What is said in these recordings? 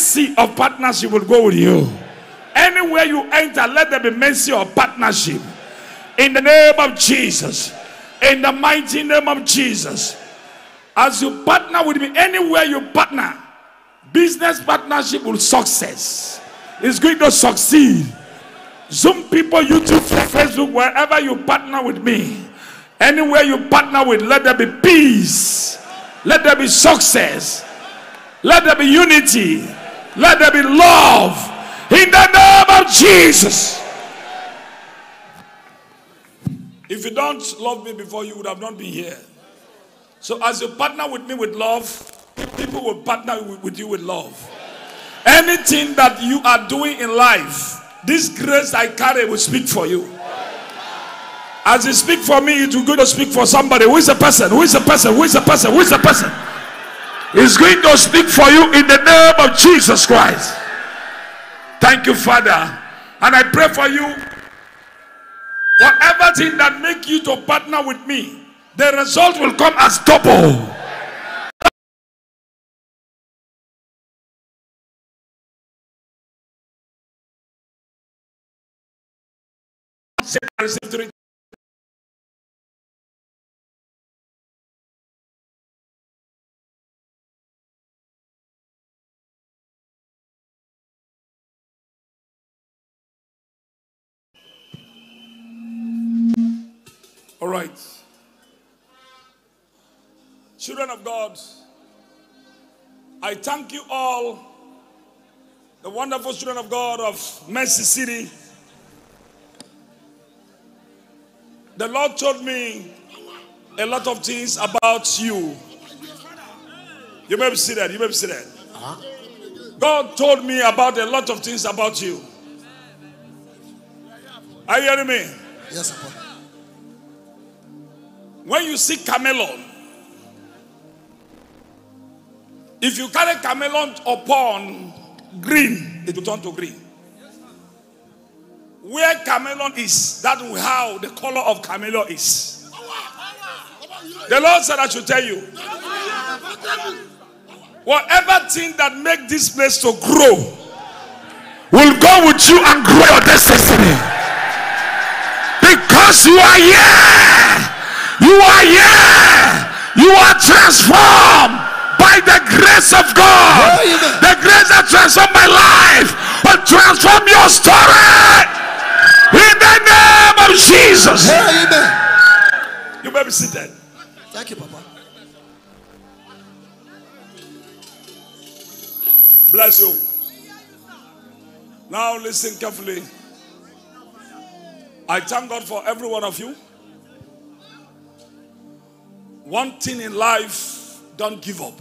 mercy of partnership will go with you. Anywhere you enter, let there be mercy of partnership. In the name of Jesus. In the mighty name of Jesus. As you partner with me, anywhere you partner, business partnership will success. It's going to succeed. Zoom people, YouTube, Facebook, wherever you partner with me, anywhere you partner with, let there be peace, let there be success, let there be unity, let there be love in the name of Jesus. If you don't love me before, you would have not been here. So, as you partner with me with love, people will partner with, you with love. Anything that you are doing in life, this grace I carry will speak for you. As it speak for me, it will go to speak for somebody. Who is the person? Who is the person? Who is the person? Who is the person? It's going to speak for you in the name of Jesus Christ. Thank you, Father. And I pray for you. Whatever thing that make you to partner with me, the result will come as double. Children of God, I thank you all, the wonderful children of God of Mercy City. The Lord told me a lot of things about you. You may be seated. You may be seated. God told me about a lot of things about you. Are you hearing me? Yes. When you see chameleon, if you carry chameleon upon green, it will turn to green. Where chameleon is, that will how the color of chameleon is. The Lord said I should tell you. Whatever thing that make this place to grow will go with you and grow your destiny. Because you are here. You are here. You are transformed by the grace of God. Amen. The grace that transformed my life will transform your story. In the name of Jesus. Amen. You may be seated. Thank you, Papa. Bless you. Now listen carefully. I thank God for every one of you. One thing in life, don't give up.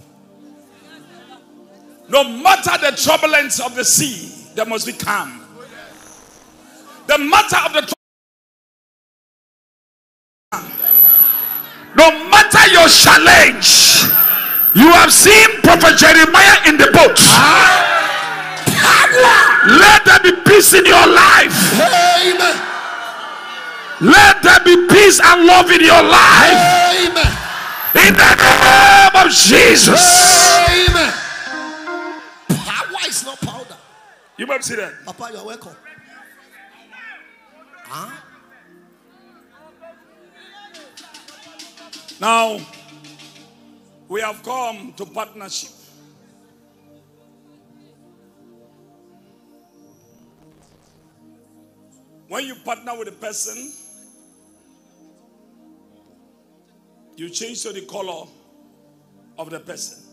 No matter the turbulence of the sea, there must be calm. The matter of the no matter your challenge, you have seen Prophet Jeremiah in the boat. Let there be peace in your life. Amen. Let there be peace and love in your life. Amen. In the name of Jesus. Is not powder. You might see that. Papa, you are welcome. Huh? Now, we have come to partnership. When you partner with a person, you change to the color of the person.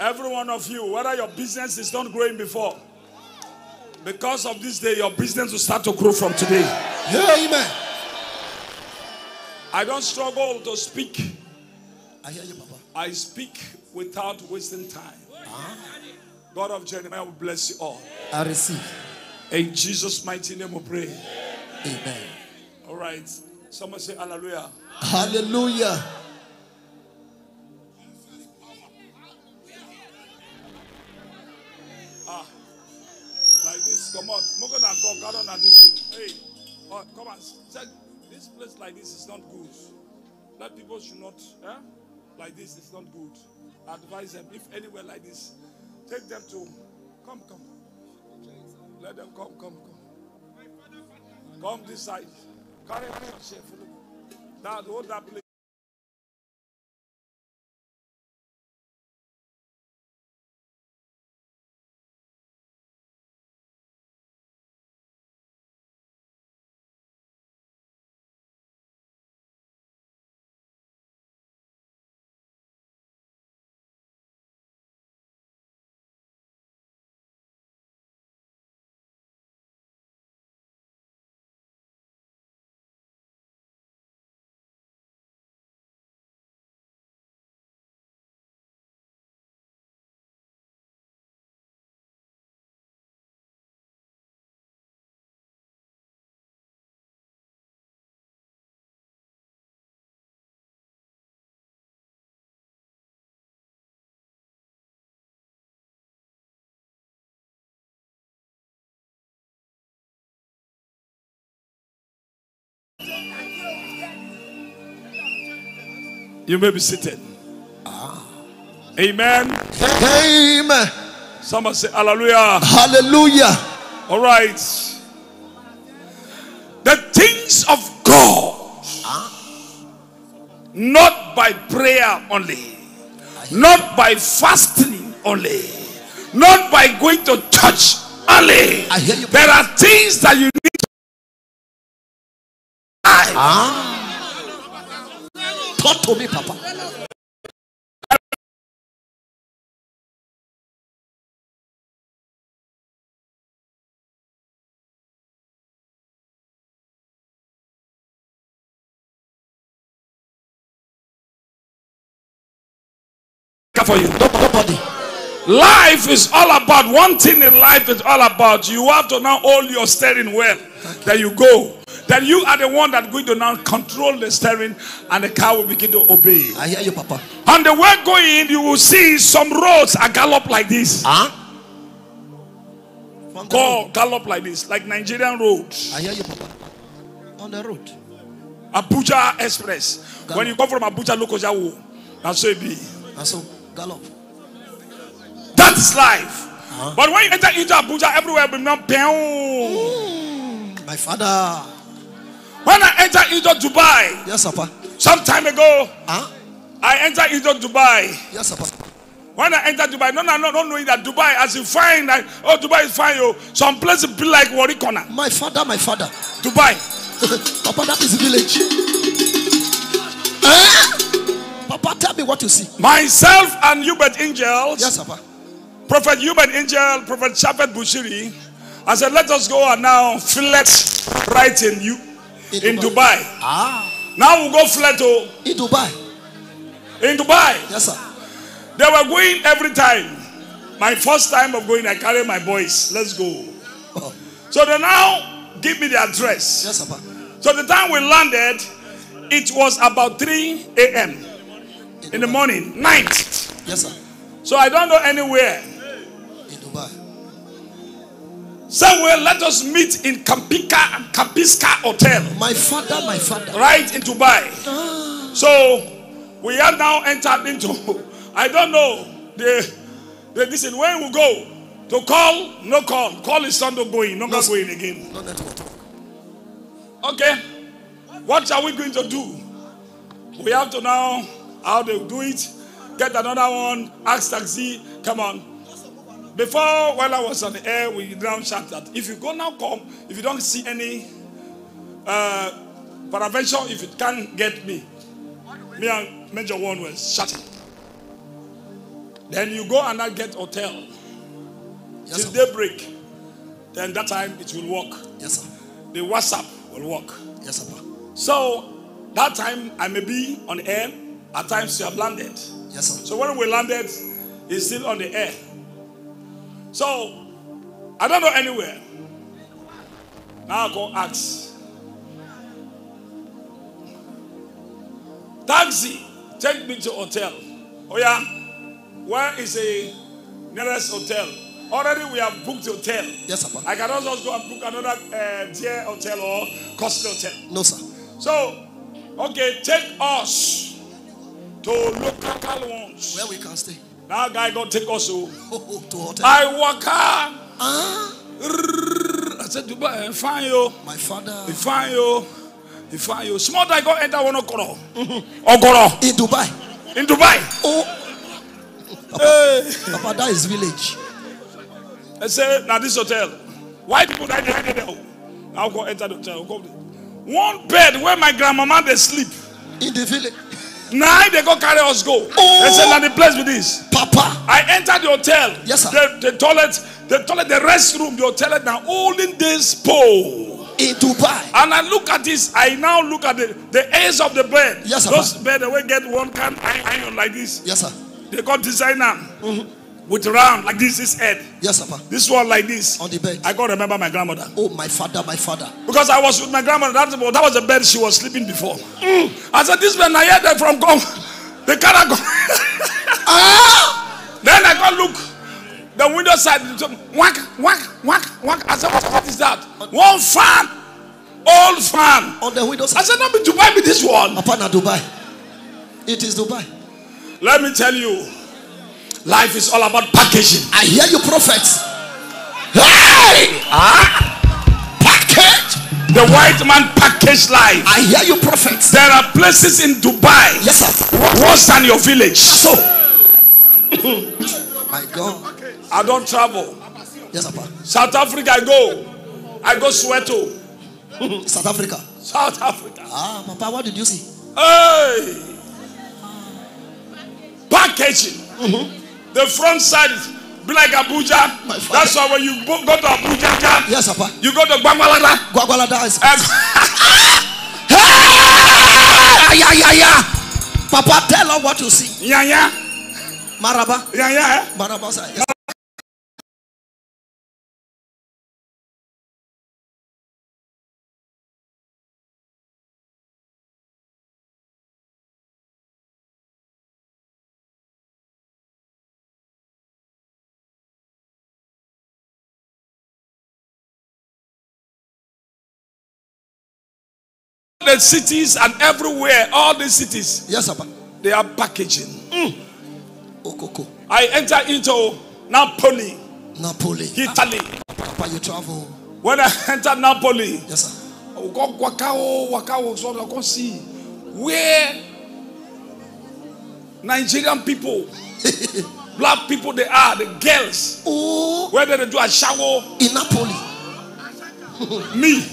Every one of you, whether your business is not growing before, because of this day, your business will start to grow from today. Yeah, Amen. I don't struggle to speak. I hear you, Papa. I speak without wasting time. Ah. God of Jeremiah will bless you all. I receive. In Jesus' mighty name we pray. Amen. All right. Someone say hallelujah. Hallelujah. This. Come on. Moko na come. Gather na this thing. Hey. Oh, come on. Check. This place like this is not good. That people should not. Eh? Like this is not good. advise them if anywhere like this, take them to come, come. Let them come, come, come. Come this side. Carry on share, Philip. That hold that place. You may be seated. Amen. Amen. Somebody say hallelujah. Hallelujah. All right. The things of God, not by prayer only, not by fasting only, not by going to church only. I hear you. There are things that you need. to Ah. Talk to me, Papa. for you. Nobody. Life is all about one thing in life is all about you have to now hold your steering well. Then you go. Then you are the one that going to now control the steering and the car will begin to obey. I hear you, Papa. On the way going, you will see some roads are gallop like this. Ah. From. Go gallop like this, like Nigerian roads. I hear you, Papa. On the road. Abuja Express. Gallop. When you come from Abuja, Lokojawo, that's so it be. And so, gallop. That is life. Ah. But when you enter into Abuja, everywhere will be now pew. Hmm. My father. When I enter into Dubai, Yes, Papa. some time ago, Ah. I entered into Dubai. Yes, Papa. When I entered Dubai, no, no, no, not knowing that Dubai, as you find that, oh, Dubai is fine, oh, some places be like Warri Corner. My father, my father. Dubai. Papa, that is village. Eh? Papa, tell me what you see. Myself and Uebert Angels, Yes, Papa. Prophet Uebert Angel, Prophet Shepherd Bushiri, I said, let us go and now flat right in you In in Dubai. Dubai. Ah. Now we'll go flat to In Dubai. in Dubai. Yes, sir. They were going every time. My first time of going, I carry my boys. Let's go. Oh. So they now give me the address. Yes, Papa. So the time we landed, it was about 3 a.m. in the morning, night. Yes, sir. So I don't know anywhere. Somewhere, let us meet in Kampika Kempinski Hotel, My father, my father. right in Dubai. So we are now entered into, I don't know, the, the listen, when we go to call, no call. Call is not going, not No, going again. No network. Okay. What are we going to do? We have to now, how they do it, get another one, ask taxi, come on. Before, while I was on the air, we now shout that if you go now, come, if you don't see any uh, peradventure, if you can't get me, me and Major One was shouting. Then you go and I get hotel Yes, till daybreak. Then that time it will work. Yes, sir. The WhatsApp will work. Yes, sir. So that time I may be on air. At times you have landed. Yes, sir. So when we landed, it's still on the air. So I don't know anywhere. Now I go ask. Taxi, take me to hotel. Oh yeah, where is a nearest hotel? Already we have booked hotel. Yes, sir. I cannot just go and book another uh, dear hotel or costly hotel. No, sir. So, okay, take us to local ones. Where we can stay. That guy got take us. Oh. Oh, to. I walk. Ah, I said, Dubai, eh, fine yo. my father. He fine yo. He fine yo. Small guy go enter one okoro. Okoro. In Dubai. In Dubai. Oh, Hey. Papa, that is village. I said, now this hotel. White people that they there. I'll go enter the hotel. One bed where my grandmama they sleep. In the village. Now they go carry us go. Oh. They say, now the place with this. Papa. I entered the hotel. Yes, sir. The, the toilet, the toilet, the restroom, the hotel now olden this pole. In Dubai. And I look at this, I now look at the, the edge of the bed. Yes, sir. Those bed, they will get one can iron like this. Yes, sir. They got designer mm-hmm. With round like this, this head. Yes. Papa. This one like this. On the bed. I got to remember my grandmother. Oh, my father, my father. Because I was with my grandmother. That, that was the bed she was sleeping before. I said, This man, I heard that from come. The car go. Ah! then I go look. The window side. Whack, whack, whack, whack. I said, What, is that? One fan. Old fan. On the window side. I said, Not be Dubai, be this one. Papa, na Dubai. It is Dubai. Let me tell you, life is all about packaging. I hear you, prophets. Hey! Ah! Package. The white man packaged life. I hear you, prophets. There are places in Dubai Yes, sir. worse than your village. So. my God. I don't travel. Yes, Papa. South Africa, I go. I go Soweto, South Africa. South Africa. Ah, Papa, what did you see? Hey! Packaging. The front side is be like Abuja. That's why when you go, to Abuja, Yes, Papa. you go to Bangladesh. Gwagwalada is. Eh, Yeah, yeah, yeah. Papa, tell us what you see. Yeah, yeah, Maraba. yeah, yeah. Maraba side. Yes. The cities and everywhere, all the cities, Yes, Papa. they are packaging. Mm. Okoko. I enter into Napoli, Napoli. Italy. Ah, Papa, you travel. When I enter Napoli, Yes, sir. I will go Wakao, oh, Wakao, oh, so I can see where Nigerian people, black people, they are, the girls, Oh, where they do a shower. in Napoli. Me,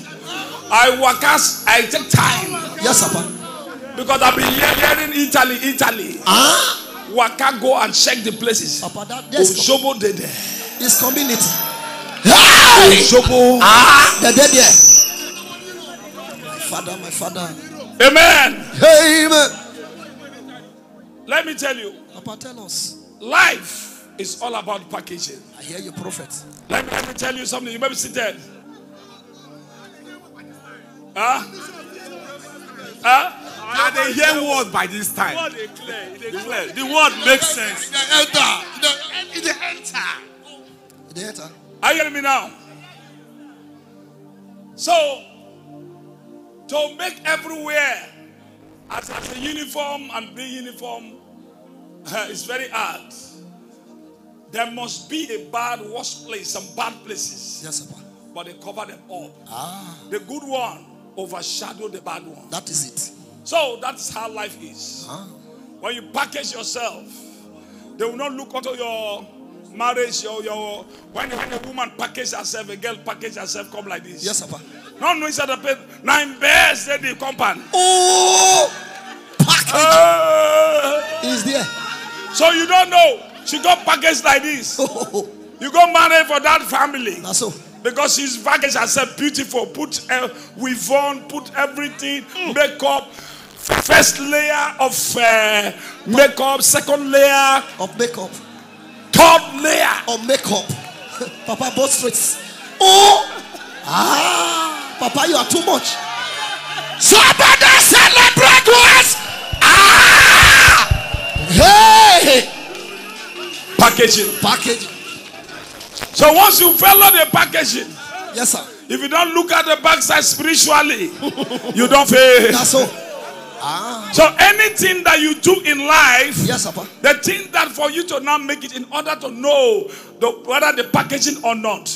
I work as I take time Yes, Papa. because I've been hear- hearing Italy, Italy. Ah, Waka go and check the places. Papa, that Oshobo did there. is community. Hey! Oshobo. Ah, the dead there. My father, my father. Amen. Amen. Let me tell you, Papa, tell us. life is all about packaging. I hear you, prophet. Let me, let me tell you something. You may be seated. Huh? Huh? And they hear word by this time. Word dey clear, clear. The word makes sense. The enter. The, the enter. The enter. Are you hearing me now? So, to make everywhere as, as a uniform and be uniform uh, is very hard. There must be a bad worst place, some bad places, Yes, Papa. but they cover them up. Ah, The good one overshadow the bad one. that is it. So that's how life is. Ah, When you package yourself, they will not look onto your marriage, your your when, when a woman package herself, a girl package herself, come like this. yes, Papa. No, no, inside the bed. Nine bears, they the compound. Oh, package Uh, is there. so you don't know. She got packaged like this. Oh, You go marry for that family. now so. Because his she's packaged herself beautiful. Put uh, weave on, put everything, makeup. First layer of uh, makeup, second layer, Of makeup. third layer. Of makeup. Papa, both streets. Oh, ah, Papa, you are too much. Somebody celebrate us. Ah! Hey, Packaging. package. So once you follow the packaging, Yes, sir. if you don't look at the backside spiritually, you don't fail. Now so. Ah. So anything that you do in life, Yes, Papa. the thing that for you to now make it in order to know the, whether the packaging or not,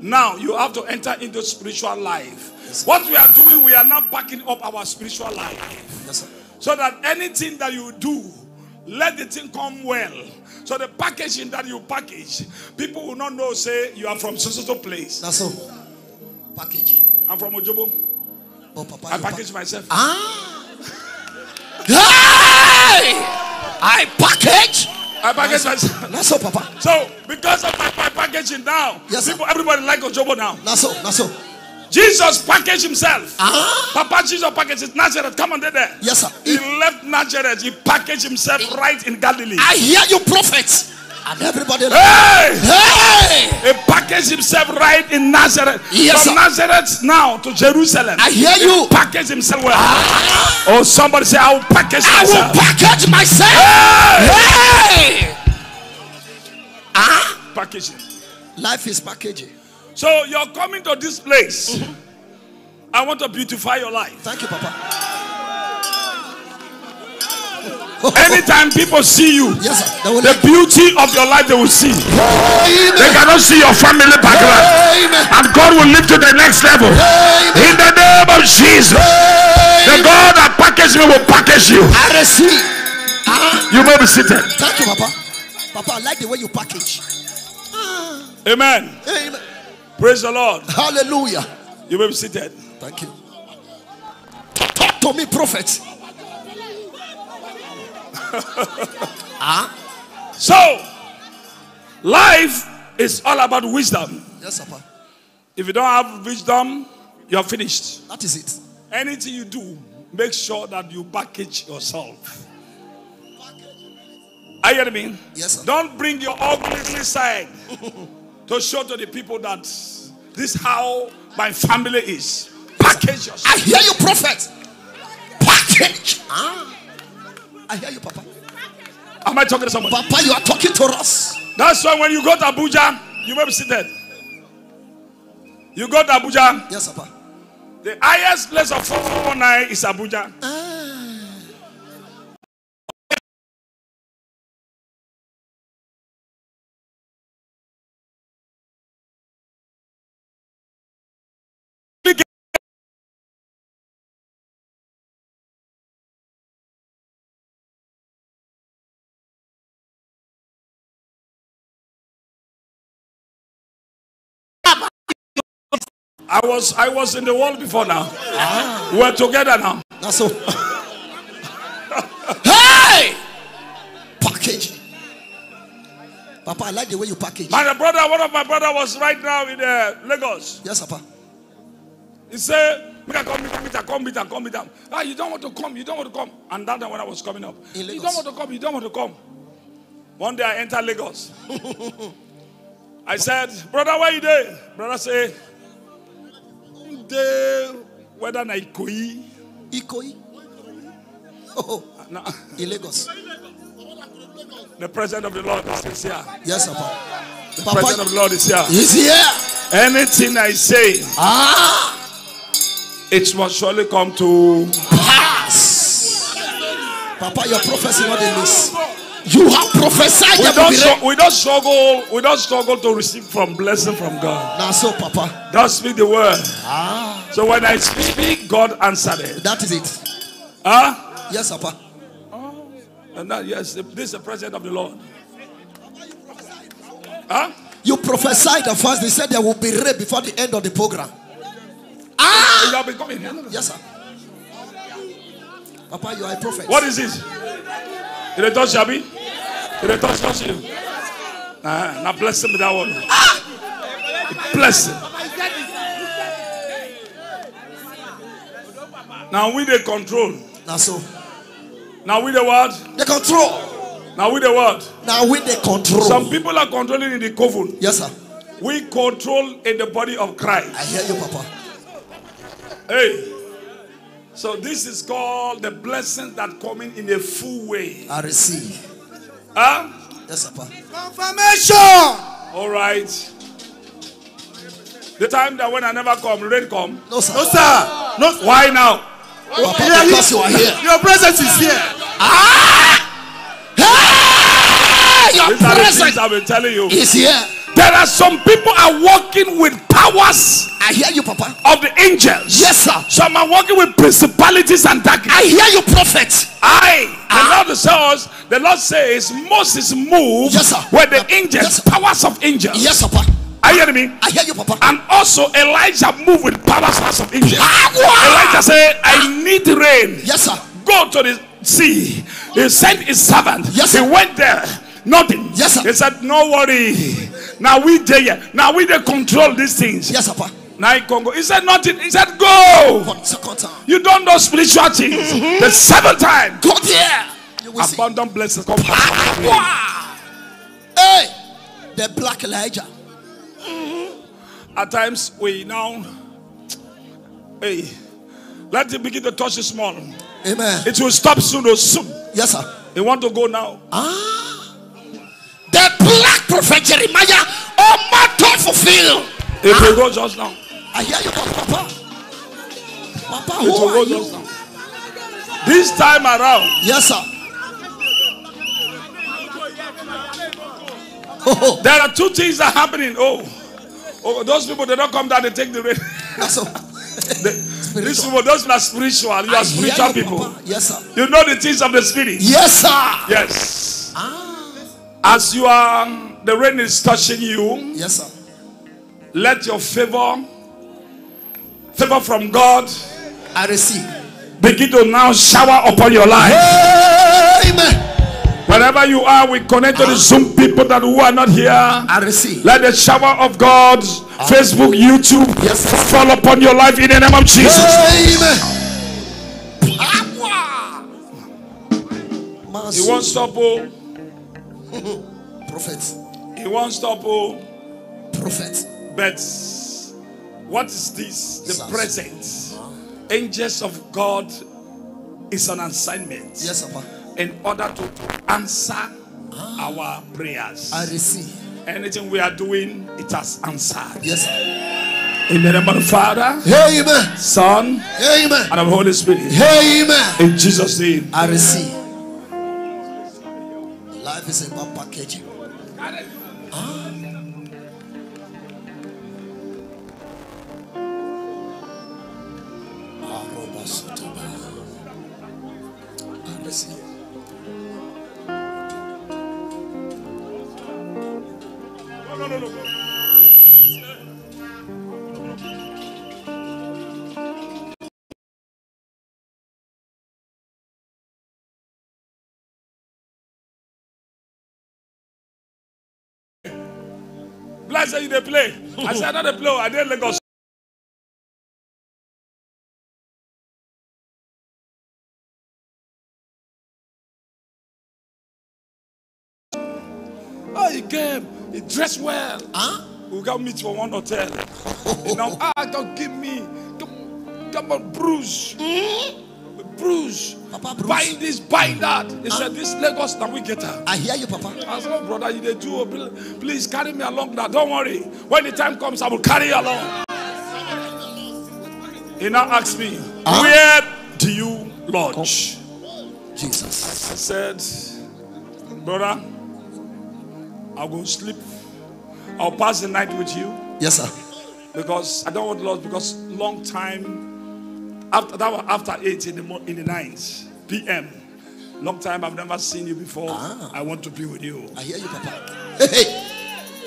now you have to enter into spiritual life. What we are doing, we are now backing up our spiritual life. Yes, sir. So that anything that you do, let the thing come well. So the packaging that you package, people will not know, say, you are from so so so place. That's all. Package. I'm from Ojobo. Oh, Papa. I package myself. Ah. Hey! I package. I package myself. That's all, Papa. So because of my, my packaging now, Yes, people, everybody like Ojobo now. That's all. That's all. Jesus packaged himself. Ah. Papa Jesus packaged Nazareth. Come on, there. there. Yes, sir. He left Nazareth. He packaged himself right in Galilee. I hear you, prophet. And everybody. Hey! Hey! He packaged himself right in Nazareth. Yes, From sir. Nazareth now to Jerusalem. I hear He you. packaged himself well. Oh, somebody say, I will package I will package myself. Hey! Hey! Ah. Packaging. Life is packaging. So you're coming to this place. I want to beautify your life. Thank you, Papa. Anytime people see you, Yes. The beauty of your life they will see. They cannot see your family background. Amen. And God will lift you to the next level. Amen. In the name of Jesus. The God that packaged me will package you. I receive. Ah. You may be seated. Thank you, Papa. Papa, I like the way you package. Ah. Amen. Amen. Praise the Lord. Hallelujah. You may be seated. Thank you. Talk to me, prophet. Ah? So, life is all about wisdom. Yes, Papa. If you don't have wisdom, you're finished. That is it. Anything you do, make sure that you package yourself. Are you hearing me? Yes, sir. Don't bring your ugly side to show to the people that this is how my family is. Package yourself. I hear you, prophet. Package. Ah. I hear you, Papa. Am I talking to somebody? Papa, you are talking to us. That's why when you go to Abuja, you may be seated. You go to Abuja, Yes, Papa. the highest place of 419 is Abuja. I was I was in the world before now. We're together now. That's all. hey! Package. Papa, I like the way you package. My brother, one of my brother was right now in uh, Lagos. Yes, Papa. He said, "Make I come, am, come, am, come, am." Ah, you don't want to come, you don't want to come. And that time when I was coming up, In you Lagos. don't want to come, you don't want to come. One day I enter Lagos. I said, "Brother, where you there?" Brother say, "There, whether na Ikoyi." Ikoyi. Oh, No, in Lagos. the president of the Lord is here. Yes, Papa. The Papa of the Lord is here. is here. Anything I say, Ah, it must surely come to pass. Papa, your prophecy not in this. You have prophesied we don't, we don't struggle we don't struggle to receive from blessing from god Now, so, Papa. just speak the word Ah, so when i speak god answered it that is it. huh Yes, Papa. and that, yes this is the president of the lord huh You prophesied at first. They said there will be rain before the end of the program. Ah! You have been coming Yes, sir. Papa, you are a prophet. what is this did they touch Shabi? did they touch touch you uh, now bless him with that one bless him now we the control Now, so now we the what the control. now we the what Now, with the control. Some people are controlling in the coven. yes, sir. We control in the body of Christ. I hear you, Papa. Hey. So this is called the blessing that coming in a full way. I receive. Huh? Yes, sir, Confirmation. All right. The time that when I never come, rain come. No, sir. No, sir. No, sir. Why now? Papa, Yeah, you- because you are here. Your presence is here. Ah! Hey, your These presence I've been telling you. is here. There are some people are working with powers I hear you, Papa. of the angels. Yes, sir. Some are working with principalities and darkness. I hear you, prophet. I, the Ah. Lord says, the Lord says Moses moved Yes, sir. where the Yes, angels, sir. powers of angels. Yes, Papa. Are you hearing me? I hear you, Papa. And also Elijah moved with powers of angels. Power. Elijah said, I need rain. Yes, sir. Go to the sea. He sent his servant. Yes, sir. he went there. Nothing. Yes, sir. He said, No worry. Now we there. Now we they control these things. Yes, Papa. Now in Congo. He said nothing. He said, Go. For the second time. You don't know spiritual things. Mm-hmm. The seventh time. Go there. You will see. Abundant blessings come. Ah, wow. Hey, the black Elijah. Mm-hmm. At times we now, hey, let it begin to touch the small. Amen. It will stop soon or soon. Yes, sir. They want to go now. Ah. The black prophet Jeremiah, oh, my to fulfill. It will go just now. I hear you, Papa. Papa, It who will are go you? just now. This time around, Yes, sir. Oh, there are two things that are happening. Oh, oh, those people they don't come down. They take the rain. that's all. These people, those are spiritual. You are spiritual you, people. Papa. Yes, sir. You know the things of the spirit. Yes, sir. Yes. Ah. As you are, the rain is touching you. Yes, sir. Let your favor, favor from God, I receive. begin to now shower upon your life. Amen. Wherever you are, we connect to the ah. Zoom people that who are not here. I receive. Let the shower of God, ah. Facebook, YouTube, Yes, fall upon your life in the name of Jesus. Amen. Power. He won't stop, oh. Prophet. He won't stop, oh. Prophet. But what is this? The presence. Angels of God is an assignment Yes, Papa. in order to answer ah. our prayers. I receive. Anything we are doing, it has answered. Yes, sir. In the name of the Father, Amen. Son, Amen. and of the Holy Spirit. Amen. In Jesus' name. I receive. Life is about packaging. I receive. No, no, no, no. Bless you, they play. I said, not they play. I did Lagos. Came. He dressed well. Huh? We got meet for one hotel. You know, ah, don't give me. Come, come on, Bruce. Bruce. Papa Bruce. Buying this, buying that. He said, This Lagos, now we get her. I hear you, Papa. I said, oh, brother, you did do. Please, please carry me along now. Don't worry. When the time comes, I will carry you along. He now asked me, Huh? Where do you lodge? Jesus. I said, Brother, I'll go sleep. I'll pass the night with you Yes, sir. because I don't want to lose because long time after that was after eight in the mo- in the night p.m. Long time I've never seen you before. Ah. I want to be with you. I hear you, Papa. Hey,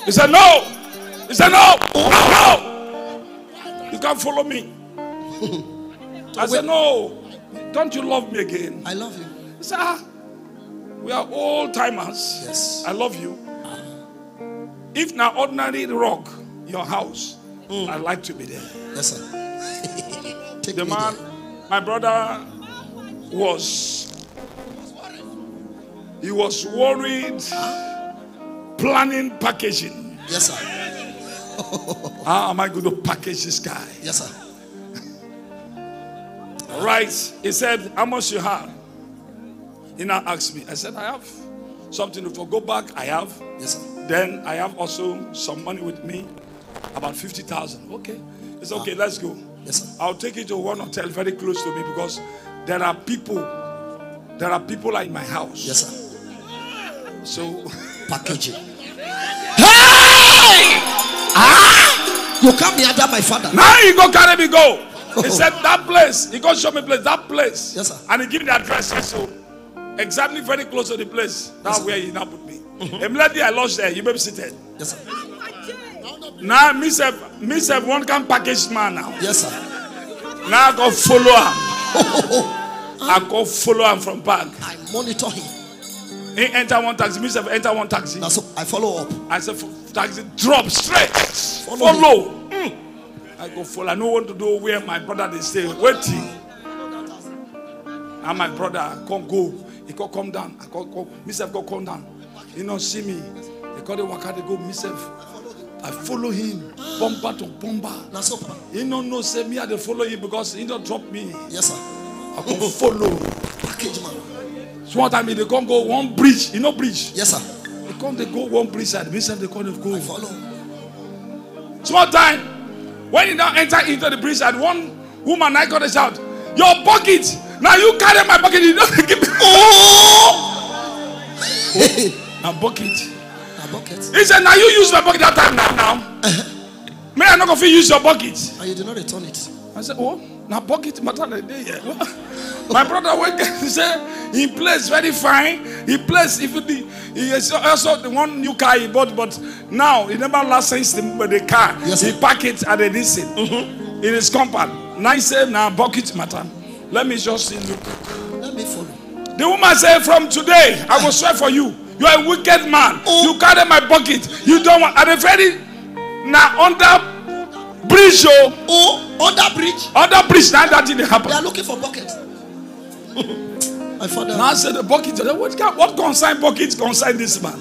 He said no. He said no. No, no. You can't follow me. I said no. Don't you love me again? I love you. He said ah, we are old timers. Yes. I love you. If now ordinary rock your house, I'd like to be there. Yes, sir. Take The man, there. my brother, was he was worried, planning packaging. Yes, sir. How am I going to package this guy? Yes, sir. Right? He said, How much you have? He now asked me. I said, I have something to go back. I have. Yes, sir. Then I have also some money with me, about 50,000. Okay. It's okay, let's go. Yes, sir. I'll take you to one hotel very close to me because there are people, there are people in my house. Yes, sir. So Packaging. Hey! Ah! You come here under my father. now you go carry me go. He said that place. He go show me place. That place. Yes, sir. And he give me the address. So exactly very close to the place. That's where he now put me. Immediately I lodged there. He babysitted. Yes, sir. Now me say one can package man now. Yes, sir. Now I go follow him. I go follow him from back. I monitor him. He enter one taxi. Say enter one taxi. Now, so I follow up. I said, taxi, drop straight. Follow Follow. Mm. I go follow. I no want to do where my brother they stay. Waiting. And my brother come go. He go come down. I go. Myself go come down. He not see me. He call the waka. They go myself. I follow him. Bumper to bumper. So, Papa. He no know say me I dey follow him because he don't drop me. Yes, sir. I go follow. Package man. Small time he dey come go one bridge. You know bridge. Yes, sir. They come they go one bridge side. Myself they come they go. I follow. Small time. When you now enter into the bridge and one woman I got a shout, Your bucket. Now you carry my bucket. You don't give me. Oh! A bucket. A bucket. He said, Now you use my bucket that time now. now. Uh-huh. May I not go fit use your bucket? And you did not return it. I said, Oh, now bucket matter the day. My brother went he said he plays very fine. He plays even the he also the one new car he bought, but now he never licensed the, the car. Yes, he sir. pack it at a distance in his compound. Now he said, Now bucket matter. Let me just see look. Let me follow. The woman said, From today, I will swear for you. You are a wicked man. Oh. You carry my bucket. You don't want at the very now under bridge, oh, Oh, under bridge. under bridge, now that didn't happen. They are looking for bucket. my father. Now I said the bucket. What, can- what concern bucket concern this man?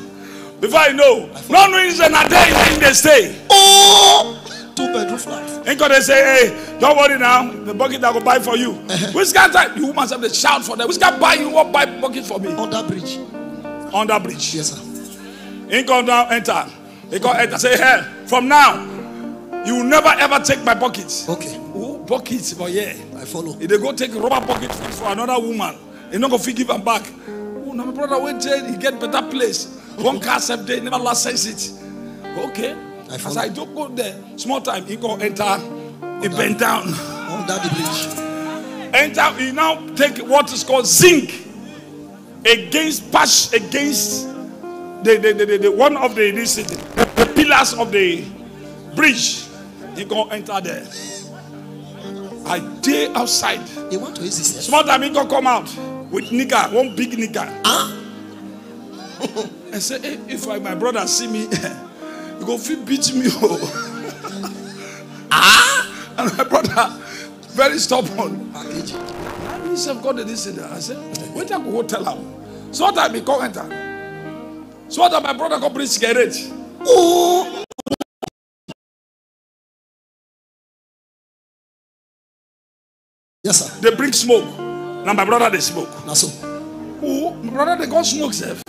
Before I know, no say na there in they stay. Oh, two bedroom flat. Ain't gonna say, hey, don't worry now. The bucket I go buy for you. Uh-huh. Which guy time the woman said they shout for them. Which guy buy you what buy bucket for me? Under bridge. Under bridge. Yes, sir. He come down, enter. He come enter. Say, hey, from now, you will never ever take my bucket. Okay. Oh, bucket, but yeah. I follow. If they go take rubber bucket for, for another woman, he not gonna give am back. Oh, now my brother went there, he get better place. One car same day, never last sense it. Okay. I As follow. I don't go there, small time, he go enter, he bend down. Under the bridge. Enter, he now take what is called zinc against patch against the, the, the, the, the one of the, this, the, the pillars of the bridge. He go enter there. I day outside. They want to use this. Small time he go come out with nigger, one big nigger. Ah, I say, hey, if I, my brother see me, he go fit beat me. Oh. ah! And my brother, very stubborn. package. He said, God did this and that. I said, wait I go tell him. So that he come enter. So that my brother bring cigarette. Oh, yes, sir. They bring smoke. Now my brother they smoke. Now so. Oh, my brother they go smoke self.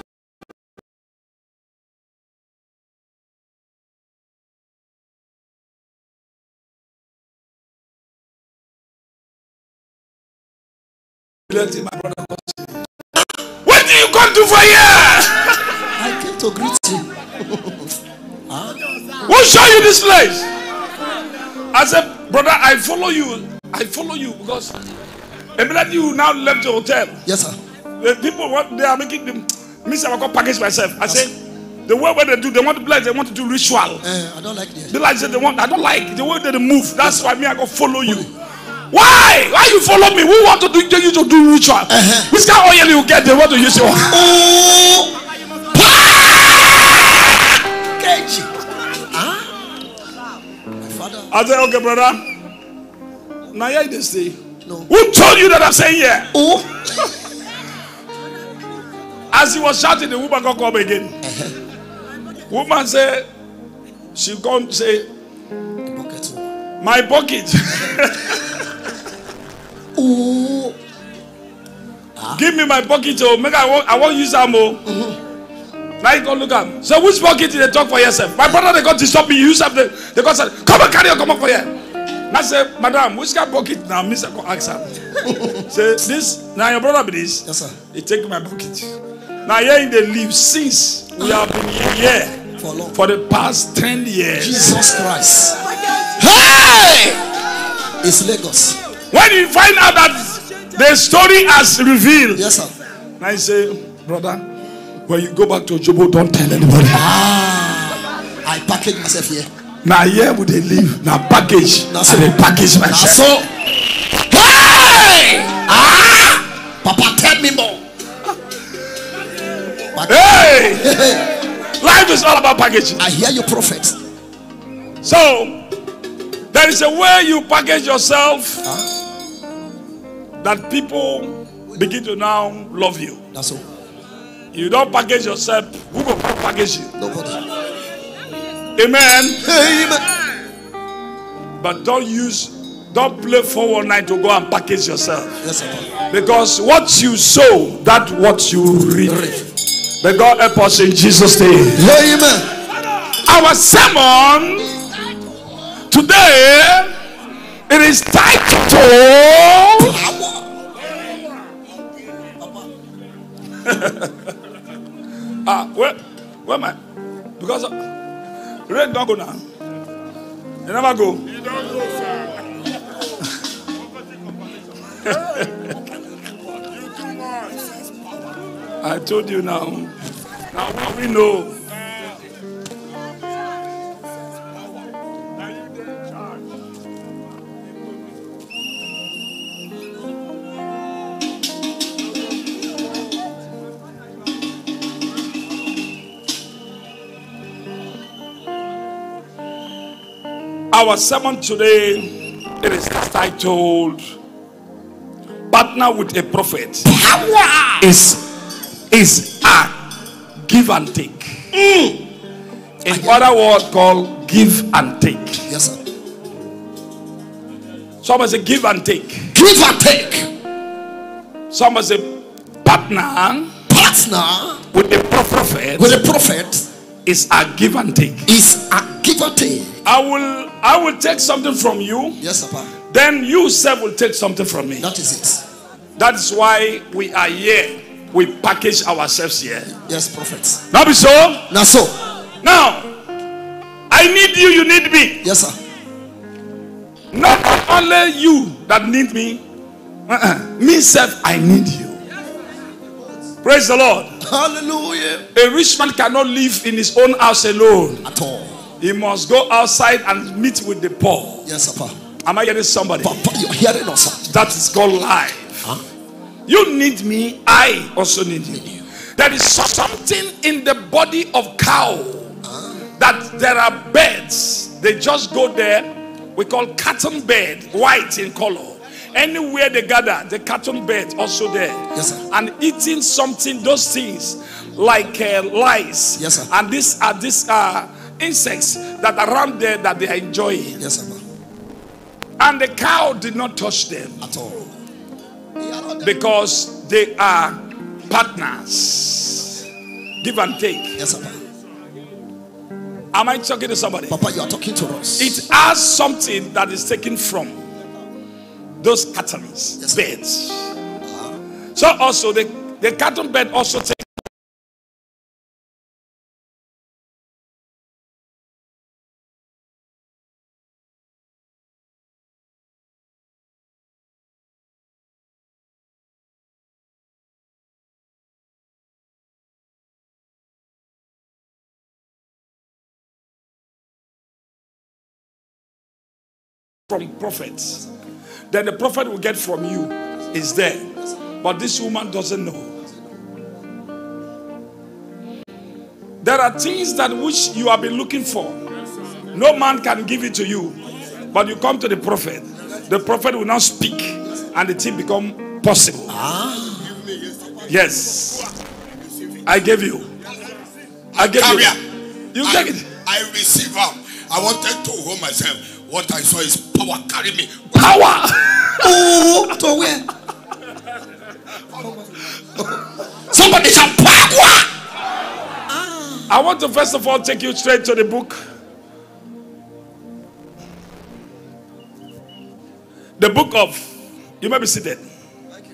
Let my brother go. What you for here? I came to greet you. Who show you this place? I said, brother, I follow you. I follow you because immediately you now left the hotel. Yes, sir. The people what they are making them say I go package myself. I say the way where they do, they want to bless, they want to do ritual. Eh, I don't like this. They like say they want, I don't like the way they move. That's why me I go follow you. Why? Why you follow me? Who want to do you to do ritual? Which kind of oil you get? They want to use your Oh, package. Ah, my father. I say, okay, brother. Now here they stay. No. Who told you that I'm saying yeah? Oh, As he was shouting, the woman got come again. Woman said, she come say, my bucket. oh. Oh, Give me my bucket, oh, make I want, I want use am, oh. Mm-hmm. Now you go look am. So which did they talk for yourself? My brother, they got to stop me. You use up the, they got say, come and carry your come up for here. I say, Madam, which kind of bucket now? Mr. Go ask am. say, this, now your brother be this. Yes, sir. He take my bucket. Now here in the live since we have been here For long. for the past 10 years. Jesus Christ. Hey! It's Lagos. When you find out that the story has revealed, Yes, sir. you say, brother, when you go back to Jobo, don't tell anybody. Ah, I package myself here. Now here would they live? Now package. Now so- they package myself. so. Hey! Ah! Papa, tell me more. Hey! hey, Life is all about packaging. I hear you, prophet. So there is a way you package yourself that people begin to now love you. That's all. You don't package yourself, who will package you? Nobody. Amen. Amen. But don't use, don't play forward night to go and package yourself. Yes, sir. Because what you sow, that what you reap. Reap. May God help us in Jesus' name. Amen. Our sermon today it is titled Ah, where, where I? Because uh, rain don't go now. You never go. I told you now. Now what we know. Our sermon today it is titled Partner with a Prophet. Power is is a give and take. In other words, called give and take. Yes, sir. Some say give and take. Give and take. Some say partner Partner with a prophet with a prophet is a give and take. is a give and take. I will I will take something from you, Yes, sir. Papa. then you self will take something from me. That is it. That is why we are here. We package ourselves here. Yes, prophets. Not be so. Now, so. Now, I need you, you need me. Yes, sir. Not only you that need me, uh-uh. me self, I need you. Praise the Lord. Hallelujah. A rich man cannot live in his own house alone. At all. He must go outside and meet with the poor. Yes, sir. Papa. Am I getting somebody? Papa, you're hearing us. That is called life. You need me, I also need you. There is something in the body of cow that there are beds. They just go there. We call cotton bird, white in color. Anywhere they gather, the cotton bed also there. Yes, sir. And eating something, those things like uh, lice. Yes, sir. And these are these are insects that are around there that they are enjoying. Yes, sir. And the cow did not touch them At all. because they are partners. Give and take. Yes, sir. Am I talking to somebody? Papa, you are talking to us. It has something that is taken from those cartons, Yes. beds. Uh-huh. So also the, the carton bed also takes from prophets. Then the prophet will get from you is there. But this woman doesn't know. There are things that which you have been looking for. No man can give it to you. But you come to the prophet. The prophet will now speak and the thing become possible. Ah. Yes. I gave you. I gave Come you. here. You I, take it. I receive them. I wanted to hold myself. What I saw is power carry me. Power. Oh, to where? Somebody shout power. I want to first of all take you straight to the book the book of, you may be seated.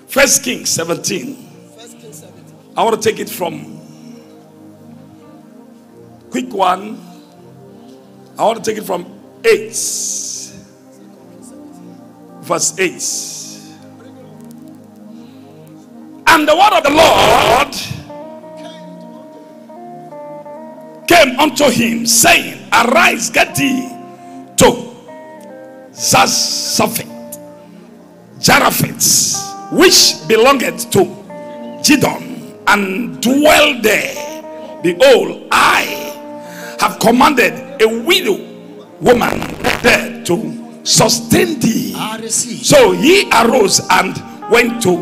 First Kings 17. First Kings 17. I want to take it from quick one. I want to take it from 8. Verse 8. And the word of the Lord came unto him, saying, Arise, get thee to Zazaphet, Jaraphet, which belongeth to Jidon, and dwell there. Behold, I have commanded a widow woman there to sustain thee. So he arose and went to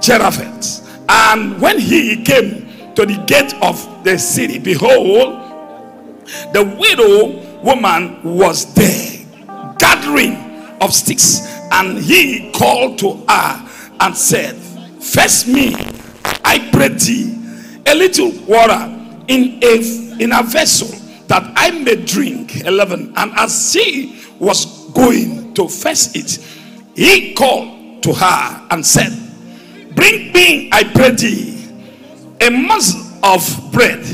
Jeraphet. And when he came to the gate of the city, behold, the widow woman was there, gathering of sticks. And he called to her and said, Fetch me, I pray thee, a little water in a in a vessel that I may drink. 11. And as she was going to fetch it, he called to her and said, Bring me, I pray thee, a morsel of bread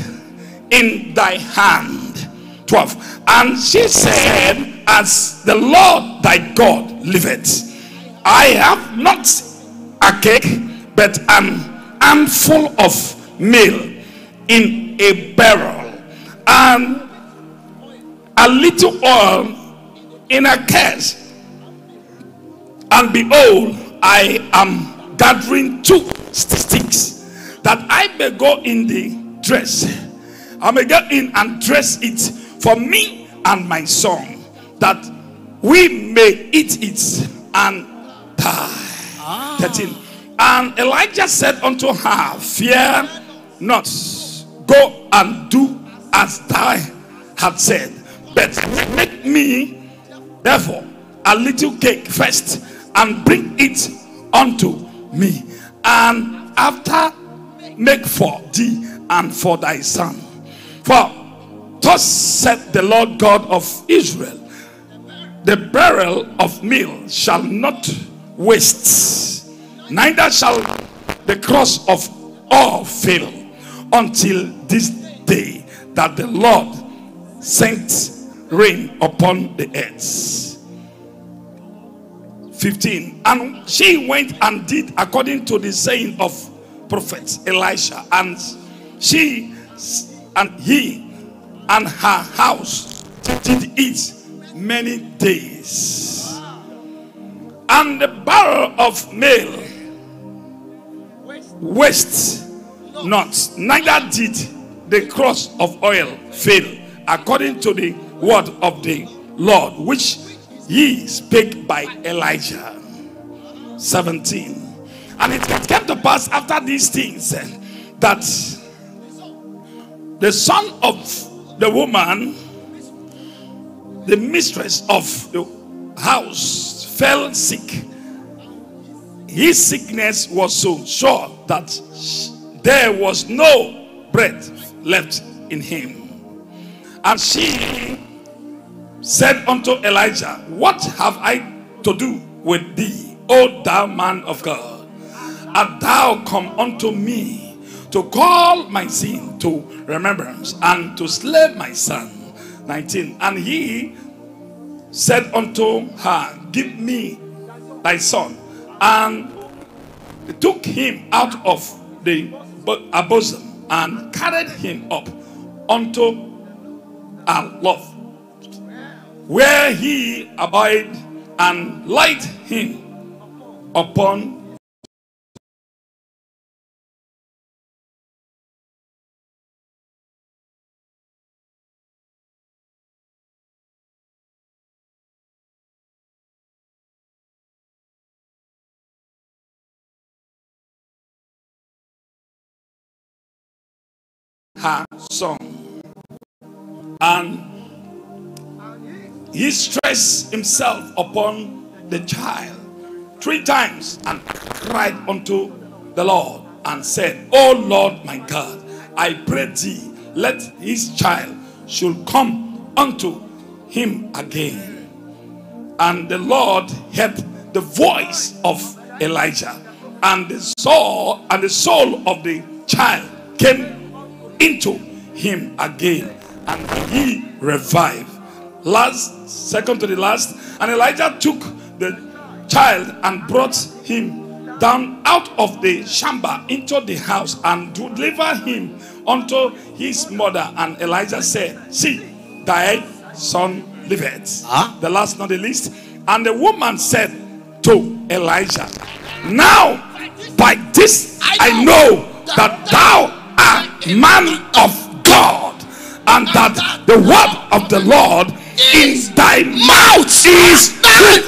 in thy hand. 12. And she said, As the Lord thy God liveth, I have not a cake, but an handful of meal in a barrel, and a little oil in a case. And behold, I am gathering two sticks that I may go in the dress. I may go in and dress it for me and my son, that we may eat it and die. 13. And Elijah said unto her, Fear not, go and do as thou had said, but make me therefore a little cake first and bring it unto me. And after make for thee and for thy son. For thus said the lord god of israel the barrel of meal shall not waste neither shall the cruse of oil fail until this day that the lord sent rain upon the earth. 15 and she went and did according to the saying of prophet elisha and she and he and her house did eat many days. And the barrel of meal waste not neither did the cruse of oil fail according to the word of the lord which he spake by elijah. 17 and it came to pass after these things eh, that the son of the woman the mistress of the house fell sick. His sickness was so sure that there was no breath left in him. And she said unto Elijah, What have I to do with thee, O thou man of God? Art thou come unto me to call my sin to remembrance and to slay my son? 19. And he said unto her, Give me thy son. And took him out of the bo- bosom and carried him up unto a loft where he abide and light him upon her son. And he stressed himself upon the child three times and cried unto the Lord and said, O Lord my God, I pray thee, let his child should come unto him again. And the Lord heard the voice of Elijah, and the soul and the soul of the child came into him again, and he revived. Last, second to the last, and Elijah took the child and brought him down out of the chamber into the house and delivered him unto his mother. And Elijah said, See, thy son liveth. Ah. The last, not the least. And the woman said to Elijah, Now by this I know that thou art man of God, and that the word of the Lord in thy mouth is true.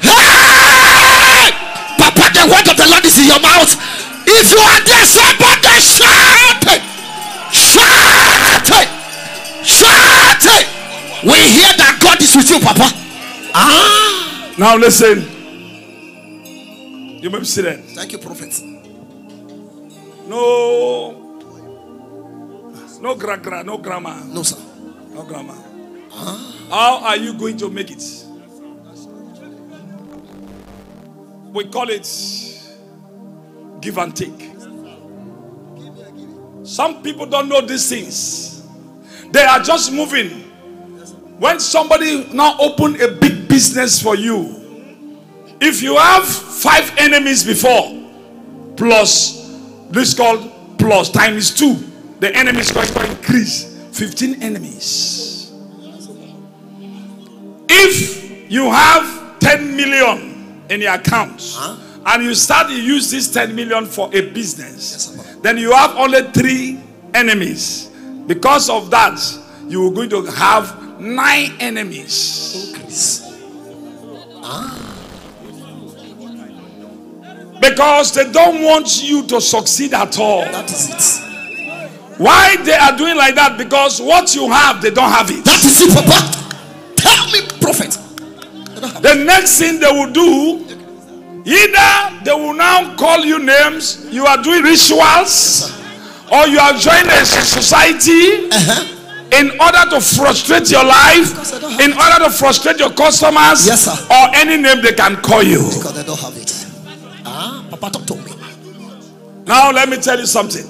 Hey! Papa, the word of the Lord is in your mouth. If you are there, somebody shout it. Shout it. Shout it. We hear that God is with you, Papa. Ah. Now listen. You may be seated. Thank you, prophet. No, no gra gra, no grammar, No, sir. no grammar. How are you going to make it? We call it give and take. Some people don't know these things. They are just moving. When somebody now open a big business for you, if you have five enemies before, plus this called plus times two, the enemies going to increase 15 enemies. If you have 10 million in your account and you start to use this 10 million for a business, sir. then you have only three enemies. Because of that, you are going to have nine enemies. Increase. Ah. Because they don't want you to succeed at all. That is it. Why they are doing like that? Because what you have, they don't have it. That is it, Papa. Prophet. The next thing they will do, either they will now call you names, you are doing rituals, or you are joining a society Uh-huh. in order to frustrate your life, Because I don't have in order to frustrate your customers, Yes, sir. or any name they can call you. Because they don't have it. Ah, Papa, talk to me. Now, let me tell you something.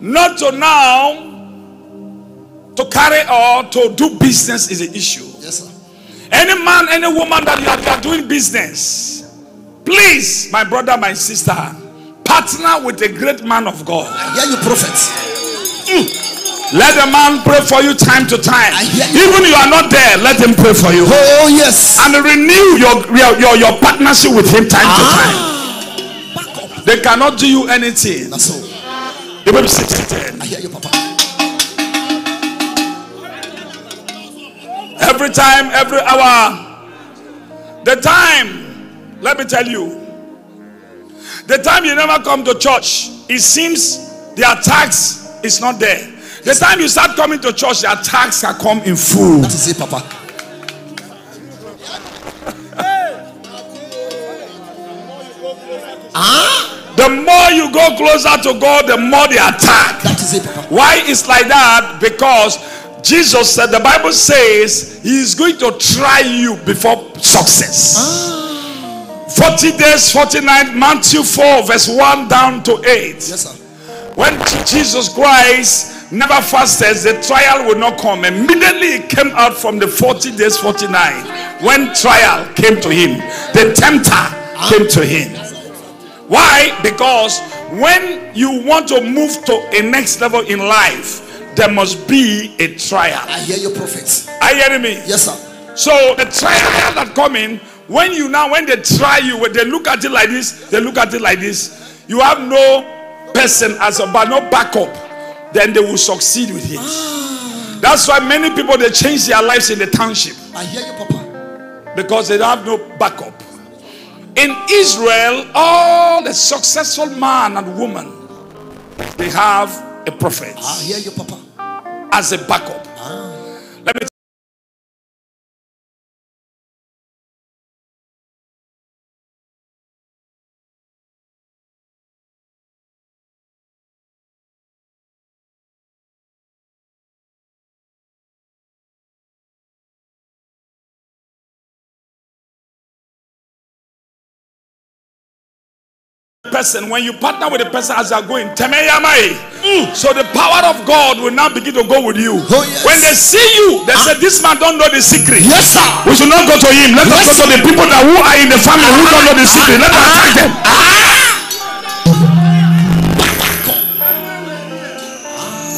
Not to now to carry or to do business is an issue. Yes, sir. Any man, any woman that you are, you are doing business, please, my brother, my sister, partner with a great man of God. I hear you, prophet. Let the man pray for you time to time. You. Even you are not there, let him pray for you. Oh, yes. And renew your, your, your, partnership with him time to time. Ah. Back up. They cannot do you anything. That's all. They will be seated. I hear you, Papa. Every time, every hour. The time, let me tell you, the time you never come to church, it seems the attacks is not there. The time you start coming to church, the attacks can come in full. That is it, Papa. Ah, The more you go closer to God, the more the attack. that is it, Papa. Why it's like that? Because Jesus said, the Bible says, He is going to try you before success. Ah. 40 days, 49, Matthew 4, verse 1 down to 8. Yes, sir. When Jesus Christ never fasted, the trial would not come. Immediately he came out from the 40 days, 49. When trial came to him, the tempter came to him. Why? Because when you want to move to a next level in life, there must be a trial. I hear you, prophet. Are you hearing me? Yes, sir. So the trial that coming, when you now when they try you, when they look at it like this, they look at it like this. You have no person as a but no backup, then they will succeed with it. Ah. That's why many people they change their lives in the township I hear you, Papa. because they don't have no backup. In Israel, all the successful man and woman they have a prophet I hear you, Papa as a backup. Ah. Let me person, when you partner with a person as you are going, Temeyamai, so the power of God will now begin to go with you. Oh, yes. When they see you, they ah. say, This man don't know the secret. Yes, sir. We should not go to him. Let Yes. us go to the people that who are in the family who don't know the secret. Let us ah. attack them. Ah.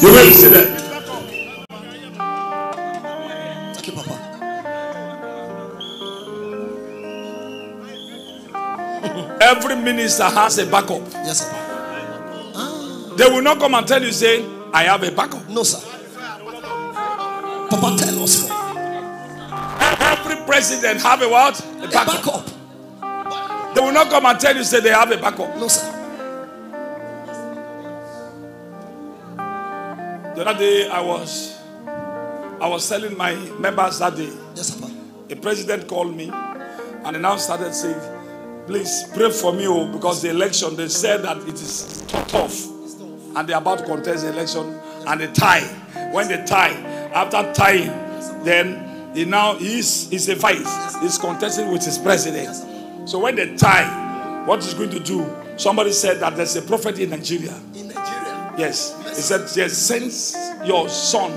You will see that. Thank you, Papa. Every minister has a backup. Yes, sir. They will not come and tell you, say, I have a backup. No, sir. Papa, tell us. Every president have a what? A A backup. backup. They will not come and tell you, say they have a backup. No, sir. The other day I was I was telling my members that day, Yes, sir. A president called me and they now started saying, please pray for me oh, because the election they said that it is tough and they're about to contest the election and they tie. When they tie, after tying, then he now is he's a fight. He's contesting with his president. So when they tie, what he's going to do? Somebody said that there's a prophet in Nigeria. In Nigeria. Yes. He said, Yes, send your son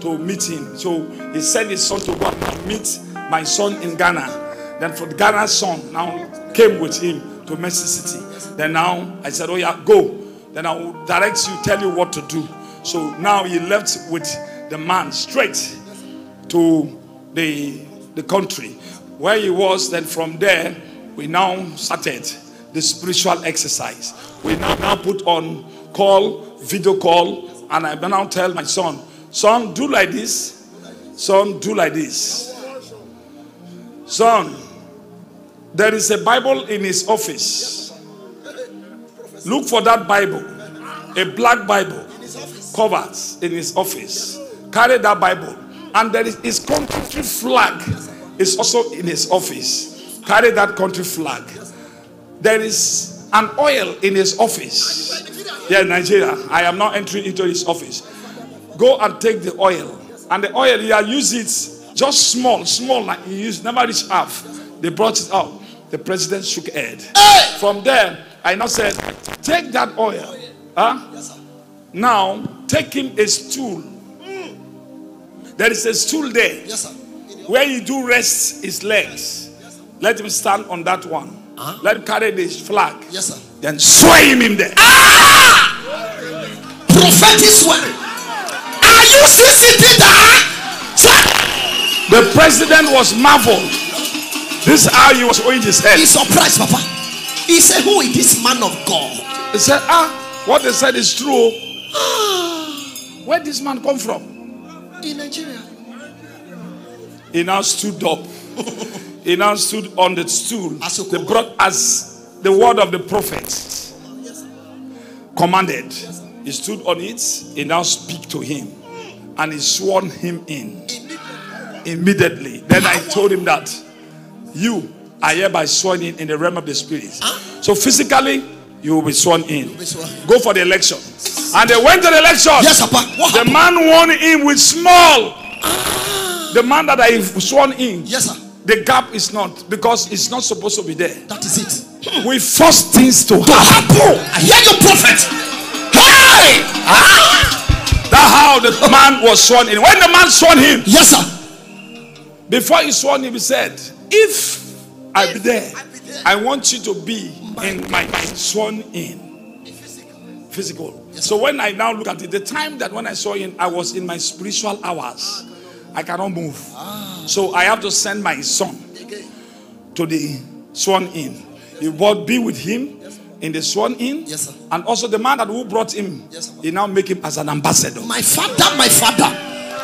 to meet him. So he sent his son to go and meet my son in Ghana. Then for Ghana's son now came with him to Mercy City. Then now I said, Oh yeah, go. Then I will direct you, tell you what to do. So now he left with the man straight to the, the country where he was. Then from there, we now started the spiritual exercise. We now, now put on call, video call, and I now tell my son, son, do like this. Son, do like this. Son, there is a Bible in his office. Look for that Bible, a black Bible covered in his office. Carry that Bible, and there is his country flag is also in his office. Carry that country flag. There is an oil in his office. Yeah, Nigeria. I am not entering into his office. Go and take the oil, and the oil you use it just small, small like you use never reach half. They brought it out. The president shook head. From there, I now said, take that oil. Huh? Now take him a stool. There is a stool there Yes, sir. where you do rest his legs. Let him stand on that one. Ah. Let him carry the flag. Yes, sir. Then sway him in there. Ah! Prophetic word. Are you CCT that? The president was marveled. This is how he was holding his head. he surprised, Papa. He said, Who is this man of God? He said, Ah, what they said is true. Where this man come from? In Nigeria. He now stood up. he now stood on the stool. They brought as the word of the prophet commanded. He stood on it. He now speak to him, and he sworn him in immediately. Then I told him that you are hereby sworn in in the realm of the spirit. So physically, you will be sworn in. be sworn. Go for the election, and they went to the election. Yes, Papa. What The man won in with small. Ah. The man that I sworn in, Yes, sir. the gap is not because it's not supposed to be there. That is it. Hmm. We force things to To happen. happen. I hear you, prophet. Hey! Ah! That's how the man was sworn in. When the man sworn him, Yes, sir. before he sworn him, he said, If I be there, I want you to be in my sworn in. Physical. So when I now look at it, the time that when I saw him, I was in my spiritual hours. I cannot move. So I have to send my son to the sworn in. You both be with him in the sworn in. Yes, sir. And also the man that who brought him, Yes, he now make him as an ambassador. My father, my father.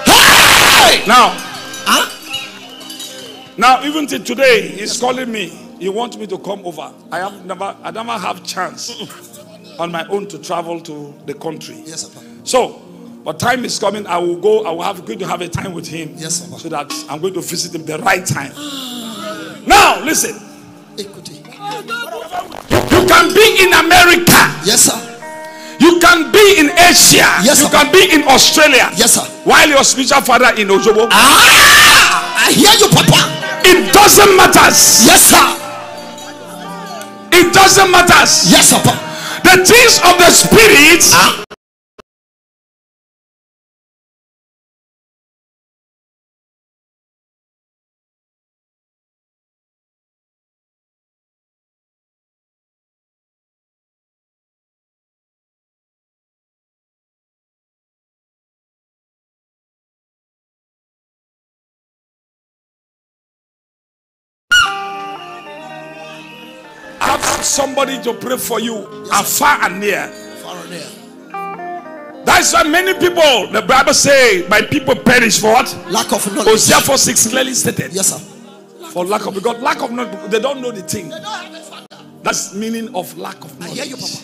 Hey! Now, Huh? Now even till today, he's calling me. He wants me to come over. I have never, I never have chance on my own to travel to the country. Yes, Papa. So, but time is coming. I will go. I will have going to have a time with him. Yes, sir. So that I'm going to visit him the right time. Now, listen. Écoutez. You can be in America. Yes, sir. You can be in Asia. Yes, you sir. can be in Australia. Yes, sir. While your spiritual father in Ojobo. Ah! I hear you, Papa. It doesn't matter. Yes, sir. It doesn't matter. Yes, sir. The things of the spirit have somebody to pray for you afar and near. Far and near. That's why many people, the Bible say, my people perish for what? Lack of knowledge. Hosea 4 6 clearly stated. Yes, sir. For lack of because lack of knowledge, they don't know the thing. That's meaning of lack of knowledge. I hear you, Papa.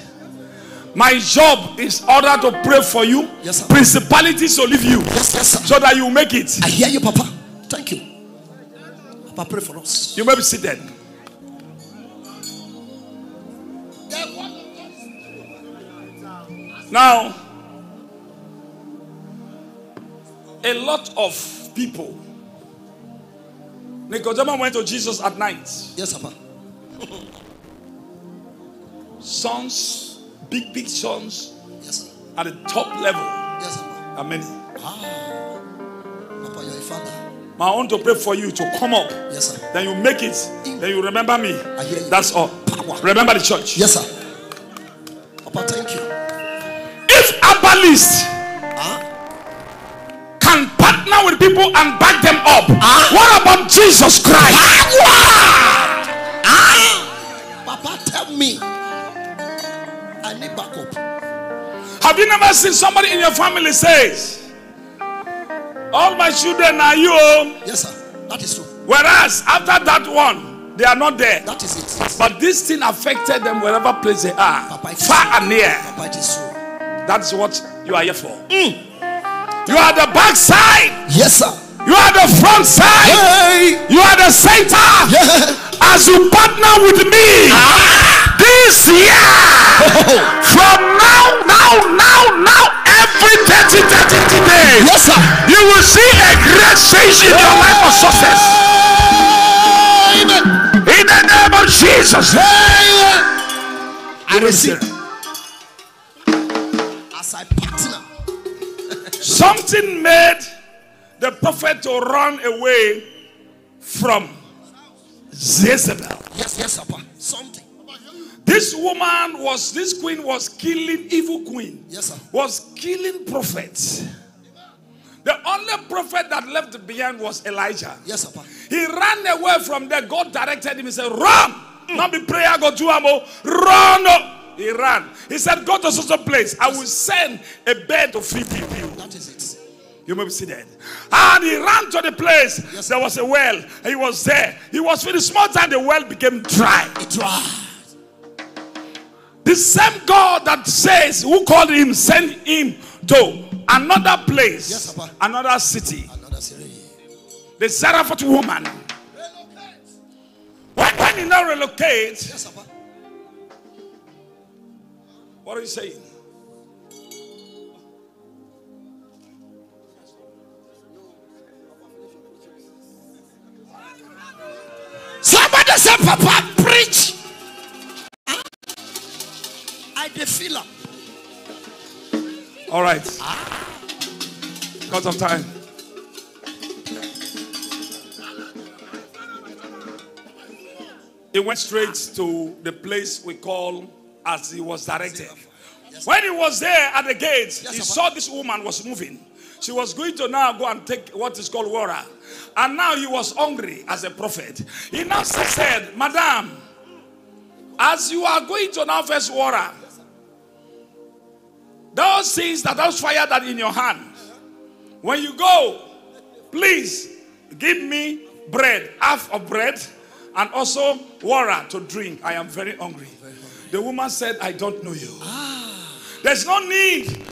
My job is order to pray for you. Yes, sir. Principalities to leave you Yes, yes, sir. so that you make it. I hear you, Papa. Thank you. Papa, pray for us. You may be seated. Now, a lot of people. Nicodemus went to Jesus at night. Yes, Papa. Sons, big, big sons Yes, sir. at the top level Yes, Papa. are many. Ah. Papa, you're a father. I want to pray for you to come up. Yes, sir. Then you make it. Then you remember me. I hear you. That's all. Power. Remember the church. Yes, sir. Papa, thank you. If Abbalist can partner with people and back them up, ah. what about Jesus Christ? Ah, ah. Papa, tell me. I need backup. Have you never seen somebody in your family says, "All my children are you"? oh," Yes, sir. That is true. Whereas after that one, they are not there. That is it. But this thing affected them wherever place they are, Papa, far and near. Papa, it is true. That's what you are here for. Hmm. You are the back side. Yes, sir. You are the front side. Hey. You are the center. Yeah. As you partner with me ah. this year, oh. from now, now, now, now, every 30, 30, 30 days, Yes, sir. you will see a great change in your life of success. Amen. In the name of Jesus. Amen. I receive. Something made the prophet to run away from Jezebel. Yes, yes, Papa. Something. This woman was, this queen was killing evil queen. Yes, sir. Was killing prophets. The only prophet that left behind was Elijah. Yes, Papa. He ran away from there. God directed him. He said, Run. Mm. Not be prayer, go to amo. Run. He ran. He said, Go to such a place. I will send a bed to feed you. That is it. You may be seated. And he ran to the place. Yes. There was a well. He was there. He was for the small time the well became dry. It dry. The same God that says, who called him, send him to another place, Yes, another city. Another series. The Zarephath woman. When, when he now relocates, Yes. What are you saying? Somebody say, Papa, preach. Huh? I feel am. All right. Because of time. He went straight to the place we call as he was directed. When he was there at the gate, he saw this woman was moving. She was going to now go and take what is called water. And now he was hungry as a prophet. He now said, Madam, as you are going to now fetch water, those things that those fire that in your hand, when you go, please give me bread, half of bread, and also water to drink. I am very hungry. The woman said, I don't know you. There's no need,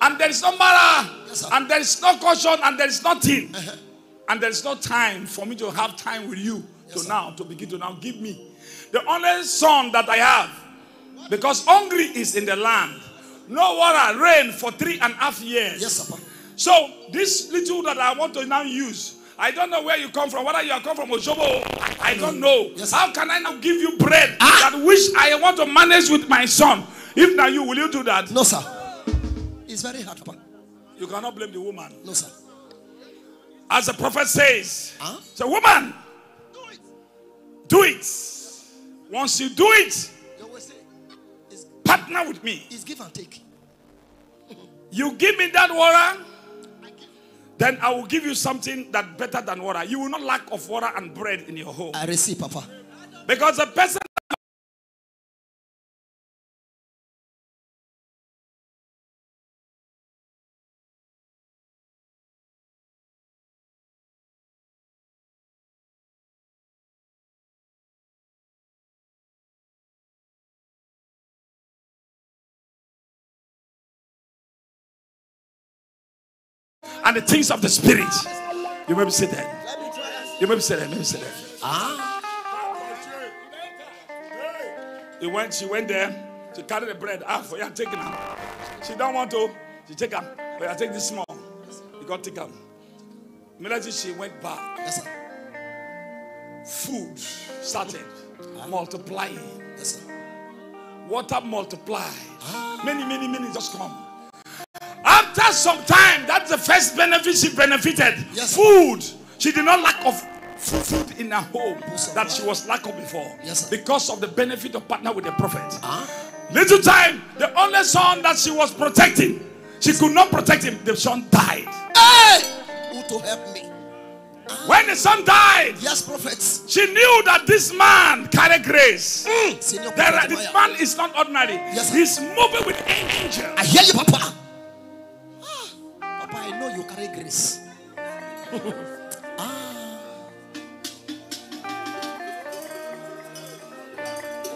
and there is no matter, Yes, and there is no caution, and there is nothing, and there is no time for me to have time with you to now to begin to now give me the only son that I have, because hungry is in the land, no water, rain for three and a half years. Yes, Papa. So this little that I want to now use, I don't know where you come from. Whether you are come from Oshobo, I don't know. Yes. How can I now give you bread Ah. that which I want to manage with my son? If now you, will you do that? No, sir. It's very hard. You cannot blame the woman. No, sir. As the prophet says, Huh? so woman, do it. Once you do it, You always say it's, partner with me. it's give and take. You give me that water, then I will give you something that better than water. You will not lack of water and bread in your home. I receive, Papa. Because the person and the things of the spirit. You may be seated. You may be seated. Maybe seated. Ah, He went, she went there to carry the bread. Ah, for you taking them. She don't want to. She take them. But I take this small. You got to take them. Immediately she went back. yes, sir. Food started multiplying. Yes, sir. Water multiply. Many, many, many just come. After some time, that's the first benefit she benefited. Yes. Food. She did not lack of food, in her home that she was lack of before. Yes, because of the benefit of partner with the prophet. Ah, Little time, the only son that she was protecting, she could not protect him. The son died. hey, who to help me? When the son died, Yes, prophets. she knew that this man carried grace. Senior There, this man is not ordinary. Yes, sir. He's moving with angels. I hear you, Papa. You carry grace. ah.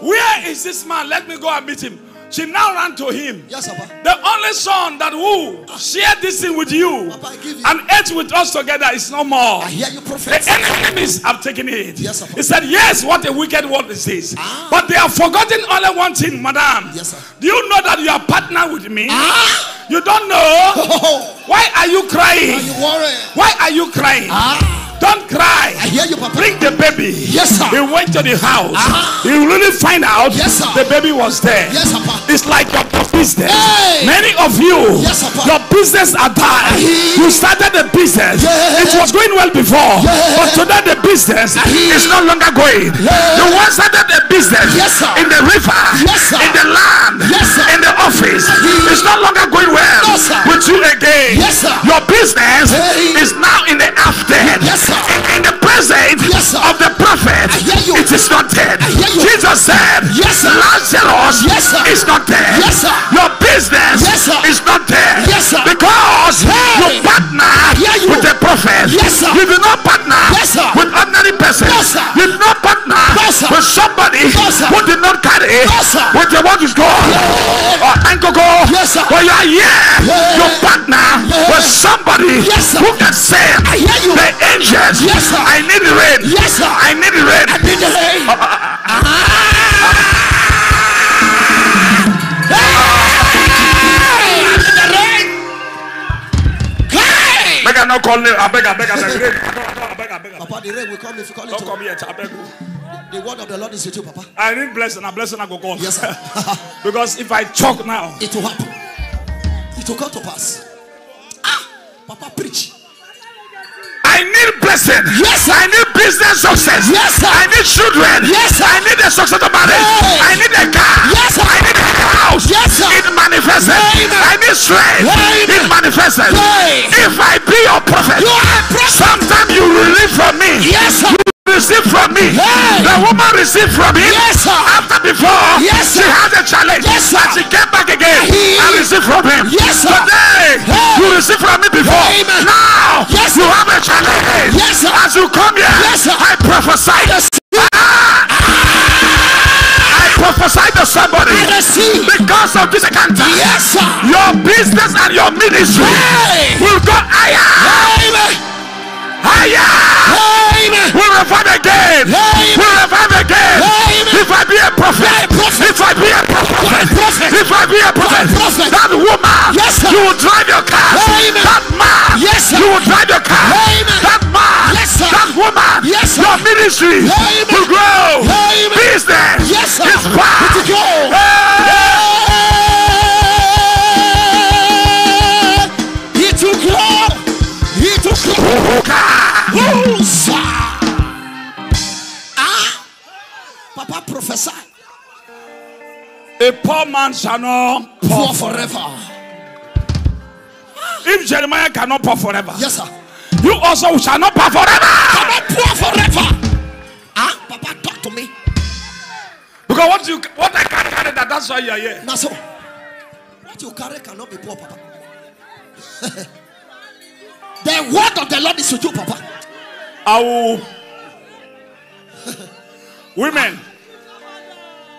Where is this man? Let me go and meet him. She now ran to him. Yes, Papa. The only son that who shared this thing with you Papa, you. and ate with us together is no more. I hear you, The enemies have taken it. Yes, sir. he said, Yes, what a wicked word is this. Ah. But they have forgotten only one thing, madam. Yes, sir. Do you know that you are partner with me? Ah, You don't know? oh, Why are you crying? are you worried? Why are you crying? Ah, Don't cry. I hear you, Papa. Bring the baby. Yes, sir. He went to the house. Ah. He really find out Yes, sir. the baby was there. Yes, Papa. It's like your business. Hey. Many of you, Yes, Papa. your business are died. You started the business. It was going well before, but today the business is no longer going. The one started the business Yes, in the river, Yes, in the land, Yes, in the office. It's no longer going well No, with you again. Yes. Your business is now in the after. Yes. In, in the present of the prophet, I hear you. it is not dead. Jesus said, Yes. Lazarus Yes, is not dead. Yes. Your business is not dead. Yes. Because Hey. you partner you. with the prophet. Yes, sir. You do not partner Yes, sir. with ordinary person. No, sir. You do not partner No, sir. with somebody No, sir. who did not carry No, sir. with the word is God. Or Angogo. Yes, sir. But you are here. Yeah. You partner Yeah. with somebody Yes, sir. who can say, I hear you. The angels. Yes, sir. I need rain. Yes, sir. I need rain. Did the rain. Hey! Beg I not call you. I beg, I beg, I beg. Rain. I I beg, I beg, I beg. Papa, the rain will come if you call it. Don't come here. I beg. The word of the Lord is with you, Papa. I need blessing. A blessing I go call. Yes, sir. because if I choke now, It will happen. It will come to pass. Ah, Papa, preach. I need blessing. Yes, sir. I need business success. Yes, sir. I need children. Yes, sir. I need a success of marriage. Hey. I need a car. Yes, sir. I need a house. Yes, sir. It manifested. Amen. I need strength. Amen. It manifested. Hey. If I be your prophet, You are a prophet. sometime you relieve from me. Yes, sir. You receive from me. Hey. The woman received from him. Yes, sir. After before, Yes, she had a challenge. Yes, sir. And she came back again He- and received from him. Yes, sir. Today, Hey. you receive from me before. Amen. Now, Yes, you have a challenge. Yes, sir. As you come here, Yes, sir. I prophesy. I prophesy to somebody because of this encounter. Yes, sir. Your business and your ministry Hey. will go higher, Amen. higher. Will revive again. Revive again. If I be a prophet, You're a prophet. if I be a prophet, You're a prophet. if I be a prophet, You're a prophet. that woman, Yes, sir. you will drive your car. That man, Yes, sir. you will drive your car. That man, Ministry Amen. will grow. Business Yes, sir. is. Let it go. It will grow. Papa prophesy A poor man shall not for pour forever. If Jeremiah cannot pour forever, Yes, sir. you also shall not pour forever. Papa pour forever. Ah, Papa talk to me. Because what you what I can carry that that's why you are here. Now so, what you carry cannot be poor, Papa. the word of the Lord is with you, Papa. I will women.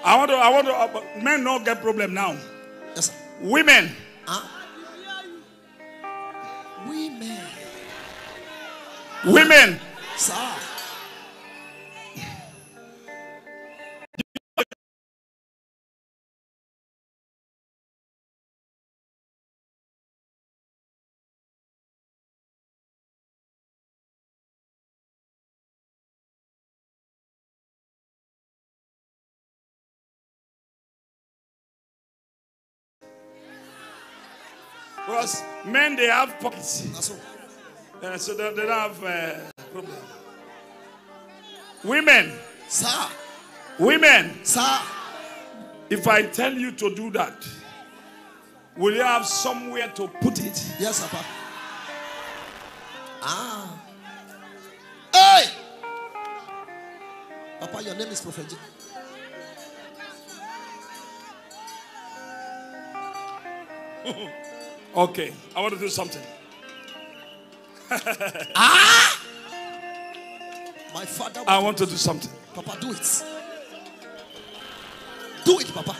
I want to I want to uh, men don't get problem now. Yes, sir. Women, Women, women, sir. Men they have pockets, so, uh, so they, they don't have uh, problem. Women, sir, women. sir. If I tell you to do that, will you have somewhere to put it? Yes, Papa. Ah. Hey! Papa, your name is Prophet. Okay, I want to do something. ah! My father. I want to do something. Papa, do it. Do it, Papa.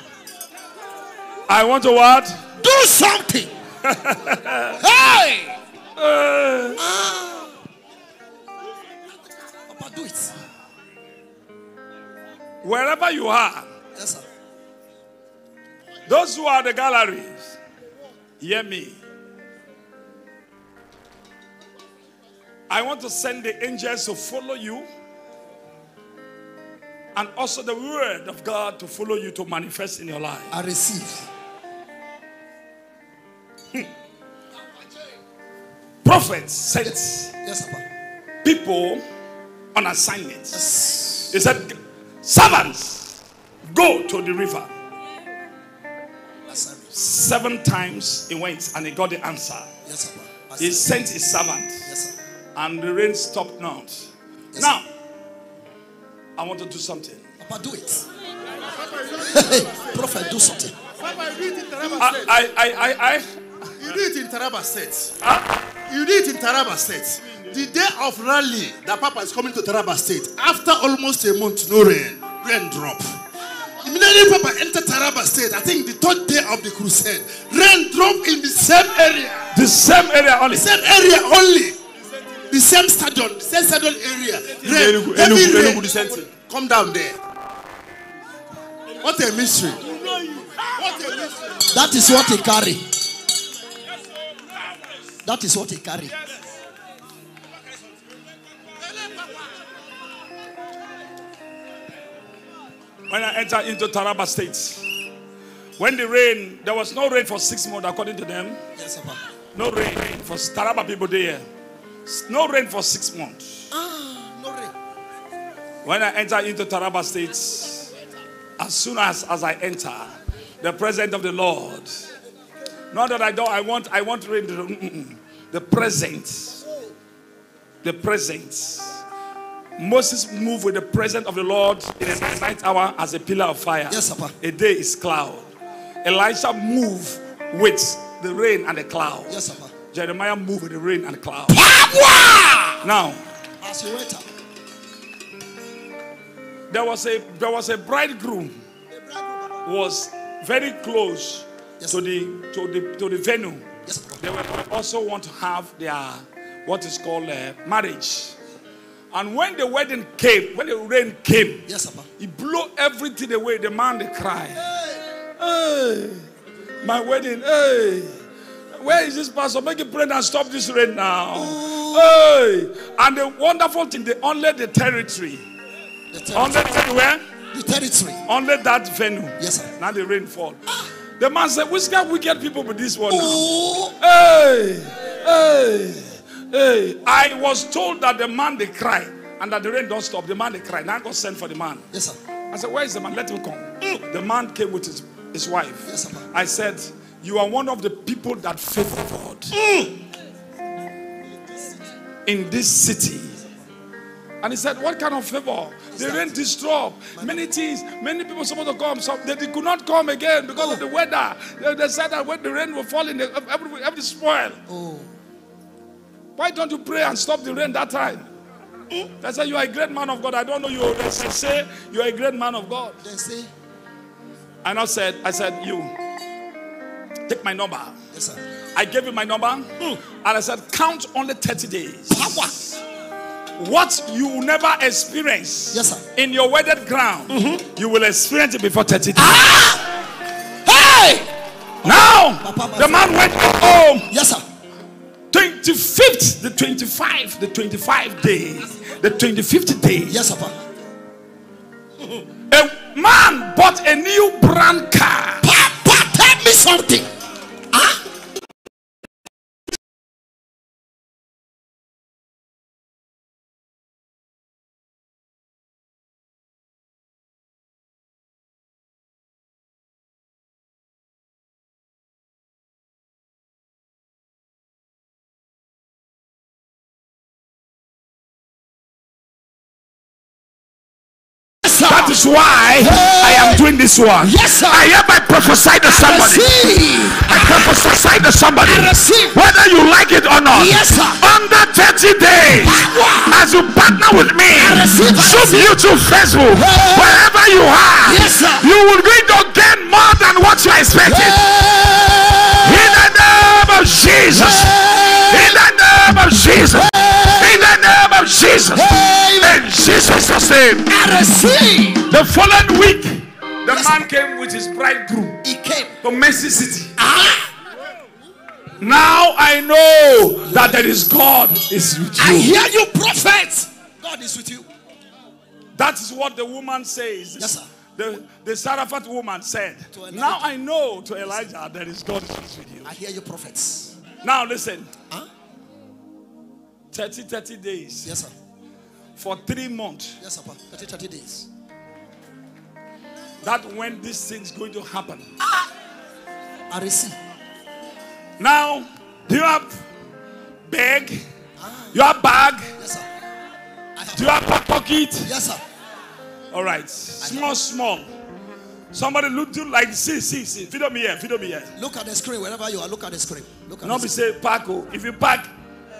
I want to what? Do something. hey! Uh, Papa, do it. wherever you are, Yes, sir. those who are the galleries, hear me. I want to send the angels to follow you and also the word of God to follow you to manifest in your life. I receive. Hmm. Prophets sent Yes, Papa. people on assignment. Yes. He said, Servants, go to the river. Yes, sir. Seven times he went and he got the answer. Yes, Papa. I He sent his servant Yes, sir. and the rain stopped not. Yes, Now, I want to do something. Papa, do it. Prophet, do something. Papa, you did it in Taraba I, State. I, I, I, I You did it in Taraba State. Huh? You did it in Taraba State. The day of rally, that Papa is coming to Taraba State. After almost a month, no rain. Rain drop. Immediately Papa entered Taraba State. I think the third day of the crusade. Rain drop in the same area. the same area only. The same area only. The same stadium. The same stadium area. Rain. Enugu- heavy Enugu- rain. Enugu the. Come down there. What a mystery. What a mystery. That is what he carry. That is what he carry. When I entered into Taraba State, when the rain, there was no rain for six months, according to them. Yes, Papa. No rain for Taraba people there. No rain for six months. Ah, no rain. When I enter into Taraba State, as soon as, as I enter, the presence of the Lord. Not that I don't, I want, I want rain. mm, mm, mm. The presence. The presence. Moses moved with the presence of the Lord in the night hour as a pillar of fire. Yes, Papa. A day is cloud. Elijah moved with the rain and the cloud. Yes, Papa. Jeremiah moved with the rain and the cloud. Power! Now, As you up. there was a there was a bridegroom was very close Yes. to the to the to the venue. Yes, They were also want to have their what is called uh, marriage. And when the wedding came, when the rain came, Yes, Papa. it blew everything away. The man they cry, hey, my wedding, hey. Where is this pastor? Make it pray and stop this rain now. Hey. And the wonderful thing, they only the territory. The Only territory. tell where? The territory. Only that venue. Yes, sir. Now the rain fall. The man said, which kind of wicked people with this one now? Oh, Hey, hey, hey. I was told that the man they cry and that the rain don't stop. The man they cry. Now God sent for the man. yes, sir. I said, Where is the man? Let him come. Mm. The man came with his, his wife. Yes, sir. I said, You are one of the people that favor God mm. in this city. And he said, What kind of favor? The rain disturb many things. Many people supposed to come. Some they, they could not come again because of the weather. They, they said that when the rain will fall in, the, every, every spoil. Oh, Why don't you pray and stop the rain that time? Eh? They said, You are a great man of God. I don't know you. They said, Say, you are a great man of God. then say, And I said, I said, you take my number. yes, sir. I gave him my number. Hmm. And I said, count only 30 days. Power. What you will never experience Yes, sir. in your wedded ground, mm-hmm. you will experience it before 30 days. Ah! Hey! Now, Papa, the man went home. Yes, sir. 25th, the 25, the 25 days, the 25th day. Yes. Papa. A man bought a new brand car. Papa, tell me something. Is why I am doing this one. Yes, sir. I hereby prophesy to somebody. Receive. I prophesy to somebody. I receive. Whether you like it or not. Yes, sir. Under 30 days, Power. as you partner with me, I. I Zoom. YouTube, Facebook, Hey. wherever you are, Yes, sir. you will going to gain more than what you are expecting. In the name of Jesus. In the name of Jesus. In the name of Jesus. In Jesus' name. I receive. The following week, the Yes, man came with his bridegroom He came. to Mercy City. Ah, Now I know that there is God is with you. I hear you, prophet. God is with you. That is what the woman says. Yes, sir. The, the Sarafat woman said, Now I know to Elijah there is God is with you. I hear you, prophets. Now listen. Huh? 30, 30 days Yes, sir. for three months. Yes, sir. 30, 30 days. That when this thing is going to happen. I receive. Now, do you have bag? You have bag? Yes, sir. Have. Do you have back pocket? Yes, sir. All right. Small, small. Somebody look do like see, see, see. Feed me here. Feed me here. Look at the screen wherever you are. Look at the screen. Look at Not the be screen. say pack. Oh. If you pack,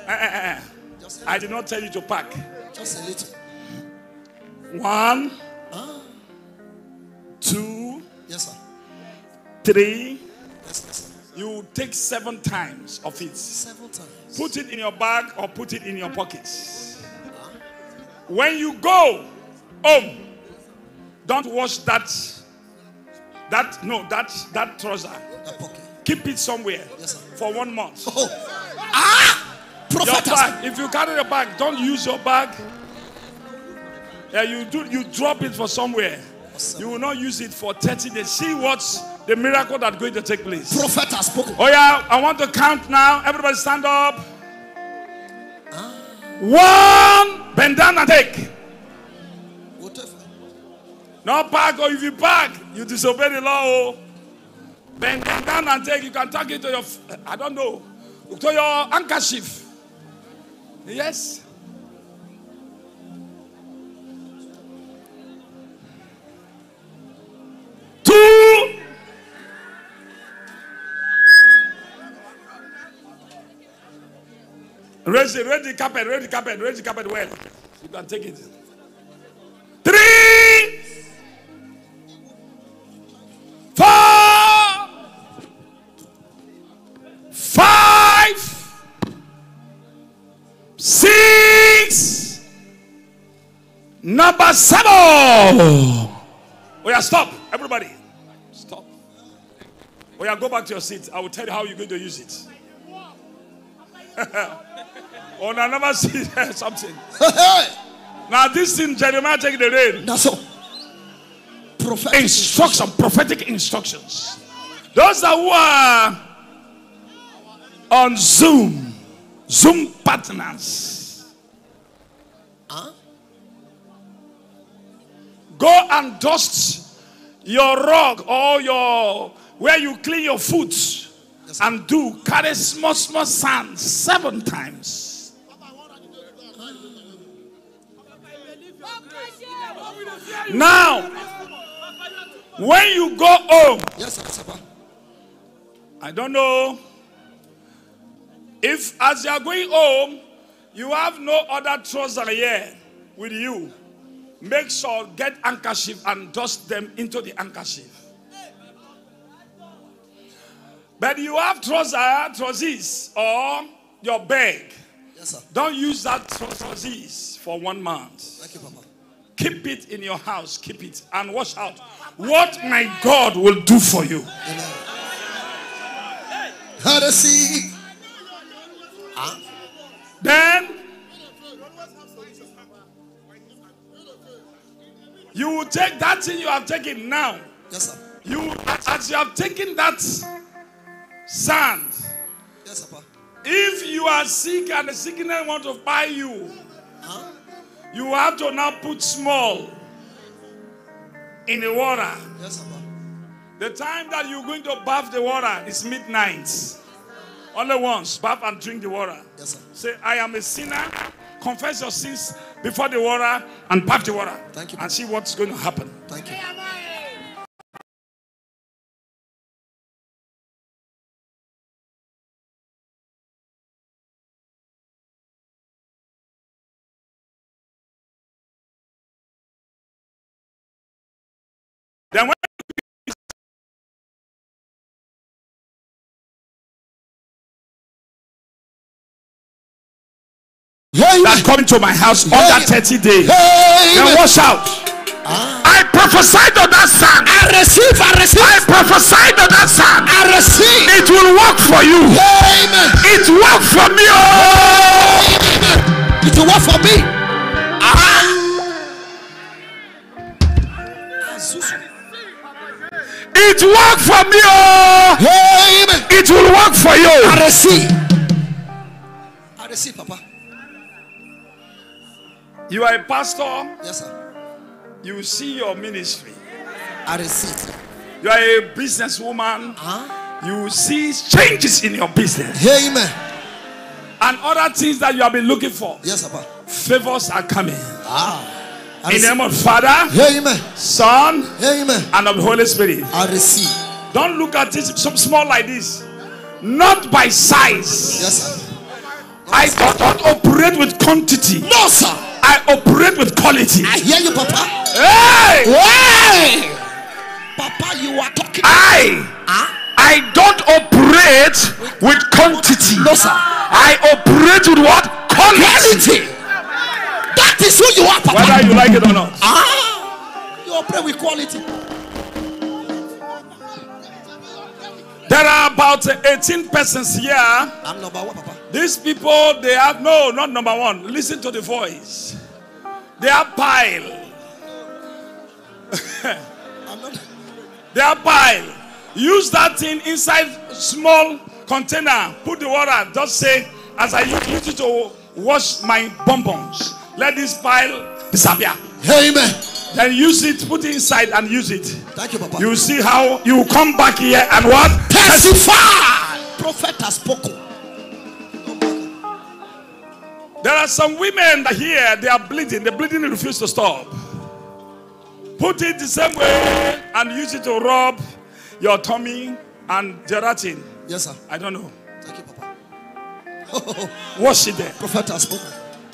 eh, eh, eh, eh. I did not tell you to pack. just a little. One, Ah, two, yes, sir. three. Yes, yes, sir. You take seven times of it. Several times. Put it in your bag or put it in your pockets. When you go home, don't wash that. That no, that that trouser. Pocket. Keep it somewhere Yes, for one month. Oh. Ah! Prophet. bag. If you carry the bag, don't use your bag. Yeah, you do. You drop it for somewhere. You will not use it for 30 days. See what's the miracle that's going to take place. Prophet has spoken. Oh yeah, I want to count now. Everybody stand up. One, bend down and take. Whatever. No park, or oh, if you park, you disobey the law. Oh. Bend down and take. You can take it to your, I don't know, to your anchor handkerchief. Yes. Two. Raise it, raise the carpet, raise the carpet, raise the carpet well. You can take it. Three. Four. Five. Six. Number seven. Oh yeah, stop. Everybody. Stop. Oh yeah, go back to your seat. I will tell you how you're going to use it. oh, I never see something. Now this in Jeremiah taking the rain. That's all. Prophetic. Instruction, prophetic instructions. Those that who are on Zoom, Zoom partners. Go and dust your rug or your where you clean your foot and do carry small small sand seven times. Now, when you go home, Yes, sir. Sir. I don't know if as you are going home, you have no other trouser here with you. Make sure get handkerchief and dust them into the handkerchief. But you have trouser, trousers or your bag. Yes, sir. Don't use that trousers for one month. Thank you, Papa. Keep it in your house. Keep it and watch out. What my God will do for you. Amen. Heresy. Then you will take that thing you have taken now. Yes, sir. You as you have taken that sand. Yes, sir. If you are sick and the sickness want to buy you, you have to now put small in the water. Yes, sir. The time that you're going to bath the water is midnight. Only once, bath and drink the water. Yes, sir. Say, I am a sinner. Confess your sins before the water and bath the water. Thank you. And see what's going to happen. Thank you. Amen. that come to my house Hey. under 30 days, then Amen. watch out. I prophesied on that sand. I receive. I receive. I prophesied on that sand. I receive. It will work for you. Amen. It worked for me. Oh. Amen. It will work for me. Ah. It worked for me. Oh. Amen. It will work for you. I receive. I receive, Papa. You are a pastor. Yes, sir. You see your ministry. I receive. You are a businesswoman. Huh? You see changes in your business Amen. and other things that you have been looking for. Yes, Papa. Favors are coming. Ah. I In the name of Father, Amen. Son, Amen. and of the Holy Spirit. I receive. Don't look at it some small like this. Not by size. Yes, sir. I don't operate with quantity. No, sir. I operate with quality. I hear you, Papa. Hey! Hey! Papa, you are talking. I Ah? I don't operate with quantity. No, sir. I operate with what? Quality. That is who you are, Papa. Whether you like it or not. Ah! You operate with quality. There are about 18 persons here. I'm number one, Papa. These people, they have no, not number one. Listen to the voice. They are pile. They are pile. Use that thing inside small container. Put the water. Just say, as I use it to wash my bonbons. Let this pile disappear. Amen. Then use it, put it inside and use it. Thank you, Papa. You see how you come back here and what? testify. Prophet has spoken. There are some women that here they are bleeding. The bleeding refuse to stop. Put it the same way and use it to rub your tummy and gelatin. Yes, sir. I don't know. Thank you, Papa. Wash it there. prophet has spoken.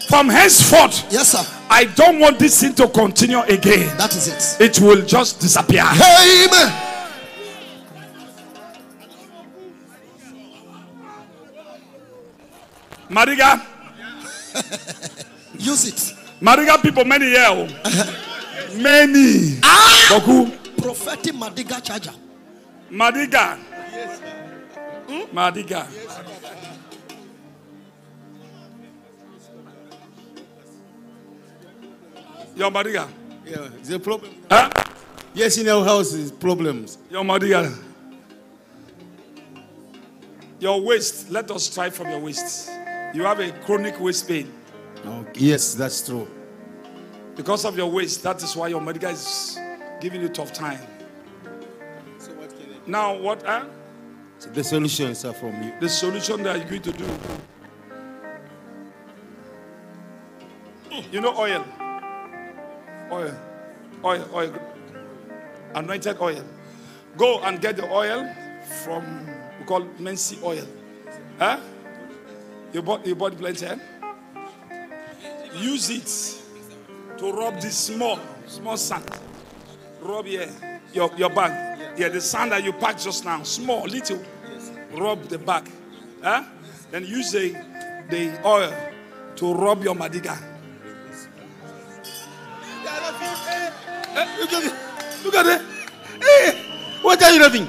From henceforth, Yes, sir. I don't want this thing to continue again. That is it. It will just disappear. Amen. Mariga, Use it. Mariga people many here. oh. Many. Ah! Boku. Prophetic Madiga charger. Madiga. Madiga. Your Madiga. Yeah, it's a problem. Huh? Yes, in our house is problems. Your Madiga. Your waist. Let us try from your waist. You have a chronic waist pain. Okay. Yes, that's true. Because of your waist, that is why your Madiga is giving you tough time. So what can I Now, what? Huh? so the solutions are from you. The solution that you're going to do. You know oil. Oil. Oil. Oil. Anointed oil. Go and get the oil from we call Mercy oil. Huh? You bought you bought plenty. eh? Use it to rub this small, small sand. Rub here. Your your bag. Yeah, the sand that you packed just now. Small, little. Rub the bag. Huh? Then use the, the oil to rub your madiga. Look at it. Look at it. Hey, what are you having?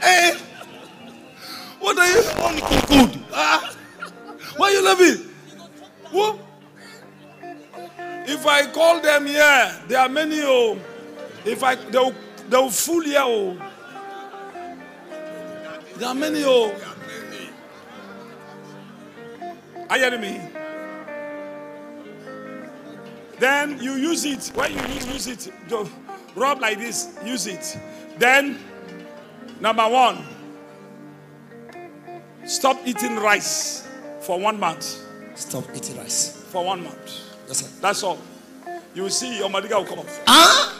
Hey. What are you? Only good. Ah. Why are you laughing? What? If I call them here, there are many. Oh, if I they'll they'll fool here. Oh, there are many. Oh, are you hearing me? Then you use it. When you use, it, rub like this. Use it. Then, number one, stop eating rice for one month. Stop eating rice. For one month. Yes, sir. That's all. You will see your madiga will come up. Ah,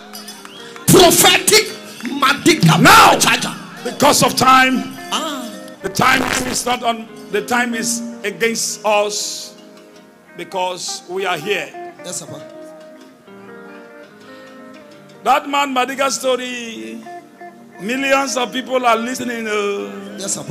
prophetic Madiga Now! charger. Because of time, Ah, the time is not on. The time is against us because we are here. yes, sir. That man Madiga story. Millions of people are listening. uh, Yes, sir.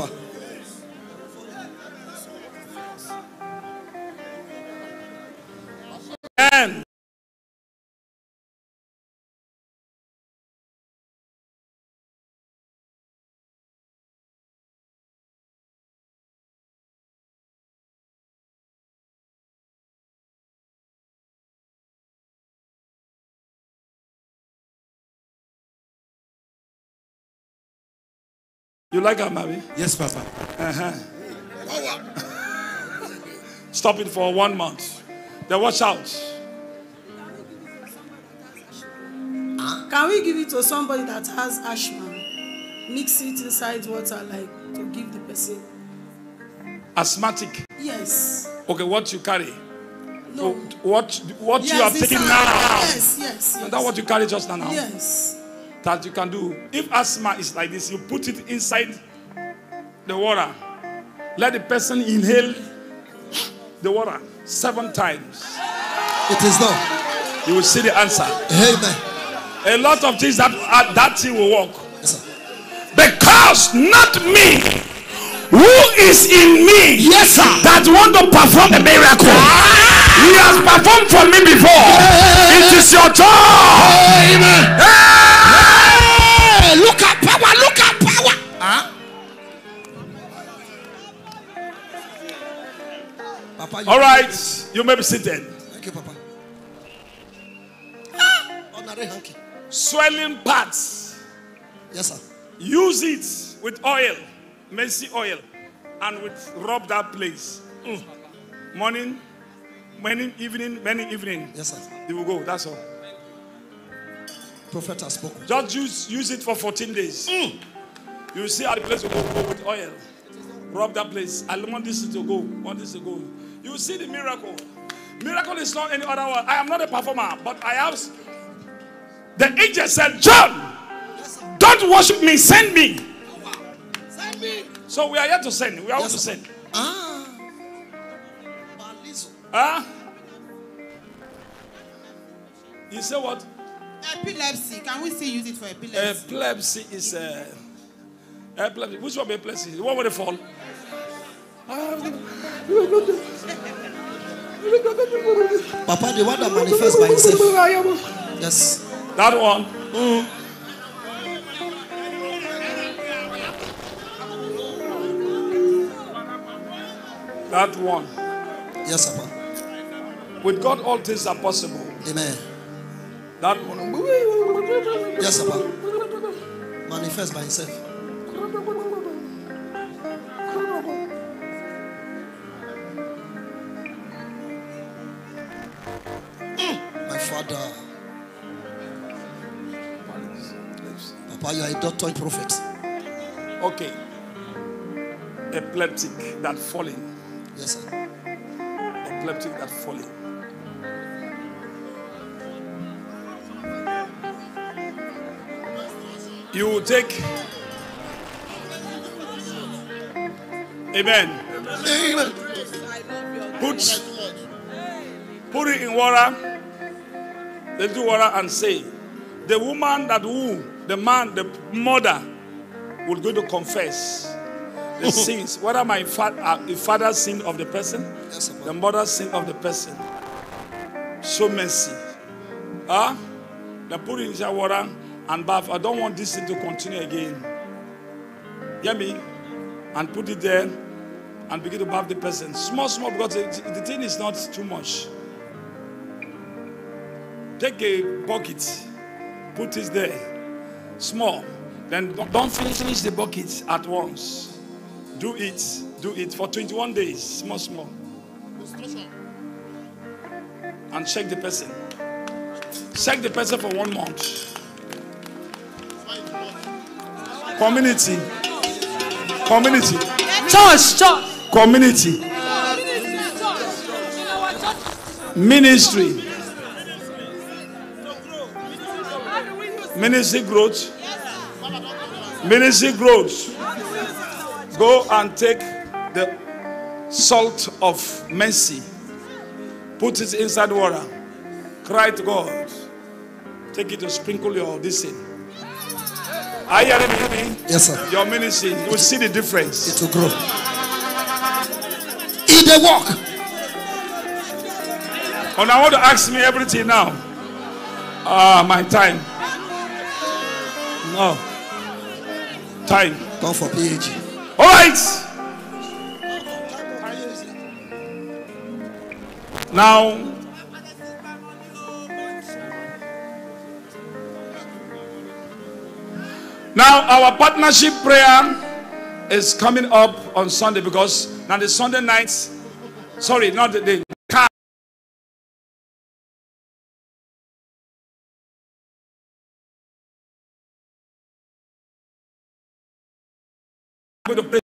You like Amabi? Yes, Papa. Uh-huh. Stop it for one month. Then watch out. Can we give it to somebody that has asthma? Mix it inside water, like to give the person. Asthmatic. Yes. Okay, what you carry? No. What what you yes, have it's taken a- now? Yes, yes, yes. Is that what you carry just now? Yes. That you can do. If asthma is like this, you put it inside the water. Let the person inhale the water seven times. It is done. You will see the answer. Amen. A lot of things that uh, that thing will work. Yes. Because not me, who is in me, Yes, sir. that want to perform a miracle. He has performed for me before. It is your turn. Amen. Hey, All right, you may be seated. Thank you, Papa. Ah. Swelling parts, Yes, sir. use it with oil, mercy oil, and with rub that place. Mm. Morning, morning, evening, morning, evening. Yes, sir. You will go. That's all. Prophet has spoken. Just use use it for 14 days. You will see how the place will go, go with oil. Rub that place. I want this to go. Want this to go. You see the miracle. Miracle is not any other word. I am not a performer, but I have. The angel said, John, don't worship me, send me. Send me. So we are here to send. We are here Yes, to send. Ah. Huh? You say what? Epilepsy. Can we still use it for epilepsy? Epilepsy is uh, epilepsy. Which one be epilepsy? The one where they fall. Papa, the one that manifests by himself. Yes. That one. Mm. That one. Yes, Papa. With God, all things are possible. Amen. That one. Yes, Papa. Manifest by himself. Father. Papa, you are a doctor and prophet. Okay. Epileptic that falling. Yes, sir. Epileptic that falling. You will take. Amen. Amen. Put, put it in water. Little water and say, the woman that who, the man, the mother, will go to confess the sins. Whether my fa- uh, the father's sin of the person, Yes, the mother's sin of the person. Show mercy. Huh? Then put in the water and bath. I don't want this thing to continue again. Hear me? And put it there and begin to bath the person. Small, small, because the, the thing is not too much. Take a bucket, put it there. Small. Then don't- don't finish, finish the bucket at once. Do it, do it for 21 days. Small, small. And check the person. Check the person for one month. Community. Community. Church, church. Community. Ministry. Ministry growth. Ministry growth. Go and take the salt of mercy. Put it inside water. Cry to God. Take it to sprinkle your this in. Are you hearing me? Yes, sir. Your ministry, you will see the difference. It will grow. In the walk. And I want to ask me everything now. Ah, my time. No. Time. Come for PhD. All right. Now, now our partnership prayer is coming up on Sunday because now the Sunday nights, sorry, not the, the car. going to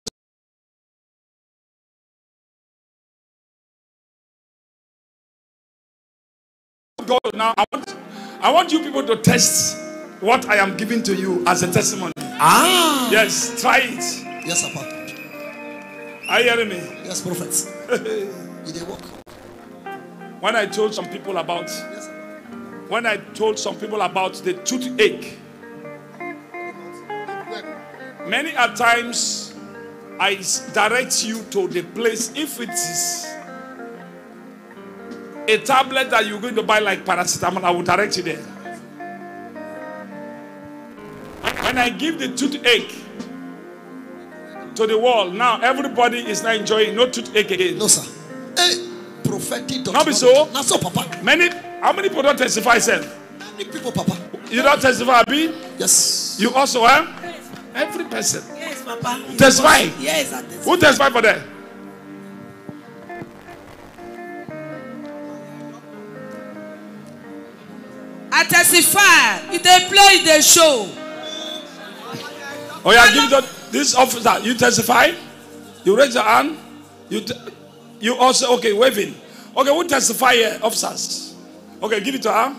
God now. I want, I want you people to test what I am giving to you as a testimony. Ah. Yes, try it. Yes, Papa. Are you hearing me? Yes, prophets. In the walk. When I told some people about, Yes, when I told some people about the toothache, many a times I direct you to the place if it is a tablet that you're going to buy like paracetamol, I will direct you there. When I give the toothache to the wall, now everybody is not enjoying no toothache again. No, sir. Hey, prophetic Not be so. Not so, Papa. Many, how many people don't testify, sir? Many people, Papa. You don't testify, Abi? Yes. You also, eh? Every person. Yes, Papa. Testify. Yes, I testify. Who testify for that? I testify. If they play, they show. Oh yeah, give it to this officer. You testify. You raise your hand. You te- you also okay waving. Okay, who testify here, officers? Okay, give it to her.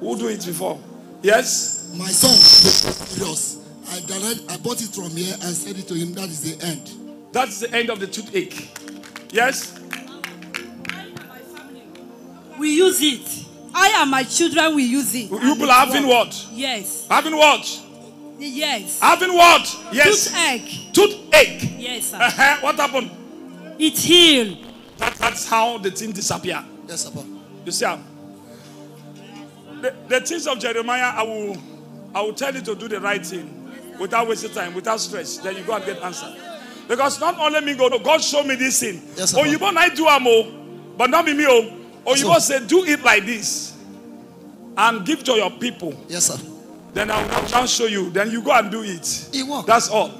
Who do it before? Yes. My son, serious. I direct, I bought it from here and said it to him. That is the end. That's the end of the toothache. Yes. We use it. I and my children will use it. You people are having what? Yes. Having what? Yes. Having what? Yes. Toothache. Toothache. Yes, sir. Uh-huh. What happened? It healed. That, that's how the thing disappear. Yes, Papa. You see, um, the, the things of Jeremiah, I will, I will tell you to do the right thing without wasting time, without stress. Then you go and get answer. Because not only me go, no, God show me this thing. Yes, oh, you want I do amo, but not be me. Oh, Or you must say, do it like this and give to your people. Yes, sir. Then I'll now now show you. Then you go and do it. It work. That's all.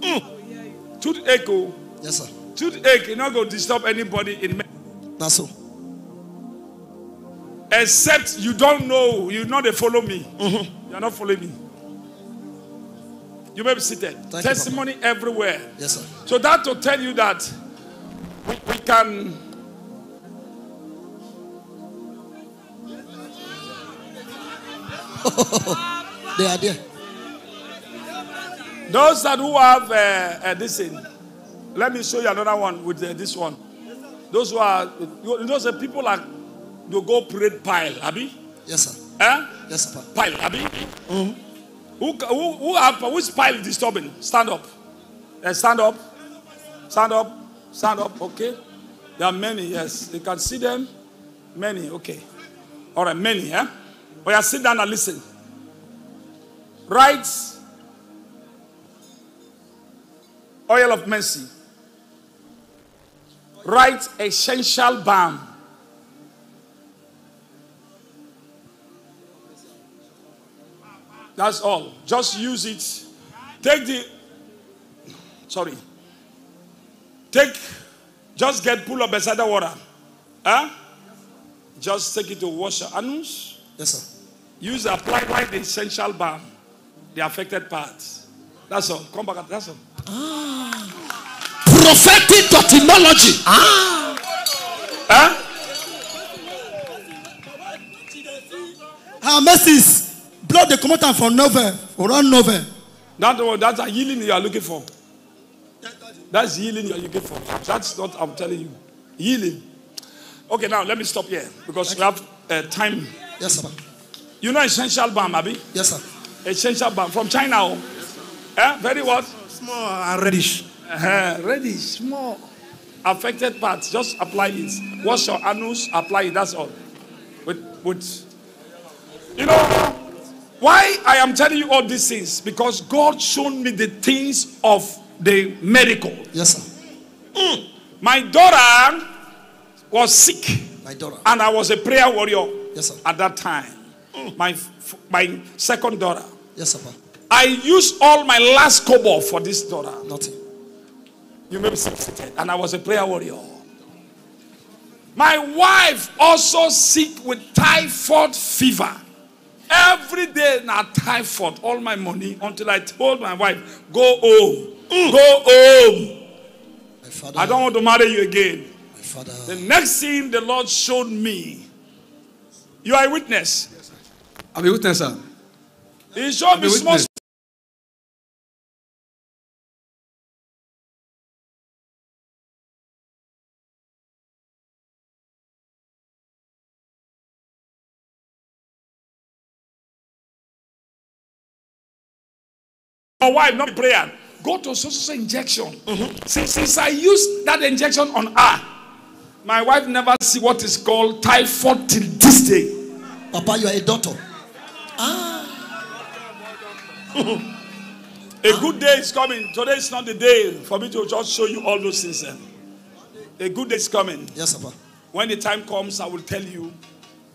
Mm. Toothache, echo. Yes, sir. toothache, you're not going to disturb anybody in me. That's so. Except you don't know, you know they follow me. Mm-hmm. You're not following me. You may be seated. Thank you, Testimony everywhere. Yes, sir. So that will tell you that we, we can They are there. those that who have uh, uh, this thing. Let me show you another one with uh, this one. Those who are you know the people are they go parade pile, Abby. Yes, sir. Eh? Yes, sir. Pile, Abby. Who, who, who have which pile is disturbing? Stand up. Eh, stand up. Stand up. Stand up. Okay. There are many. Yes, you can see them. Many. Okay. All right. Many. Eh? Oh yeah. Sit down and listen. Right. Oil of mercy. Right essential balm. That's all. Just use it. Take the. Sorry. Take. Just get pull up beside the water. Huh? Just take it to wash your anus. Yes, sir. Use apply like the essential balm, the affected parts. That's all. Come back. That's all. Ah. Prophetic terminology. Huh? Our mercies. Blood they come out from nowhere. Around nowhere. That one, that's a healing you are looking for. That's healing you are looking for. That's not I'm telling you. Healing. Okay, now let me stop here because we have uh, time. Yes, sir. You know essential balm, Abby? Yes, sir. Essential balm from China. Oh. Eh? Very what? Small and reddish. Uh-huh. Ready, small. Affected parts, just apply it. Wash your anus, apply it, that's all. With, with, you know, why I am telling you all these things? Because God showed me the things of the miracle. Yes, sir. Hmm. My daughter was sick, My daughter. and I was a prayer warrior Yes, sir. at that time. Hmm. My, my second daughter. Yes, sir. I used all my last kobo for this daughter. Nothing. You may be seated. And I was a prayer warrior. My wife also sick with typhoid fever. Every day now typhoid, all my money until I told my wife, go home. Mm. Go home. My father. I don't want to marry you again. My father. The next thing the Lord showed me, you are a witness. I'm a witness, sir. He showed me small My wife, not prayer. Go to so so injection. Since, since I used that injection on her, my wife never see what is called typhoid till this day. Papa, you are a daughter. A good day is coming. Today is not the day for me to just show you all those things. eh. A good day is coming. Yes. Papa. When the time comes, I will tell you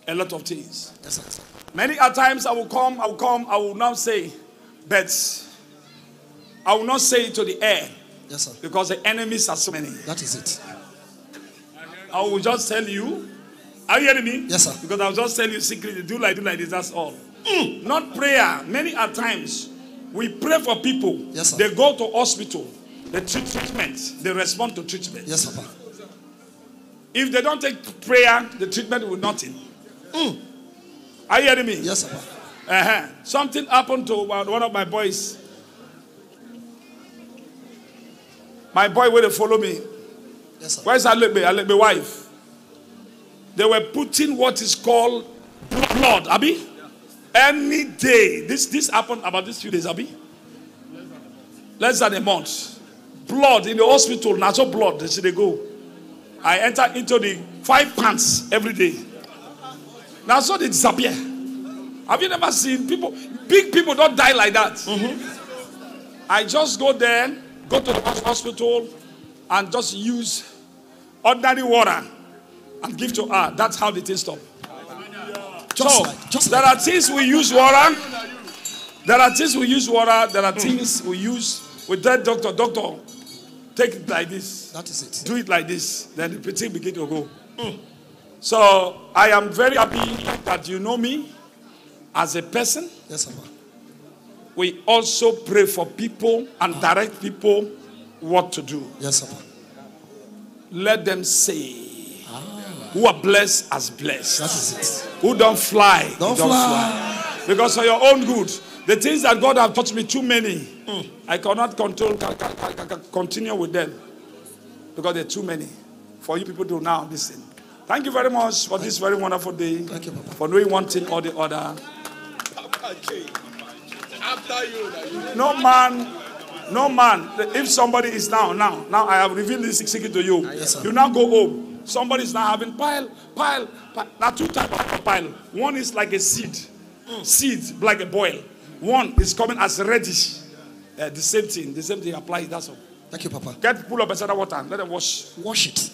a lot of things. Yes, sir. Many a times I will come, I will come, I will now say, but I will not say it to the air Yes, sir. because the enemies are so many. That is it. I will just tell you. Are you hearing me? Yes, sir. Because I'll just tell you secretly. Do like do like this. That's all. Not prayer. Many a times we pray for people. Yes, sir. They go to hospital. They treat treatment. They respond to treatment. Yes, sir. If they don't take prayer, the treatment will nothing. Are you hearing me? Yes, sir. Uh-huh. Something happened to one of my boys. My boy will they follow me. Yes, sir. Where's Alebe? Alebe wife. They were putting what is called blood, Abi. Any day. This this happened about these few days, Abi. Less than a month. Blood in the hospital, natural blood. They say they go. I enter into the five pants every day. Now so they disappear. Have you never seen people? Big people don't die like that. Mm-hmm. I just go there, go to the hospital, and just use ordinary water. and give to her. That's how the thing stop. Just so like, just there like. are things we use water. There are things we use water. There are things we use. We tell doctor, doctor, take it like this. That is it. Do it like this. Then the thing begin to go. So I am very happy that you know me as a person. Yes, Papa. We also pray for people and direct people what to do. Yes, Papa. Let them say, who are blessed as blessed. That is it. Who don't fly. Don't don't fly. Because for your own good, the things that God have taught me too many, hmm. I cannot control, continue with them because they're too many for you people to now listen. Thank you very much for this very wonderful day. Thank you, Papa. For knowing one thing or the other. No man, no man. If somebody is now, now, now, I have revealed this secret to you. Yes, sir. you now go home. Somebody is now having pile, pile, pile. There are two types of pile. One is like a seed, seed like a boil. One is coming as reddish. Uh, the same thing, the same thing apply. That's all. Thank you, Papa. Get pull up a water and let them wash. Wash it.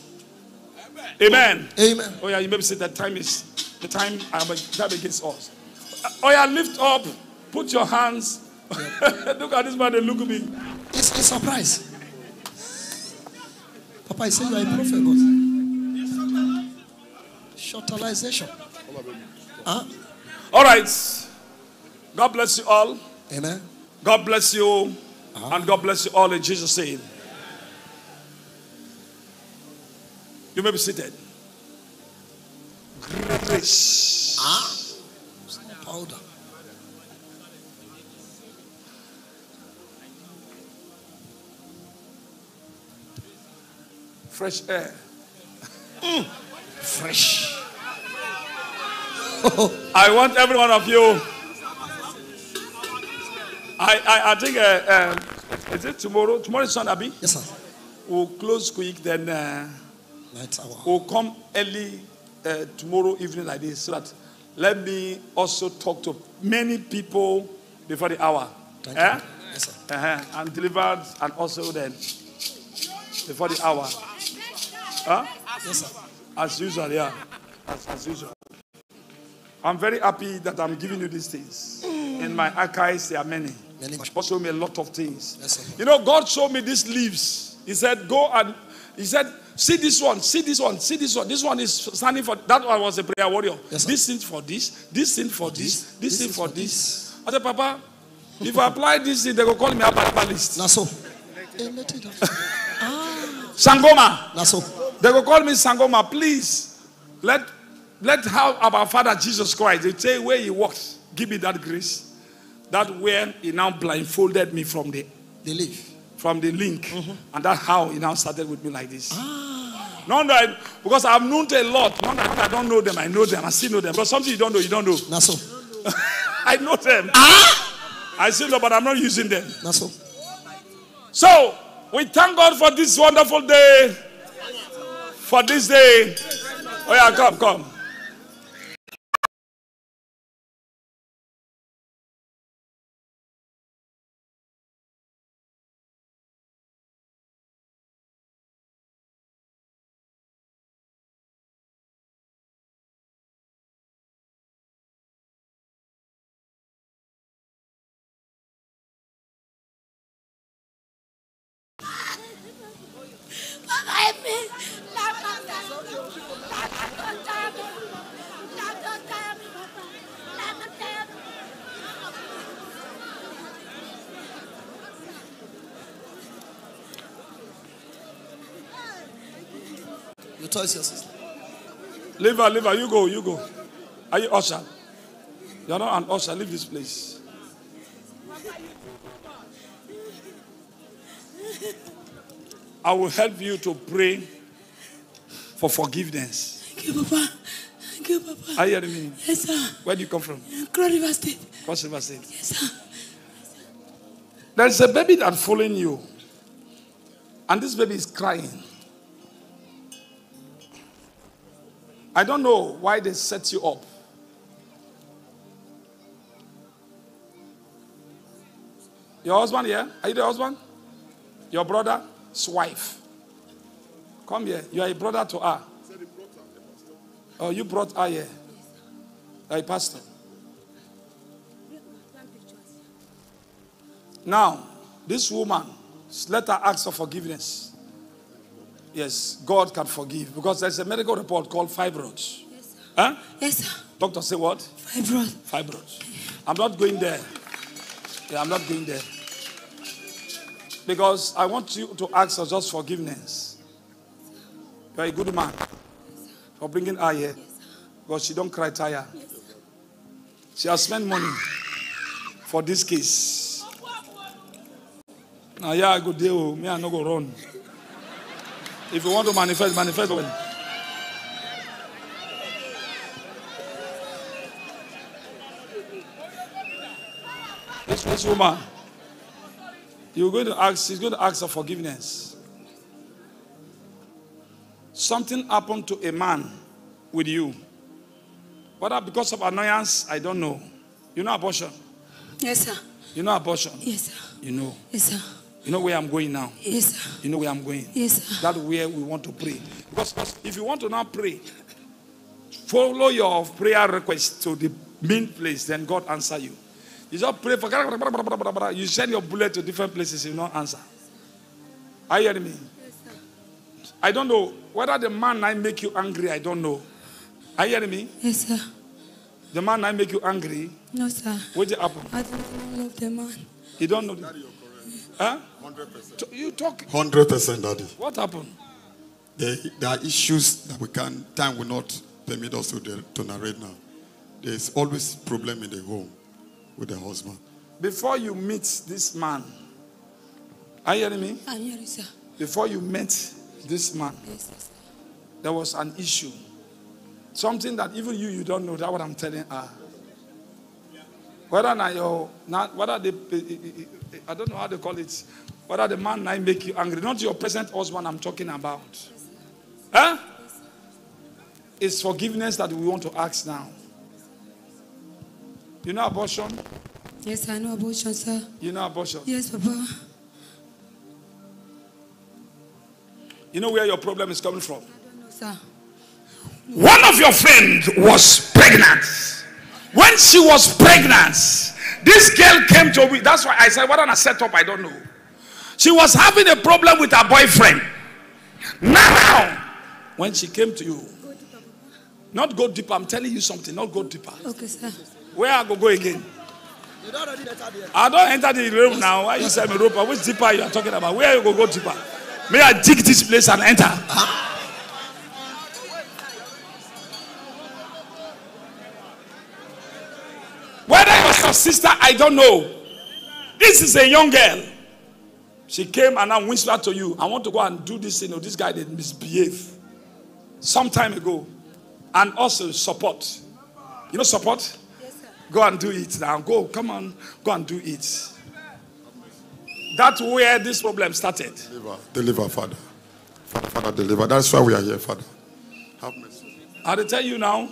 Amen. Amen. Oh yeah, you maybe say that time is the time I am time against us. Oh yeah, lift up, put your hands. look at this man, they look at me. It's a surprise. Papa, I say you are a prophet, but shortalization. Huh? All right. God bless you all. Amen. God bless you. And God bless you all in Jesus' name. You may be seated. Grace. Ah, Powder. Fresh air. Fresh. I want every one of you. I I, I think uh, um, is it tomorrow? Tomorrow is Sunday. Yes, sir. We'll close quick, then uh, Night hour. we'll come early uh, tomorrow evening like this, so that let me also talk to many people before the hour. Thank Eh? you. Yes, sir. Uh-huh. And delivered, and also then before the hour. Huh? Yes, sir. As usual, yeah. As, as usual. I'm very happy that I'm giving you these things. In my archives, there are many. Many. God showed me a lot of things. Yes, sir. You know, God showed me these leaves. He said, Go and he said, See this one, see this one, see this one. This one is standing for that one was a prayer warrior. Yes, this thing for this, this thing for this, this, this thing is for for this. I said, Papa, if I apply this thing, they will call me a list. Now so. Sangoma. Now so. They will call me Sangoma. Please let let how our Father Jesus Christ. They say where he walks, give me that grace. That where he now blindfolded me from the They leave. from the link, and that's how he now started with me like this. Not that because I've known a lot. Not that I don't know them, I know them. I still know them. But something you don't know, you don't know. Now so. I know them. Ah! I still know, but I'm not using them. Now so. So we thank God for this wonderful day. For this day. Oh yeah, come, come. Toss your sister. Leave her, leave her. You go, you go. Are you usher? You're not an usher. Leave this place. I will help you to pray for forgiveness. Thank you, Papa. Thank you, Papa. Are you hearing me? Yes, sir. Where do you come from? Cross River State. Cross River State. Yes, sir. There's a baby that's following you, and this baby is crying. I don't know why they set you up. Your husband here? Are you the husband? Your brother's wife. Come here. You are a brother to her. Oh, you brought Aye. Hey, Pastor. Now, this woman, let her ask for forgiveness. Yes, God can forgive because there's a medical report called fibroids. Huh? Yes, sir. Doctor say what? Fibroid. Fibroids. I'm not going there. Yeah, I'm not going there. Because I want you to ask for just forgiveness. You're a good man for bringing her here. Because she don't cry tire. She has spent money for this case. Now, yeah, I go there. Me, I no go run. If you want to manifest, manifest when. This, this woman, you're going to ask, she's going to ask for forgiveness. Something happened to a man with you. Whether because of annoyance, I don't know. You know abortion? Yes, sir. You know abortion? Yes, sir. You know. Yes, sir. You know where I'm going now? Yes, sir. You know where I'm going? Yes, sir. That's where we want to pray. Because if you want to now pray, follow your prayer request to the main place, then God answer you. You just pray for you send your bullet to different places, you not answer. Are you hearing me? Yes, sir. I don't know whether the man I make you angry. I don't know. Are you hearing me? Yes, sir. The man I make you angry. No, sir. What did happen? I don't know the man. You don't know. The, huh? So You talk. Hundred percent, Daddy. What happened? There, there are issues that we can time will not permit us to, to narrate now. There's always problem in the home with the husband. Before you meet this man, are you hearing me? I'm here, sir. Before you met this man, Yes, sir. there was an issue. Something that even you, you don't know. That's what I'm telling her. Whether now your, not whether they, eh, eh, eh, I don't know how they call it. Whether the man now make you angry, not your present husband. I'm talking about. Huh? It's forgiveness that we want to ask now. You know abortion? Yes, I know abortion, sir. You know abortion. Yes, Papa. You know where your problem is coming from. No, sir. One of your friends was pregnant. When she was pregnant, this girl came to me. That's why I said, what I set up, I don't know. She was having a problem with her boyfriend. Now, when she came to you, not go deeper, I'm telling you something, not go deeper. Okay, sir. Where I go go again? I don't enter the room now. Why you say me rope? Which deeper you are talking about? Where you go go deeper? May I dig this place and enter? Whether it was your sister, I don't know. This is a young girl. She came and I whispered to you, I want to go and do this. You know, this guy did misbehave some time ago. And also support. You know, support? Yes, Go and do it now. Go, come on, go and do it. That's where this problem started. Deliver, deliver, Father. Father, Father, deliver. That's why we are here, Father. Have mercy. I will tell you now.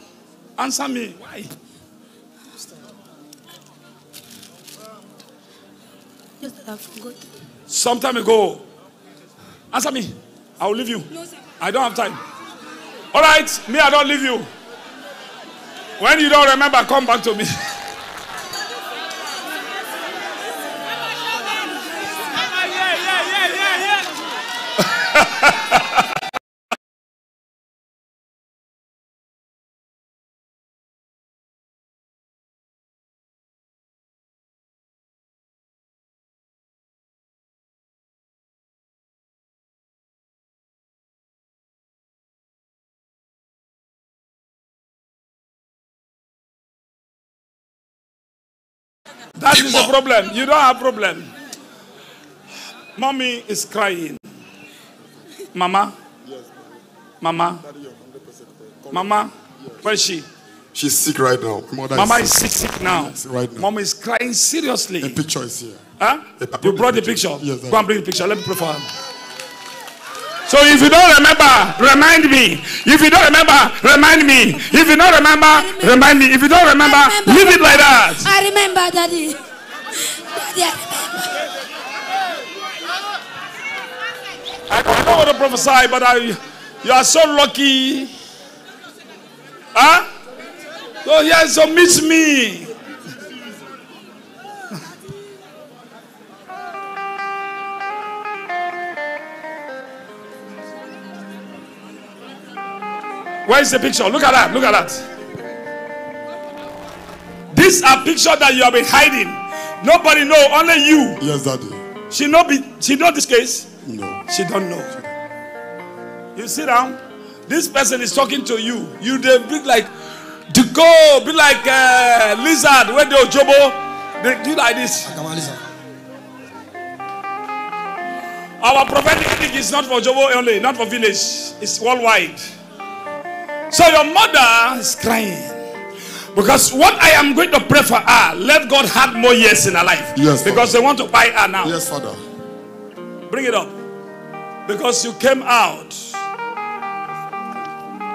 Answer me. Why? Just that I forgot. Some time ago. Answer me. I will leave you. No, sir. I don't have time. All right, me, I don't leave you. When you don't remember, come back to me. That is the problem. You don't have problem. Mommy is crying. Mama? Mama? Mama? Where is she? She's sick right now. Mother Mama is sick, sick now. Yes, right now. Mama is crying seriously. The picture is here. Huh? You brought the picture. picture. Yes, Go and bring the picture. Let me pray for her. So if you don't remember, remind me. If you don't remember, remind me. If you don't remember, remind me. If you don't remember, remember. leave it like that. I remember, Daddy. Daddy, I remember. I don't want to prophesy, but I, you are so lucky. Huh? So here, so meet me. Where is the picture? Look at that. Look at that. These are pictures that you have been hiding. Nobody know, only you. Yes, Daddy. She know be she know this case. No. She don't know. You sit down. This person is talking to you. You they be like to go be like uh, lizard when they jobo. They do like this. Our prophetic is not for Jobo only, not for village. It's worldwide. So your mother is crying. Because what I am going to pray for her, let God have more years in her life. Yes, Because they want to buy her now. Yes, Father. Bring it up. Because you came out.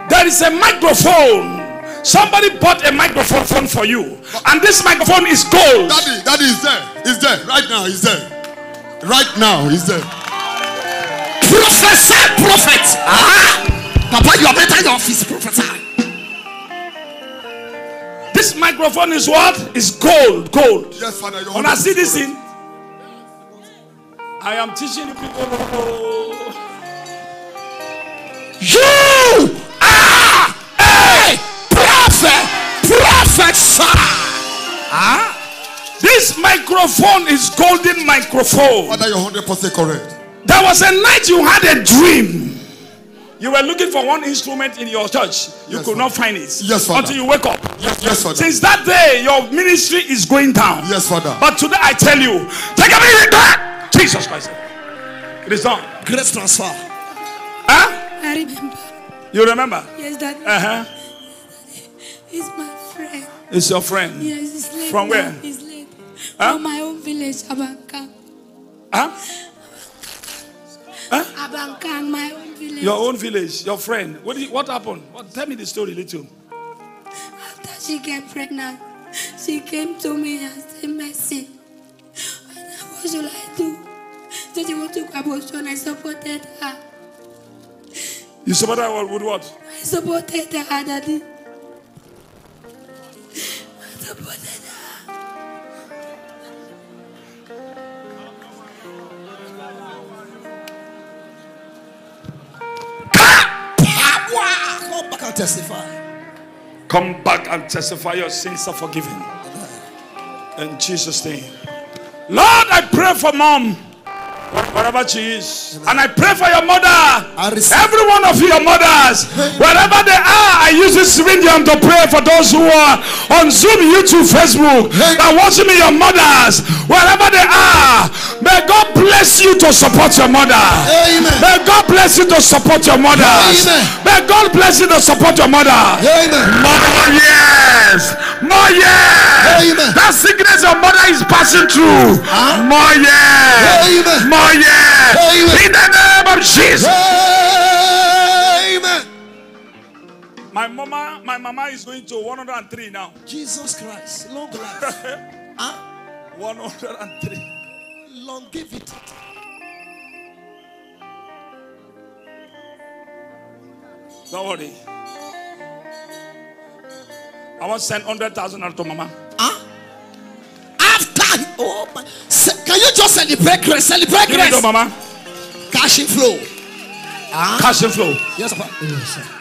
There is a microphone. Somebody bought a microphone for you. And this microphone is gold. Daddy, Daddy is there. He's there. Right now, he's there. Right now, he's there. Prophesy, prophet. Ah, Papa, you are better in your office, prophesy. This microphone is what? Is gold. Gold. Yes, Father. You're When I see this correct. in, I am teaching you people. You are a prophet, prophesy. Ah, this microphone is golden microphone. Father, you're 100% correct. There was a night you had a dream. You were looking for one instrument in your church. You Yes, could Father. not find it Yes, Father. until you wake up. Yes, yes, Father. Since that day, your ministry is going down. Yes, Father. But today I tell you, take a minute back. Jesus Christ. It is done. Grace transfer. Huh? I remember. You remember? Yes, that Uh huh. is my friend. It's your friend. Yes, he's late. From where? He's late. Huh? From my own village, Abankang. Huh? Abankang, my own village. Your own village, your friend. What, did, what happened? What, tell me the story little. After she get pregnant, she came to me and said, Mercy. What should I do? So she want to abortion. I supported her. You supported her with what? I supported her, Daddy. I supported Come back and testify. Come back and testify your sins are forgiven. In Jesus' name. Lord, I pray for mom. Wherever she is. And I pray for your mother. Every one of your mothers, wherever they are, I use this medium to pray for those who are on Zoom, YouTube, Facebook, that watching me, your mothers, wherever they are. May God bless you to support your mother. Amen. May God bless you to support your mothers. Amen. May God bless you to support your mother. Amen. More years. More years. Amen. That sickness your mother is passing through. More years. Amen. More years. Amen. In the name of Jesus. Amen. My mama, my mama is going to 103 now. Jesus Christ, long life, huh? 103. longevity. Don't worry. I want to send 100,000 out to mama. Huh? Oh my, can you just celebrate grace? Celebrate Give it to grace. mama. Cash flow. Ah. Cash and flow. Yes, Papa.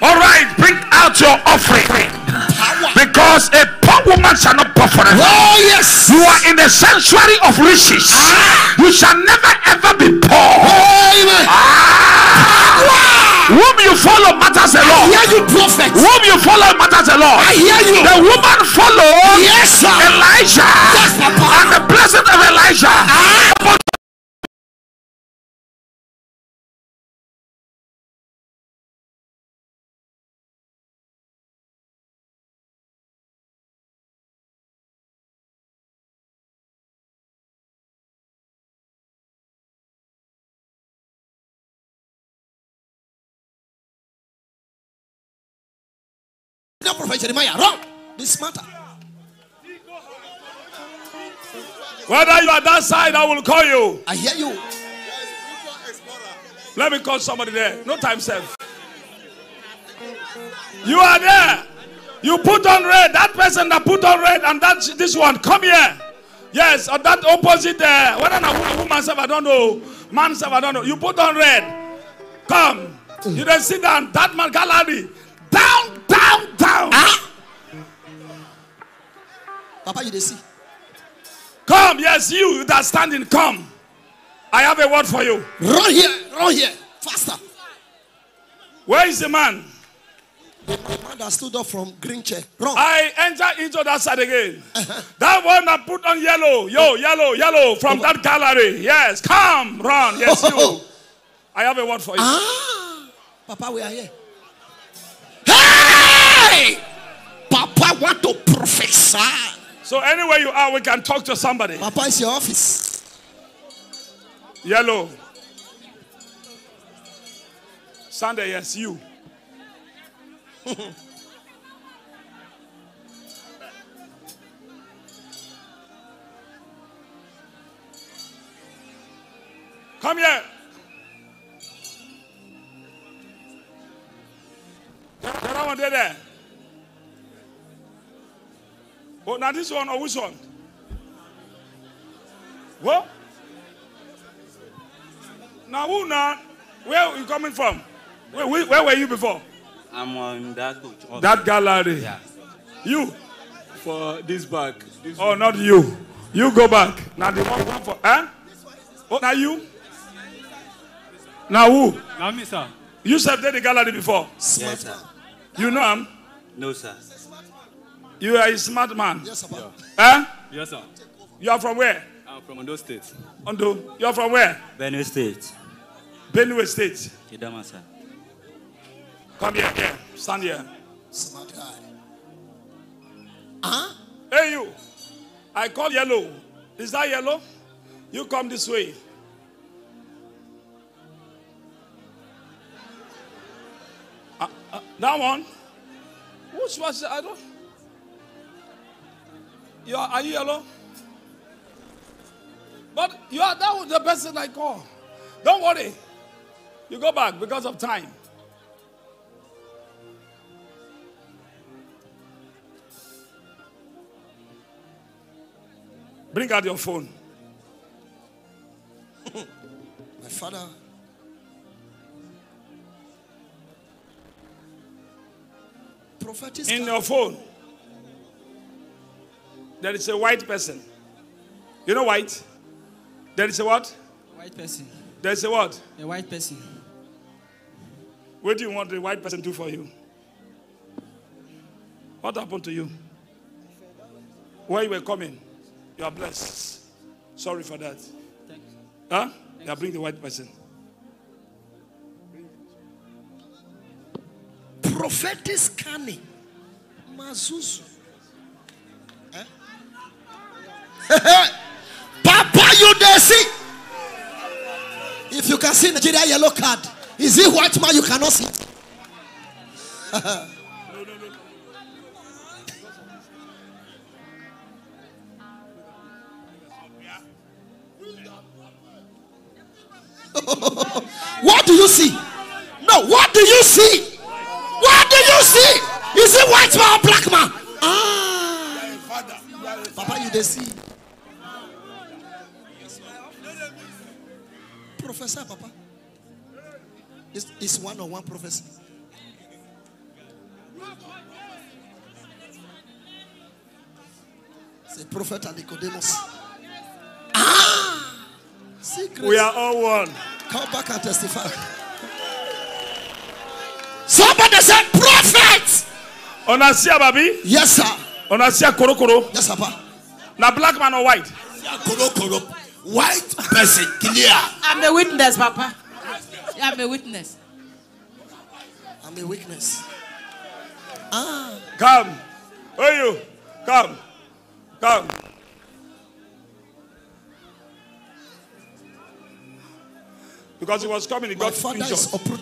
All right, bring out your offering. Power. Because a poor woman shall not pour forever. Oh yes. You are in the sanctuary of riches. Ah. You shall never ever be poor. Oh, amen. Ah. Whom you follow matters a lot. I Hear you, prophet. Whom you follow matters a lot. I hear you. The woman followed Yes, sir. Elijah. Yes. And the blessing of Elijah. Ah. Now, Prophet Jeremiah, wrong. This matter. Whether you are that side, I will call you. I hear you. Let me call somebody there. No time, self. You are there. You put on red. That person that put on red and that this one. Come here. Yes, or that opposite. Uh, whether a woman self, I don't know. Man self, I don't know. You put on red. Come. You then sit down. That man gallery. Down, down, down. Ah. Papa, you dey see. Come. Yes, you that standing. Come. I have a word for you. Run here, run here, faster. Where is the man? The man that stood up from green chair. Run. I enter into that side again. That one that put on yellow, yo, yellow, yellow from that gallery. Yes, come, run. Yes, you. I have a word for you. Ah, Papa, we are here. Hey! Papa want to prophesy. So anywhere you are, we can talk to somebody. Papa is your office. Yellow. Sunday, yes, you. Come here. Other one there, Oh, now this one or which one? What? Now who now? Where are you coming from? Where, where, where were you before? I'm on that coach. Oh, That gallery. Yeah. You. For this back. This Oh, not you. You go back. Now the one, one for eh? Oh, now you. Now who? Now me, sir. You said did the gallery before. Yes, sir. You know him. No, sir. You are a smart man. Yes, Papa. Eh? Yes, sir. You are from where? I'm from Ondo State. Ondo. You are from where? Benue State. Benue State. Kidama, sir. Come here, here. Stand here. Smart guy. Huh? Hey, you. I call yellow. Is that yellow? You come this way. Uh, uh, that one? Which was I don't. You are, are you alone? But you are that was the person I call. Don't worry. You go back because of time. Bring out your phone. My father. Prophetic. in your phone, there is a white person. You know white? There is a what? White person. There is a what? A white person. What do you want the white person to do for you? What happened to you? Where you were coming? You are blessed. Sorry for that. Thank you. Huh? Yeah, bring the white person. prophetic scanning. Mazuzu. Papa, you there see? If you can see Nigeria yellow card, is it white man you cannot see? what do you see? No, what do you see? What do you see? Is it white man or black man? Ah, Papa, you they see. Professor, Papa. It's, it's one on one prophecy. It's a prophet and Nicodemus. Ah. We are all one. Come back and testify. Somebody said, Prophet. Onasia baby. Yes, sir. Onasia korokoro. Yes, Papa. Now black man or white? Koro, koro. White person, clear. I'm a witness, Papa. I'm a witness. I'm a witness. Ah, Come. Where you? Come. Come. Because he was coming, he my got father injured. is uproot.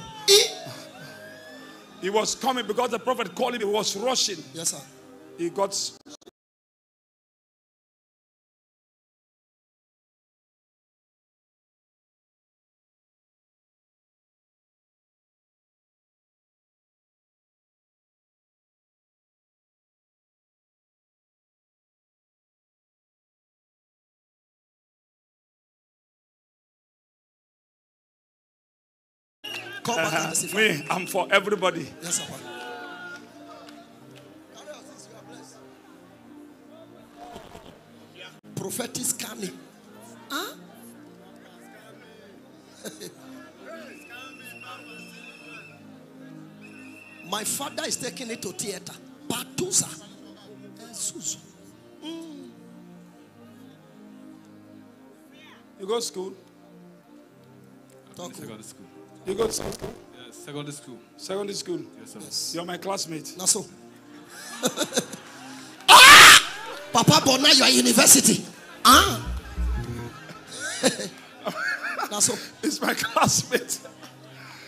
He was coming because the prophet called him. He was rushing. Yes, sir. He got Come back and. Me, I'm for everybody. Yes, Papa. Prophetic scanning. Huh? My father is taking it to theater. Batusa. Suzu. You go to school. Talk. Secondary school. You go to school. Yes, secondary school. Secondary school. Yes, sir. You're my classmate. Now so. ah! Papa Bona, you are university. Ah. now so. It's my classmate.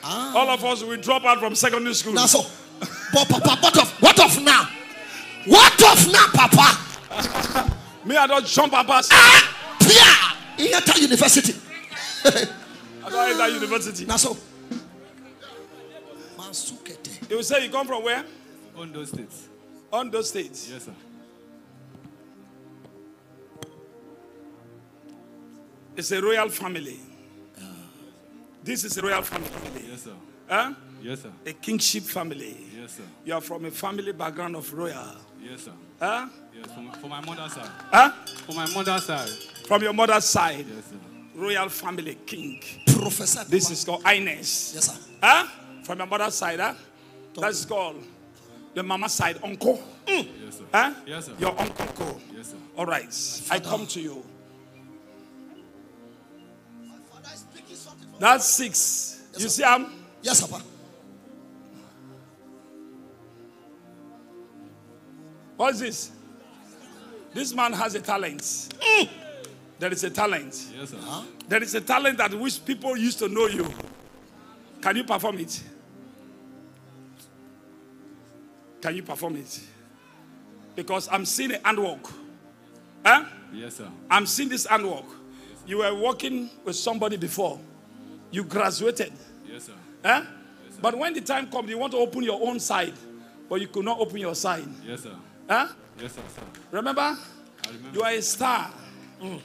Ah. All of us will drop out from secondary school. Now so. But Papa, what of what of now? What of now, Papa? Me, I don't jump up past. Ah! Pia! Iyata University. I don't enter university. Now so. Masukete. You will say you come from where? On those states. On those states. Yes, sir. It's a royal family. This is a royal family. Yes, sir. Huh? Yes, sir. A kingship family. Yes, sir. You are from a family background of royal. Yes, sir. Huh? Yes, for my, for my mother's side. Huh? For my mother's side. From your mother's side. Yes, sir. Royal family king. Professor. This is called Ines. Yes, sir. Huh? From your mother's side, huh? That's called the mama side uncle. Yes, sir. Huh? Yes, sir. Your uncle. Yes, sir. All right. I come to you. That's six. you see, I'm. Yes, Papa. What's this? This man has a talent. There is a talent. Yes, sir. There is a talent that which people used to know you. Can you perform it? Can you perform it? Because I'm seeing a handwork. Huh? Yes, sir. I'm seeing this handwork. You were working with somebody before. You graduated. Yes, sir. Eh? Huh? But when the time comes, you want to open your own side, but you could not open your side. Yes, sir. Huh? Yes, sir, sir. Remember? I remember. You are a star. Mm.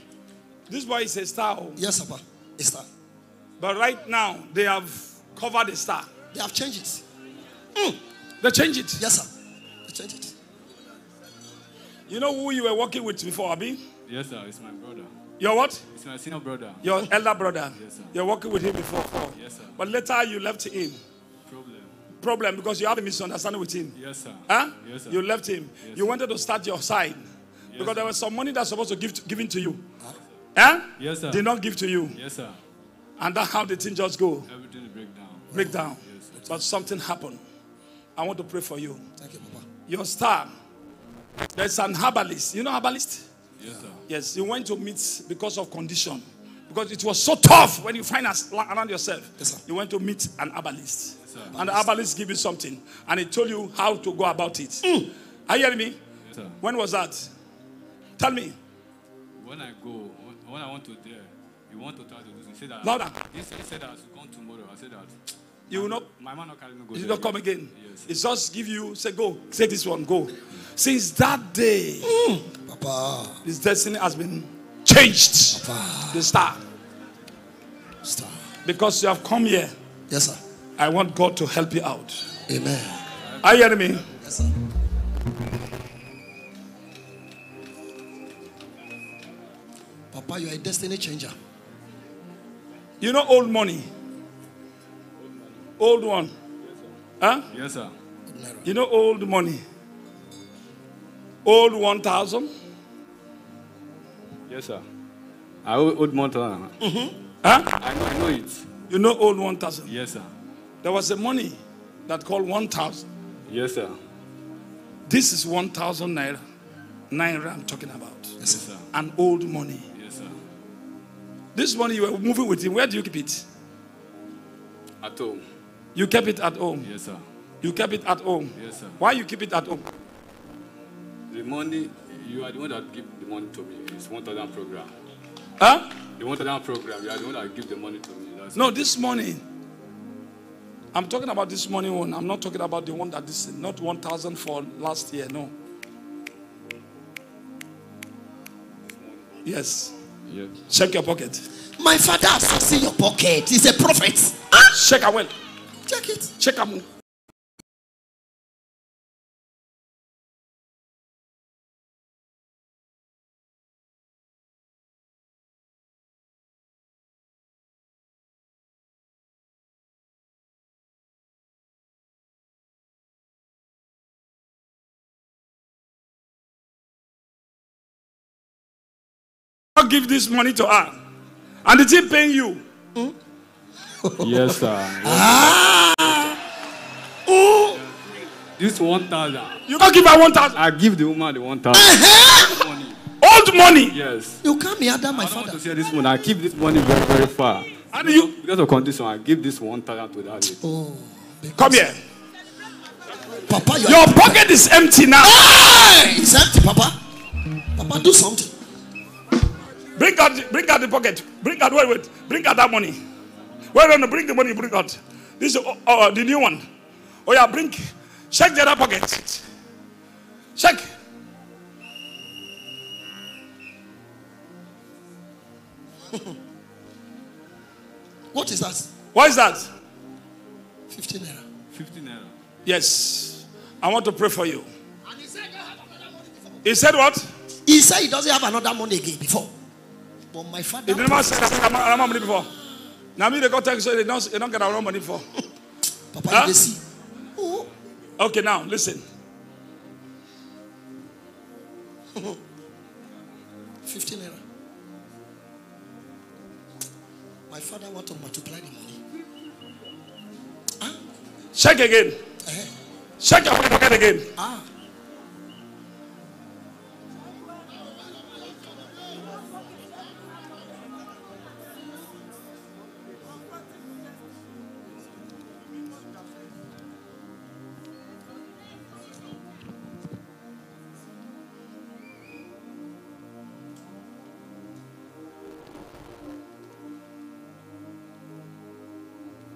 This boy is a star. oh. Yes, Papa. It's star. But right now, they have covered the star. They have changed it. Hmm. They changed it. Yes, sir. They changed it. You know who you were working with before, Abi? Yes, sir. It's my brother. Your what? It's my senior brother. Your elder brother. Yes, sir. You're working with him before. Yes, sir. But later you left him. Problem. Problem because you had a misunderstanding with him. Yes, sir. Huh? Yes, sir. You left him. Yes, you sir. wanted to start your side. because sir. there was some money that's supposed to give to, given to you. Huh? Yes, sir. Did not give to you. Yes, sir. And that's how the thing just go. Everything break down. Break down. Yes, sir. But something happened. I want to pray for you. Thank you, Papa. Your star. There's an herbalist. You know herbalist? Yes, sir. Yes, you went to meet because of condition. Because it was so tough when you find us around yourself. Yes, sir. You went to meet an herbalist. Yes, sir. And the herbalist give you something. And he told you how to go about it. Mm. Are you hearing me? Yes, sir. When was that? Tell me. When I go, when, when I want to there, you want to try to do something. He said that. Louder. He said, he said that I should come tomorrow. I said that. You will not My man not carry me go. you there. not come again. Yes. It's just give you, say go. Say this one, go. Since that day, mm. Papa. his destiny has been changed. Papa. The star. Star. Because you have come here, Yes, sir. I want God to help you out. Amen. Are you hearing me? Yes, sir. Papa, you are a destiny changer. You know old money? Old one. Huh? Yes, sir. You know old money? Old 1,000? Yes, sir. I owe old Montana. Mm-hmm. Huh? I know, I know it. You know old 1,000? Yes, sir. There was a money that called 1,000. Yes, sir. This is 1,000 naira. Naira I'm talking about. Yes, sir. An old money. This money you were moving with him, where do you keep it? At home. You kept it at home. Yes, sir. You kept it at home. Yes, sir. Why you keep it at home? The money, you are the one that give the money to me. It's 1,000 program. Huh? The 1,000 program, you are the one that give the money to me. That's No, this money. I'm talking about this money one. I'm not talking about the one that this not 1,000 for last year. No. Yes. Yes. Check your pocket. My father has seen your pocket. He's a prophet. Check a well. Check it. Check am. I'll give this money to her. And the he paying you. Yes, sir. Ah, Oh, This 1,000. You can't give her 1,000. I give the woman the 1,000. Uh-huh. money. Old money. Yes. you come here, that my I don't want father. to share this money. I keep this money very, very far. And you Because of condition, I give this 1,000 to that lady. Oh, come here. Papa, you Your pocket is empty now. Hey, it's empty, Papa. Papa, do something. Bring out, the- bring out the pocket. Bring out, wait, wait. Bring out that money. Wait, no, no, bring the money. Bring out. This is uh, uh, the new one. Oh yeah, bring. Check the other pocket. Check. What is that? What is that? 15 naira. 50 naira. Yes. I want to pray for you. He said what? He said he doesn't have another money again before. But my father. He did not say have I money before. Now me they got text say they don't they don't get our money for. Papa, Huh? you see. Oh, Okay, now listen. 15 naira. My father want to multiply the money. Check again. Eh, Check your pocket again. Ah,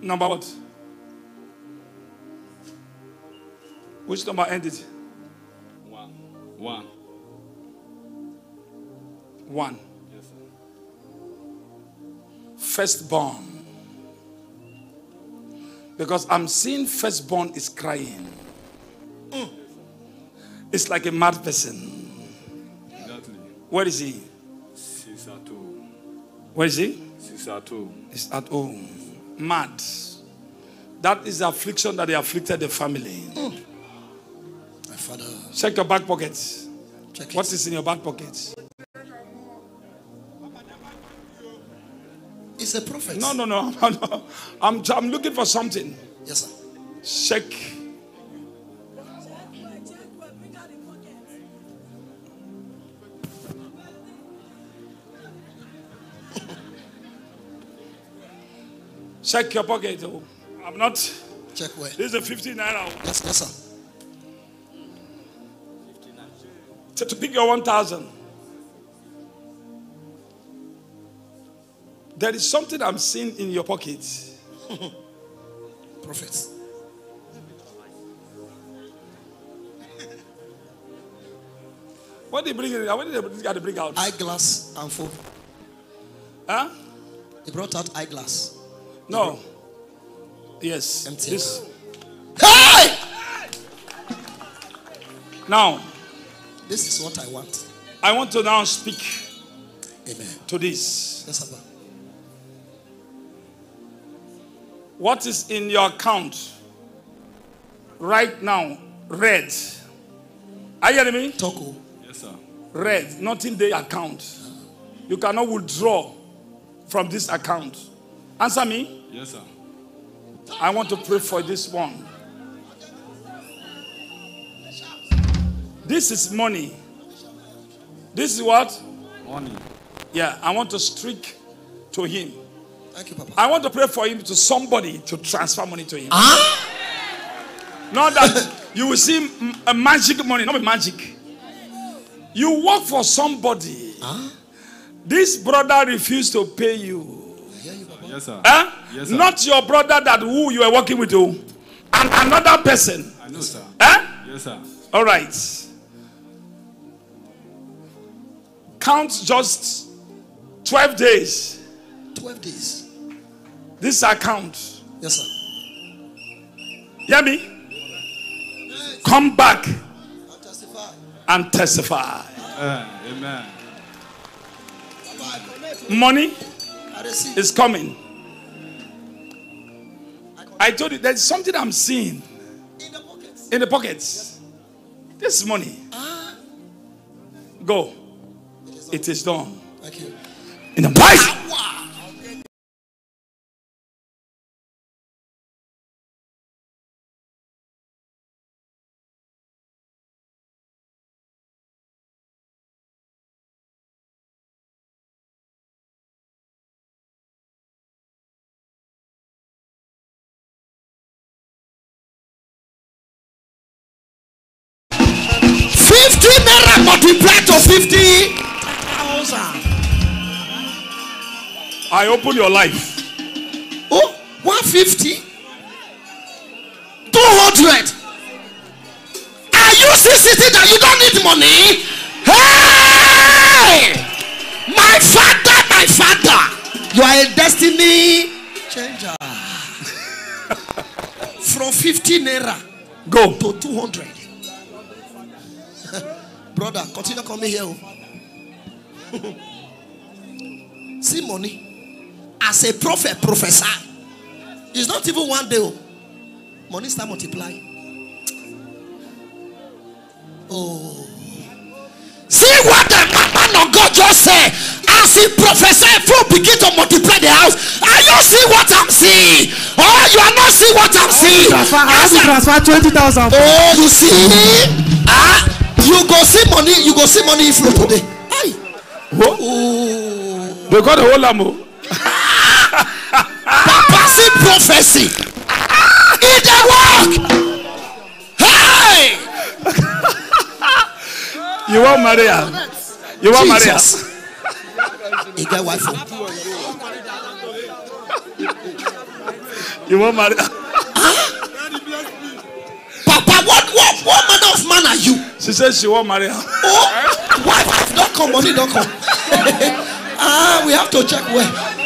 Number what? Which number ended? One. One. One. Yes, sir. Firstborn. Because I'm seeing firstborn is crying. Mm. It's like a mad person. Exactly. Where is he? Six at two. Where is he? Six at two. He's at home. Mad. That is the affliction that they afflicted the family. Hmm. my father. Check your back pockets. Check. What is in your back pockets? It's a prophet. No, no, no. no. I'm, I'm looking for something. Yes, sir. Check. Check your pocket. Oh. I'm not. Check where. This is a 15 naira. Yes, yes, sir. To, to pick your 1,000. There is something I'm seeing in your pocket. Prophets. What did they bring? in- What did this guy bring out? Eyeglass and phone. Huh? He brought out eyeglass. No. Yes. Empty. This. Hey! Now, This is what I want. I want to now speak Amen. to this. Yes, sir. What is in your account right now? Red. Are you hearing me? Toko. Oh. Yes, sir. Red. Not in the account. You cannot withdraw from this account. Answer me. Yes, sir. I want to pray for this one. This is money. This is what? Money. Yeah, I want to streak to him. Thank you, Papa. I want to pray for him to somebody to transfer money to him. Ah? Not that you will see a magic money, not a magic. You work for somebody. Huh? This brother refused to pay you. I hear you, Papa. Yes, sir. Huh? Yes, sir. Not your brother that who you are working with, oh, and another person. I know, sir. Huh? Yes, sir. All right. Count just 12 days. 12 days. This account. Yes, sir. Hear me? Come back and testify. Eh, amen. Money Is coming. I told you there's something I'm seeing In the pockets. in the pockets. This money. Go. It is done. Thank you. In the mighty I open your life. Oh, 150. 200. Are you still sitting that you don't need money? Hey! My father, my father. You are a destiny changer. From 50 naira Go. to 200. Brother, continue coming here. oh. See money as a prophet professor. It's not even one day. oh. Money start multiplying. Oh. See what the man of God just said. As he prophesied, food begin to multiply the house. Are you see what I'm seeing? Oh, you are not seeing what I'm seeing. I want to transfer twenty thousand. Oh, you see? Ah, you go see money. You go see money flow today. Aye. Oh. They got the whole ammo. See prophecy. In the work. Hey. You want Maria? You want Maria? He get wife. You want Maria? Papa, what what what manner of man are you? She says she want Maria. Oh, wife don't come, money don't come. ah, we have to check where.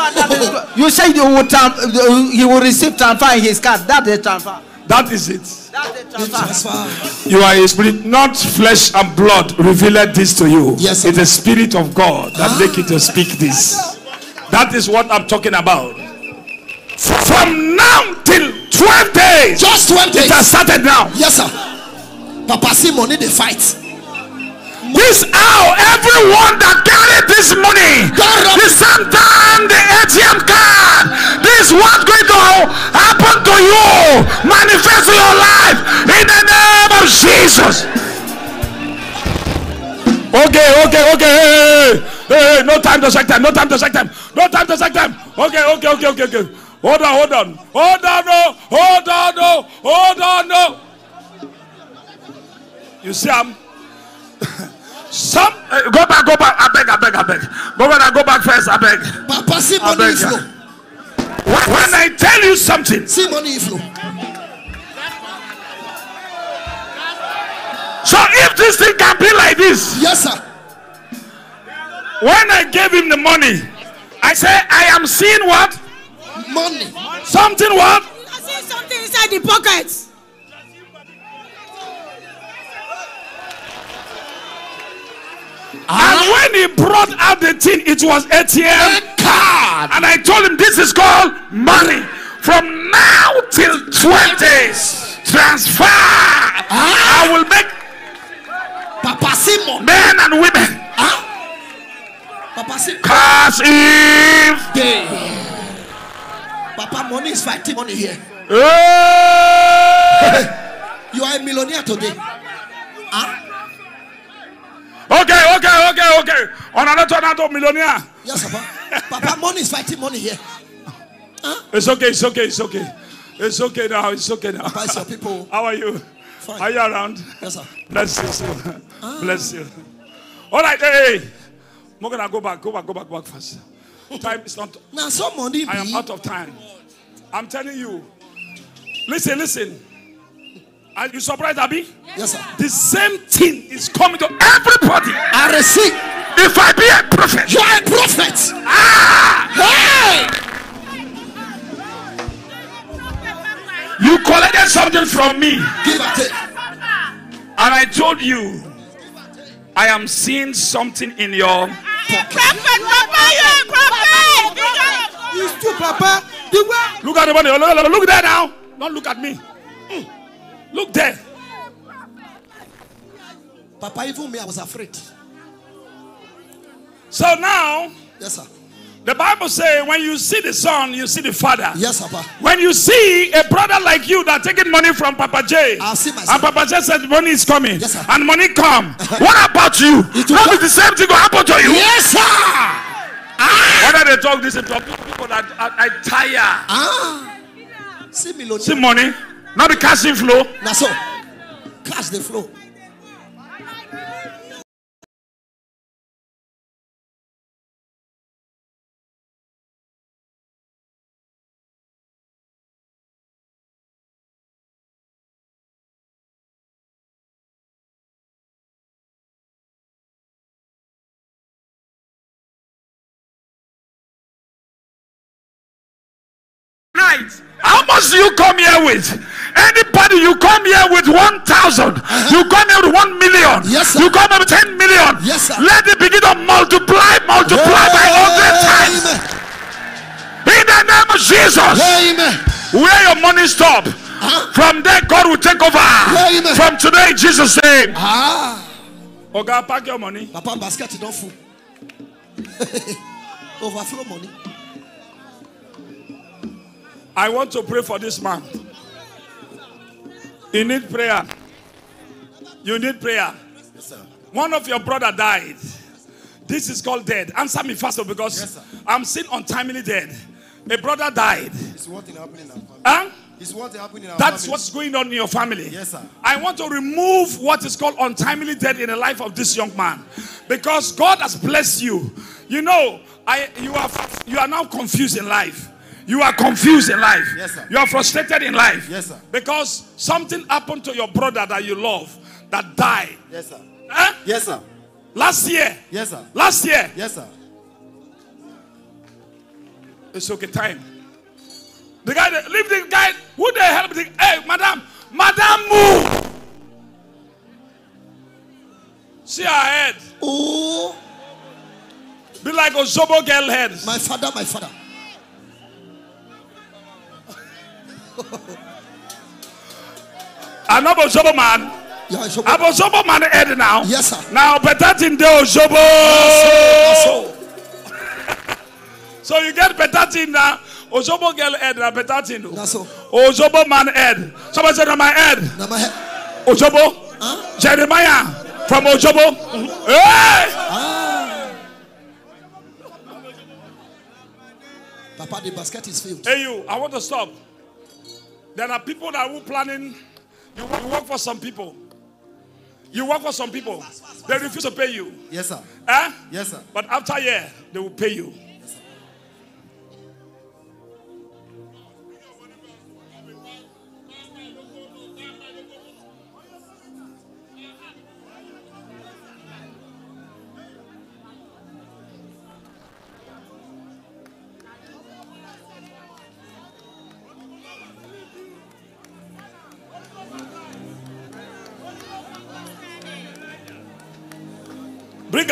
You said you will tran- uh, he will receive transfer in his card. That's the transfer. That is it. That's the The transfer. transfer. You are a spirit, not flesh and blood revealed this to you. Yes, it's the spirit of God that make you to speak this. That is what I'm talking about. From now till 12 days. Just 12 It has started now. Yes, sir. Papa see money they fight. This how everyone that carried this money, God rub- the ATM card, this what's going to happen to you, manifest your life in the name of Jesus. Okay, okay, okay. Hey, no time to check time. No time to check time. No time to check time. Okay, okay, okay, okay, okay. Hold on, hold on, hold on, no, hold on, no, hold on, no. You see, I'm. Some uh, go back, go back. I beg, I beg, I beg. Go back, go back first. I beg. Papa see I money beg flow. When when I tell you something, See money flow. so if this thing can be like this, Yes, sir. when I gave him the money, I say I am seeing what Money. something what I see something inside the pocket. And when he brought out the thing, it was ATM card. And I told him this is called money. From now till 12 days, transfer. Ah. I will make Papa see money. men and women Huh? Papa see cash in. day. Papa money is fighting money here. Hey! You are a millionaire today. Huh? Okay, okay, okay, okay. On another another millionaire. Yes, Papa. Papa money is fighting money here. It's okay, it's okay, it's okay. It's okay now, it's okay now. Papa, it's your people. How are you? Fine. Are you around? Yes, sir. Bless you. sir. Ah. Bless you. All right, hey. I'm gonna go back, go back, go back, go back fast. Time is not. Now some money I am out of time. I'm telling you. Listen, listen. Are you surprised, Abby? Yes, sir. The same thing is coming to everybody. I receive. If I be a prophet, You are a prophet. ah, Hey! You collected something from me. Give and take. And I told you, I am seeing something in your. True, Papa. The way Look at the money. Look, look there now. Don't look at me. Look there. Papa, even me, I was afraid. So now, Yes, sir. the Bible says when you see the son, you see the father. Yes, Papa. When you see a brother like you that taking money from Papa J, I'll see myself. and Papa J said money is coming, Yes, sir. and money come. what about you? Not come. the same thing will happen to you. Yes, sir. Whether they talk this to people that are, are tired. Ah. See. See money, not the cash inflow. Now, so cash the flow. How much do you come here with? Anybody you come here with 1,000, you come here with 1 million, Uh-huh. Yes, sir. you come here with 10 million. Yes, sir. Let it begin to multiply, multiply by 100 times. Amen. In the name of Jesus. Amen. Where your money stop, Huh? from there God will take over. Amen. From today, Jesus' name. Ah. Okay, pack your money. Papa, basket don't full. Overflow money. I want to pray for this man. You need prayer. You need prayer. One of your brother died. This is called dead. Answer me first because I'm seeing untimely dead. A brother died. It's what is happening in our family. Huh? It's what is happening in our That's family. what's going on in your family. Yes, sir. I want to remove what is called untimely death in the life of this young man, because God has blessed you. You know, I you are you are now confused in life. You are confused in life. Yes, sir. You are frustrated in life. Yes, sir. Because something happened to your brother that you love that died. Yes, sir. Huh? Yes, sir. Last year. Yes, sir. Last year. Yes, sir. It's okay time. The guy, that- leave the guy. Who the hell? The, hey, madam, madam, move. See her head. Oh, Be like a Zobo girl head. my father, my father. I'm Zobo man. Yeah, it's Zobo man head now. Yes, sir. Now, better thing there, Zobo. So, So you get better thing now. Ozobo girl head na better thing. That's all. Ozobo man head. Somebody said on my head. now my head. Ojobo. Huh? Jeremiah from Ojobo. Hey! Ah. Papa, the basket is filled. Hey you, I want to stop. There are people that are planning. You, you work for some people. You work for some people. They refuse to pay you. Yes, sir. Eh? Yes, sir. But after a year, they will pay you.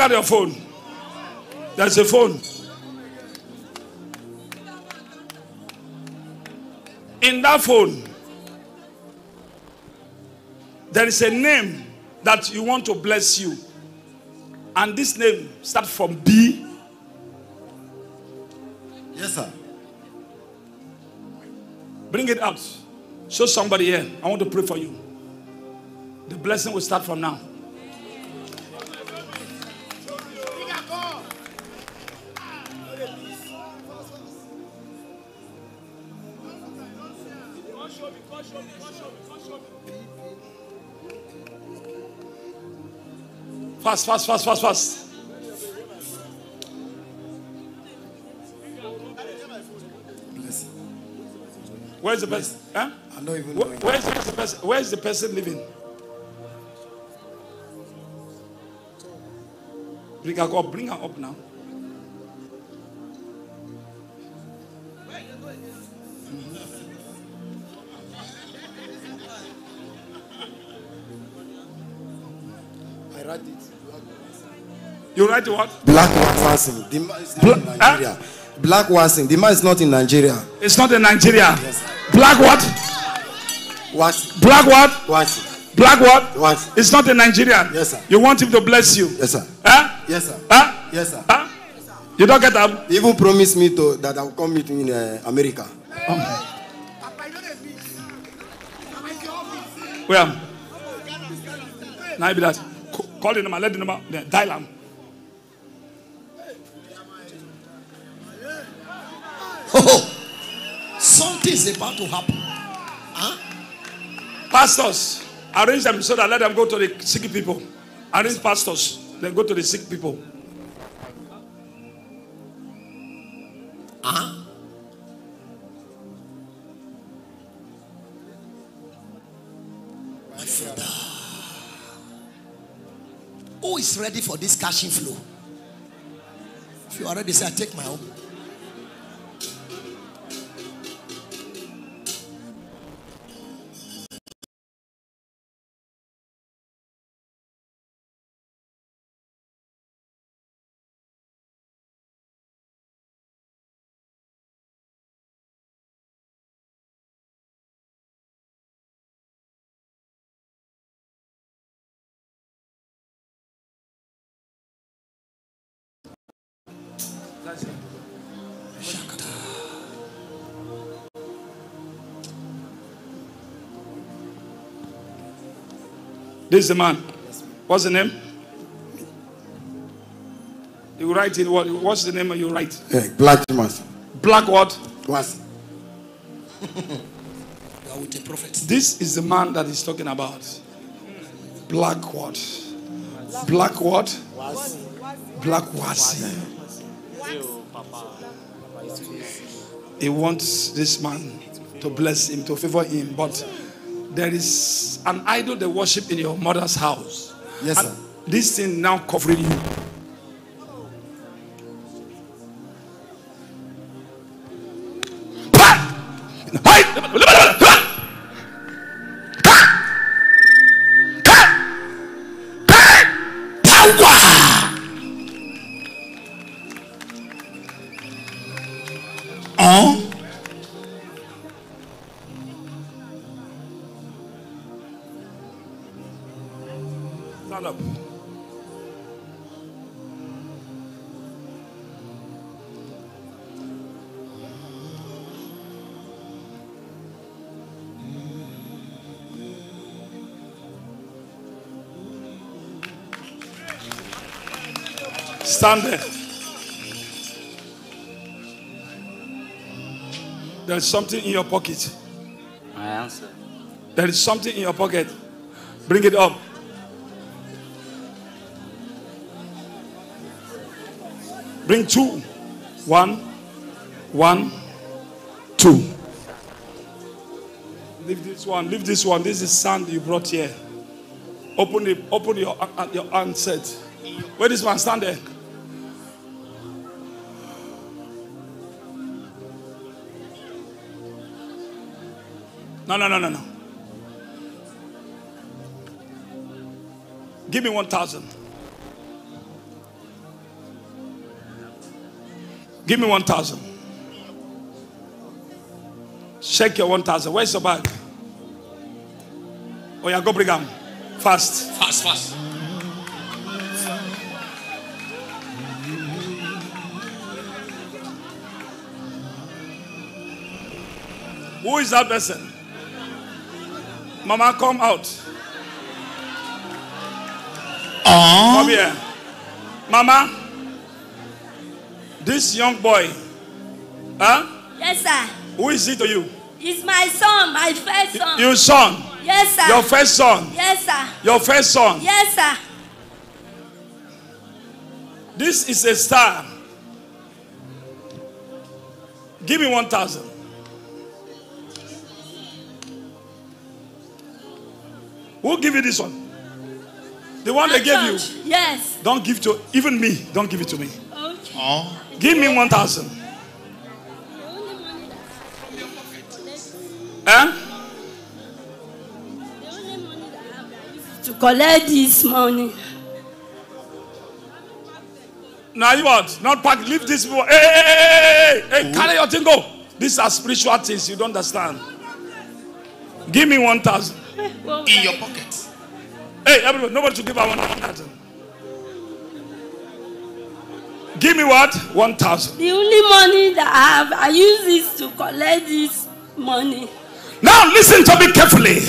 Out your phone. There's a phone. In that phone, there is a name that you want to bless you. And this name starts from B. Yes, sir. Bring it out. Show somebody here. I want to pray for you. The blessing will start from now. Fast, fast, fast, fast, fast. Where's the person? Huh? I don't even Wh- know. him. Where's the person? Where's the person living? Bring her up. Bring her up now. You write what? Black Watson. The man is not in eh? Nigeria. Black Watson. The man is not in Nigeria. It's not in Nigeria. Black what? Watson. Black what? Watson. Black what? Watson. It's not in Nigeria. Yes, sir. You want him to bless you. Yes, sir. Huh? Yes, sir. Huh? Yes, sir. Huh? You don't get up. He even promised me to that I will come meet him in uh, America. Where? Now be that. Call the number. Let the number. Dial him. Something is about to happen. Huh? Pastors, arrange them so that let them go to the sick people. Arrange pastors, then go to the sick people. Huh? My father. Who is ready for this cash inflow? If you are ready, say, I take my own. This is the man. What's the name? You write it. What? What's the name you write? Eh, Black Watson. Black what? Watson. You are with a prophet. This is the man that he's talking about. Black what? Black what? Black Wasi. He wants this man to bless him, to favor him, but there is an idol they worship in your mother's house. Yes, And sir. This thing now covering you. Stand there. There's something in your pocket. My answer. There is something in your pocket. Bring it up. Bring two. One, one, two. Leave this one. Leave this one. This is sand you brought here. Open it. Open your uh, your handset. Where this man stand there? No, no, no, no, no. Give me 1,000. Give me 1,000. Check your 1,000. Where's your bag? Oh, yeah, go bring them. Fast. Fast, fast. Who is that person? Mama, come out. Come here. Mama, this young boy, huh? Yes, sir. Who is he to you? He's my son, my first son. Your son. Yes, sir. Your first son. Yes, sir. Your first son. Yes, sir. This is a star. Give me 1,000. Who give you this one? The one they gave you. Yes. Don't give to even me. Don't give it to me. Okay. Oh. Give me 1,000. Huh? Eh? To collect this money. Now you what? Not pack. Leave this. Hey, hey, hey, hey, hey, hey, carry your thing. Go. These are spiritual things you don't understand. Give me one thousand In your pocket. Hey, everybody, nobody should give her one thousand. Give me what? One thousand. The only money that I have, I use this to collect this money. Now listen to me carefully.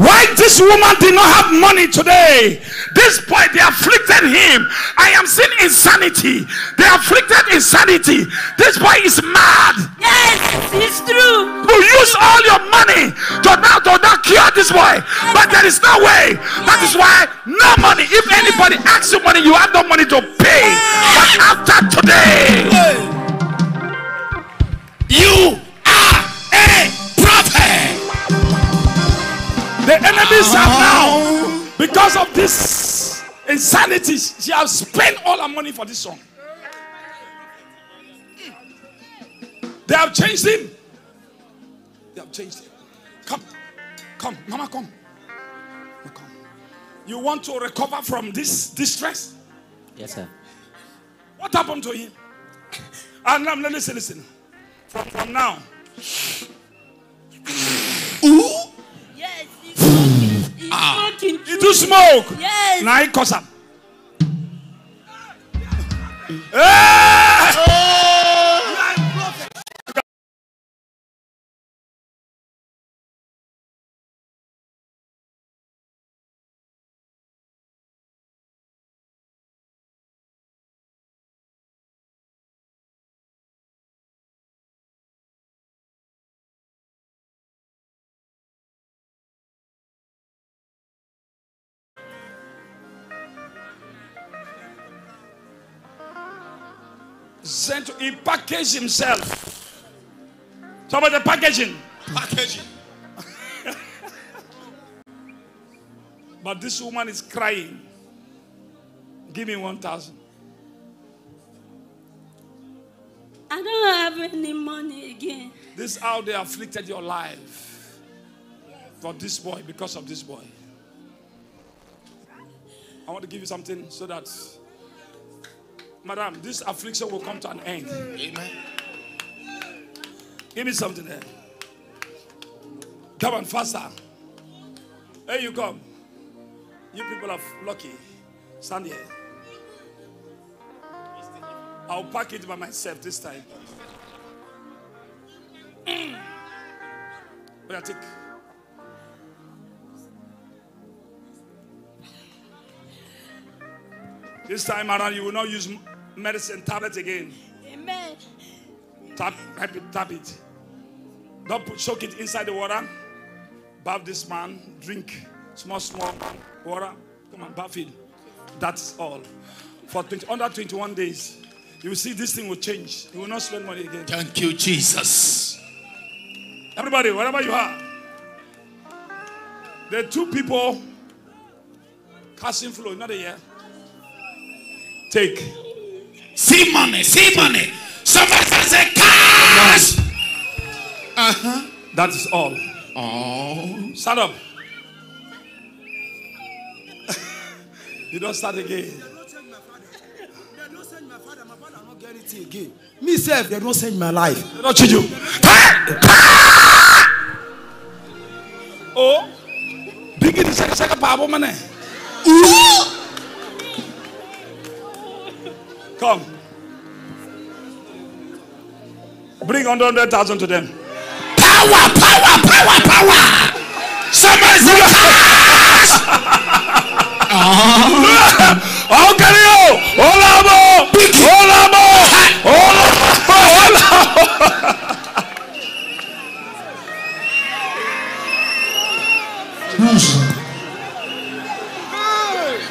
Why this woman did not have money today? This boy, they afflicted him. I am seeing insanity. They afflicted insanity. This boy is mad. Yes, it's true. You use all your money to now to now cure this boy, but there is no way. That is why no money. If anybody asks you money, you have no money to pay. But after today, you The enemies have uh-huh. now, because of this insanity, she has spent all her money for this song. Hmm. They have changed him. They have changed him. Come, come, Mama, come. Come. You want to recover from this distress? Yes, sir. What happened to him? And now, listen, listen. From, from now, Yes, Ah, it's smoking. It's smoking. he do smoke. Yes. Now cause am. Hey! Sent he packaged himself. Some of the packaging. Packaging. But this woman is crying. Give me 1,000. I don't have any money again. This is how they afflicted your life. For this boy, because of this boy. I want to give you something so that, Madam, this affliction will come to an end. Amen. Give me something there. Come on, faster. Here you come. You people are lucky. Stand here. I'll pack it by myself this time. Where take. This time around, you will not use medicine tablet again. Amen. Tap, tap it, tap it. Don't put, soak it inside the water. Bath this man. Drink small, small water. Come on, bath it. That's all. For 20, under 21 days, you will see this thing will change. You will not spend money again. Thank you, Jesus. Everybody, wherever you are, there are two people casting flow, not a year. Take. See money, see money. Somebody say cash. Uh-huh. That is all. Oh. Stand up. you don't start again. again. Me self, they don't send my life. They don't cheat you. Oh, biggie the second second power man. Come. Bring hundred thousand to them. Power, power, power, power. Somebody say cash. I'll carry you. Olabo. Olabo. Olabo.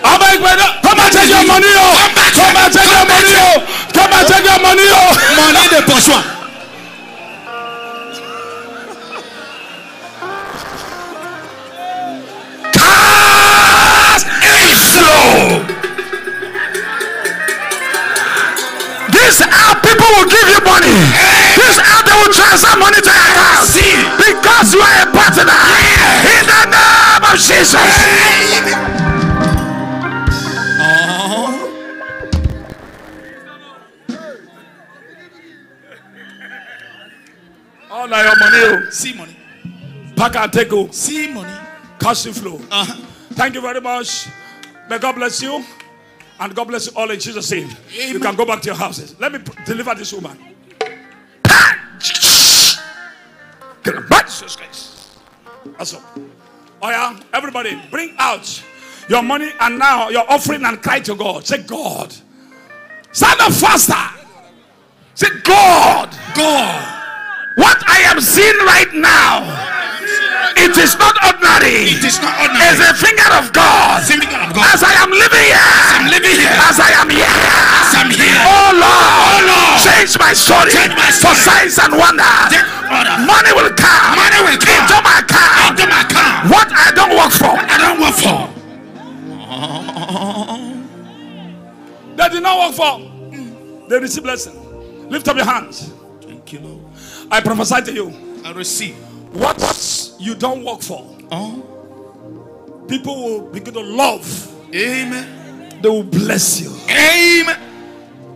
Abeg, brother, come and take your money, oh. Come and take your money, take your money. Money the pursue. Cast inflow. This how people will give you money. This how they will transfer money to your house. Because you are a partner. In the name of Jesus. Not your money. oh. See money. Pack and take. oh. See money. Cash flow. Uh-huh. Thank you very much. May God bless you. And God bless you all in Jesus' name. You can go back to your houses. Let me deliver this woman. Jesus Christ. That's all. Oh yeah, everybody, bring out your money and now your offering and cry to God. Say, God. Stand up faster. Say, God. God. What I am seeing right now, it is not ordinary. It is not ordinary. It's a finger of God. Finger of God. As I am living here. I'm living here. As I am here. As I'm here. Oh Lord. Oh, Lord. Change my story. Change my For signs and wonders. Money will come. Money will come. Into my account. Into my account. What I don't work for. I don't work for. They did not work for. They receive blessing. Lift up your hands. Thank you, Lord. I prophesy to you. I receive. What you don't work for, Oh. people will begin to love. Amen. They will bless you. Amen.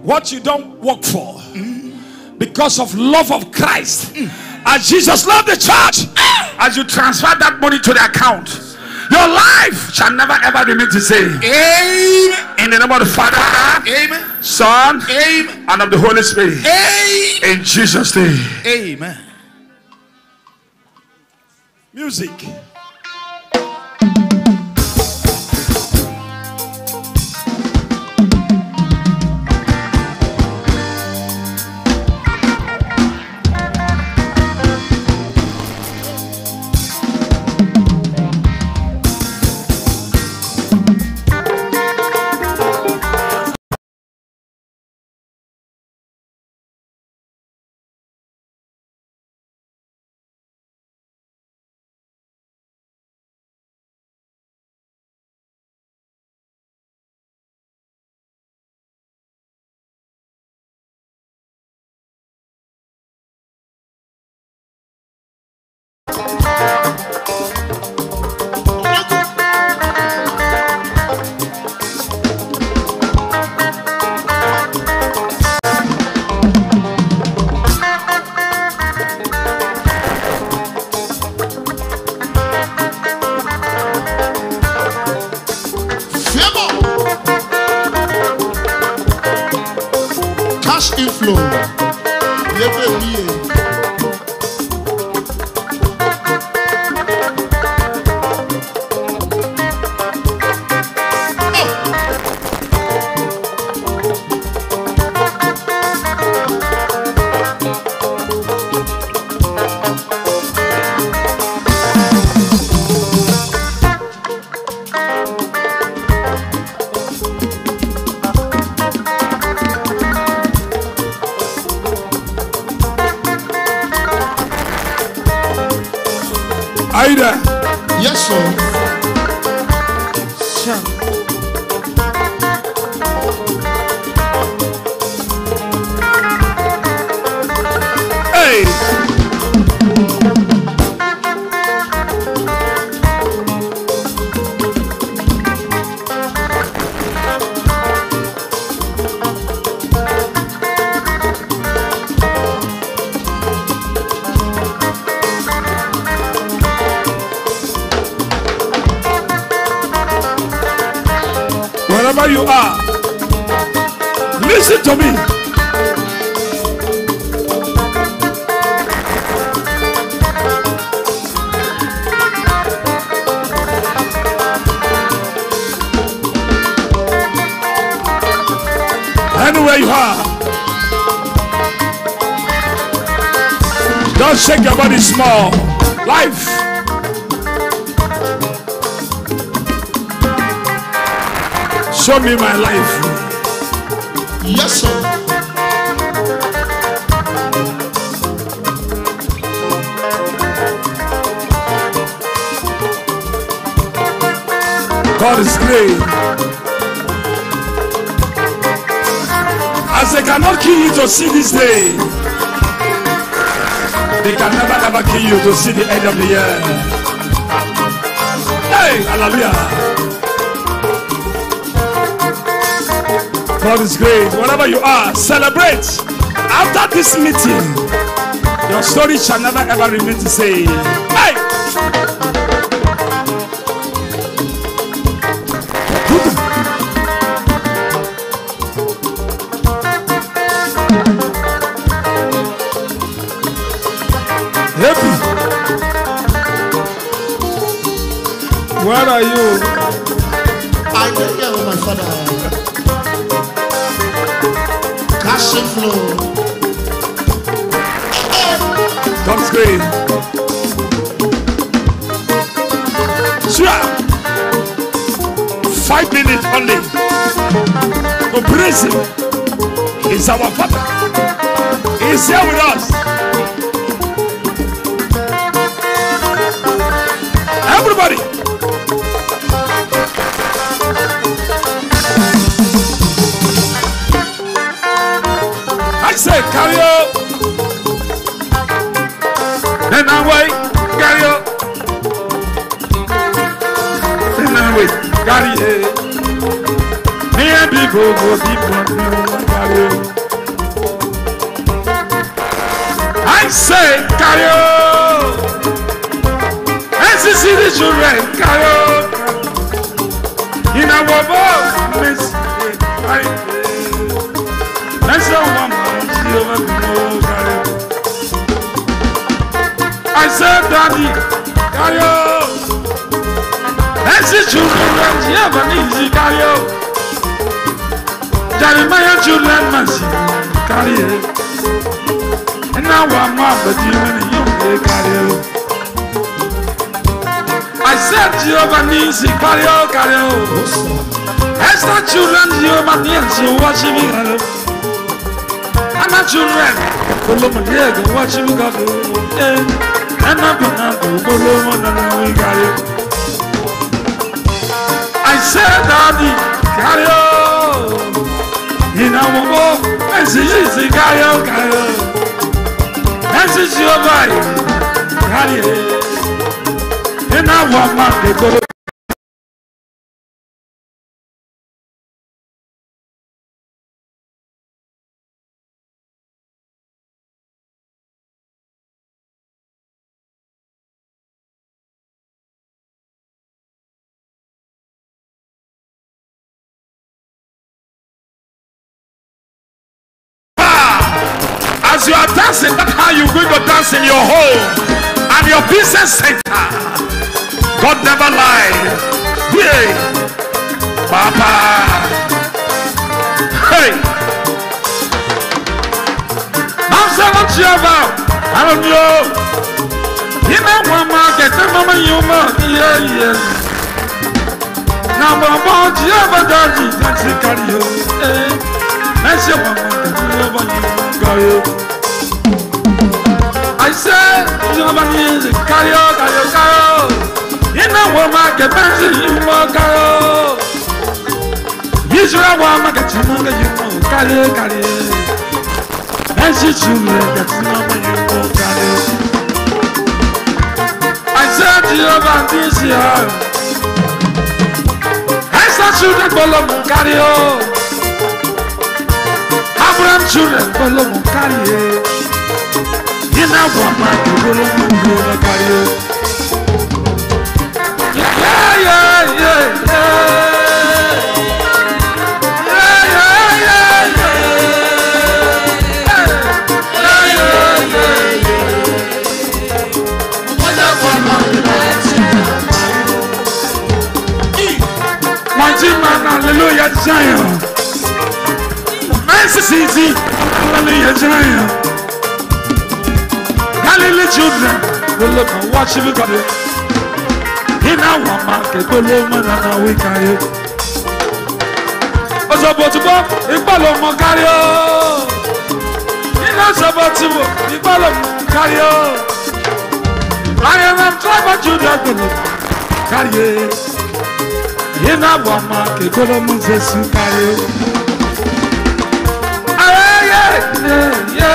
What you don't work for, mm. because of love of Christ, mm. as Jesus loved the church, ah. as you transfer that money to the account, your life shall never ever remain the same. Amen. In the name of the Father, Amen. Son, Amen. and of the Holy Spirit. Amen. In Jesus' name. Amen. Music. Hey. Me my life. Yes, sir. God is great. As they cannot kill you to see this day, they can never ever kill you to see the end of the year. Hey, hallelujah. God is great. Wherever you are, celebrate. After this meeting, Your story shall never ever remain the same. Hey! Happy. Where are you? Praise him. He's our father. He's here with us. Me and people go deep on carry on. I say, carry on. As see the children, carry on. In our boat, miss, I Let's go, mama, see over the carry on. I said, Daddy, carry on. Let's see children, see over the easy carry on. Jeremiah children, mercy, carry it. And now I'm up, but you and you carry on. I said, Jehovah Nisi, carry on, carry on. Esther children, Jehovah Nisi, watch me, carry on. Anna children, Kolomo Diego, watch me, carry on. Anna Panago, Kolomo, and we carry on. I said, Daddy, carry on. In our war, and see, see, carry on, carry on. And see, Jehovah, should get you know, you know, cardio. I said, you have an easy I said, children, follow me, cardio. Abraham children, follow me, cardio. You know what my people are carry Yeah, yeah, yeah, yeah. Hallelujah, Zion. Mercy City, hallelujah, Zion. Galilee children will look and watch you got it. In our market, go low man and now we carry. Ọ̀sọ̀bọ̀ tí bọ́ ìgbà ló mọ kárí o. Nínú ọ̀sọ̀bọ̀ tí bọ̀ ìgbà ló mọ kárí o. Lion and tribal children gbòòrò kárí e. In our market, go low man ṣe sùn kárí o. Ayẹyẹ yẹ yẹ.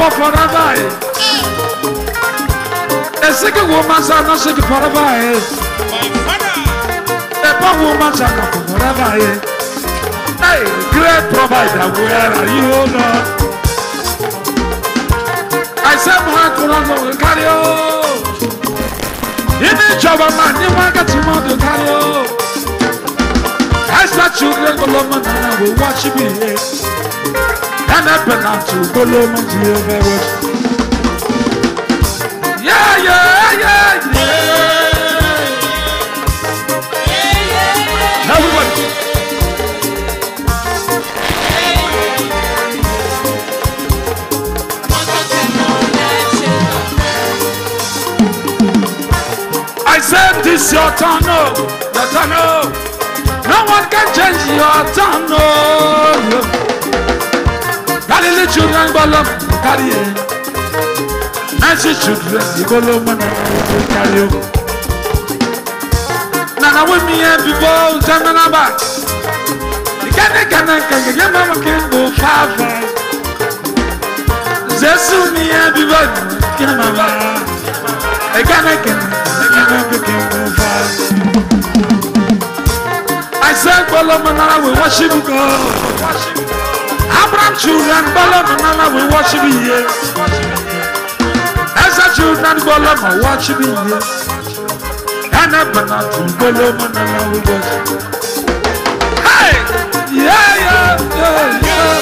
for forever. A second woman shall not shake forever. A poor woman shall not for forever. Hey, great provider, where are you, Lord? I said, my God, will carry you. Image of a man, you want to mount the carry As the children go love and will watch me. And I been out to go love and to ever Yeah, turn, no, your turn, no. No one can change your turn, no. The children, love, carry it. And she children, you go low, man, carry you. Nana with me and before, turn me back. You can't, can't, can't, get mama can't go far, far. Zesu me and before, can't I said, Bolomanana, we worship God. Abraham children, Bolomanana, we worship you. As a children, Boloma, worship you. And a banana, Bolomanana, we worship Hey! Yeah, yeah, yeah, yeah.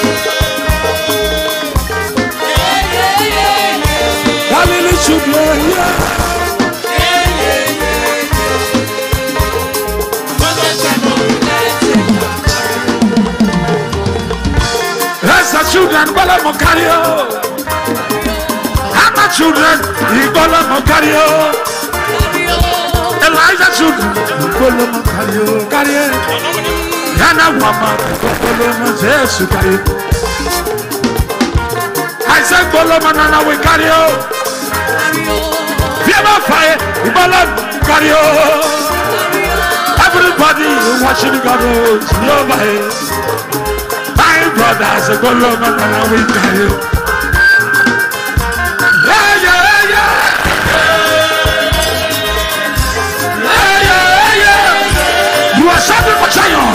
Hallelujah, yeah. As the children, Bola Mokario. Hannah children, Bola Mokario. Elijah children, Bola Mokario. Kario. Hannah Mama, Bola Mozesu Kario. I said, Bola Manana, we Kario. Fiema fire, Bola Kario. Everybody watching God, Jehovah. My brothers, go love and we carry you. Are shouting for Zion.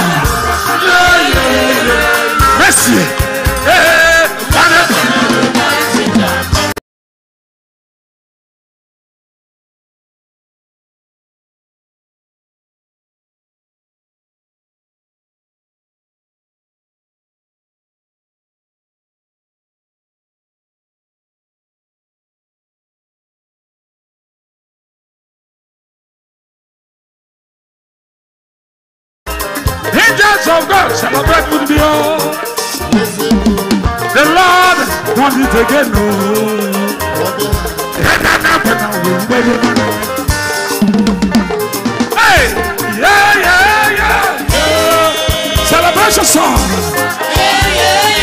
Mercy. Of God celebrate with me. Oh. The Lord wants it again. Oh. Hey, yeah, yeah, yeah, yeah. Celebration song. Everybody,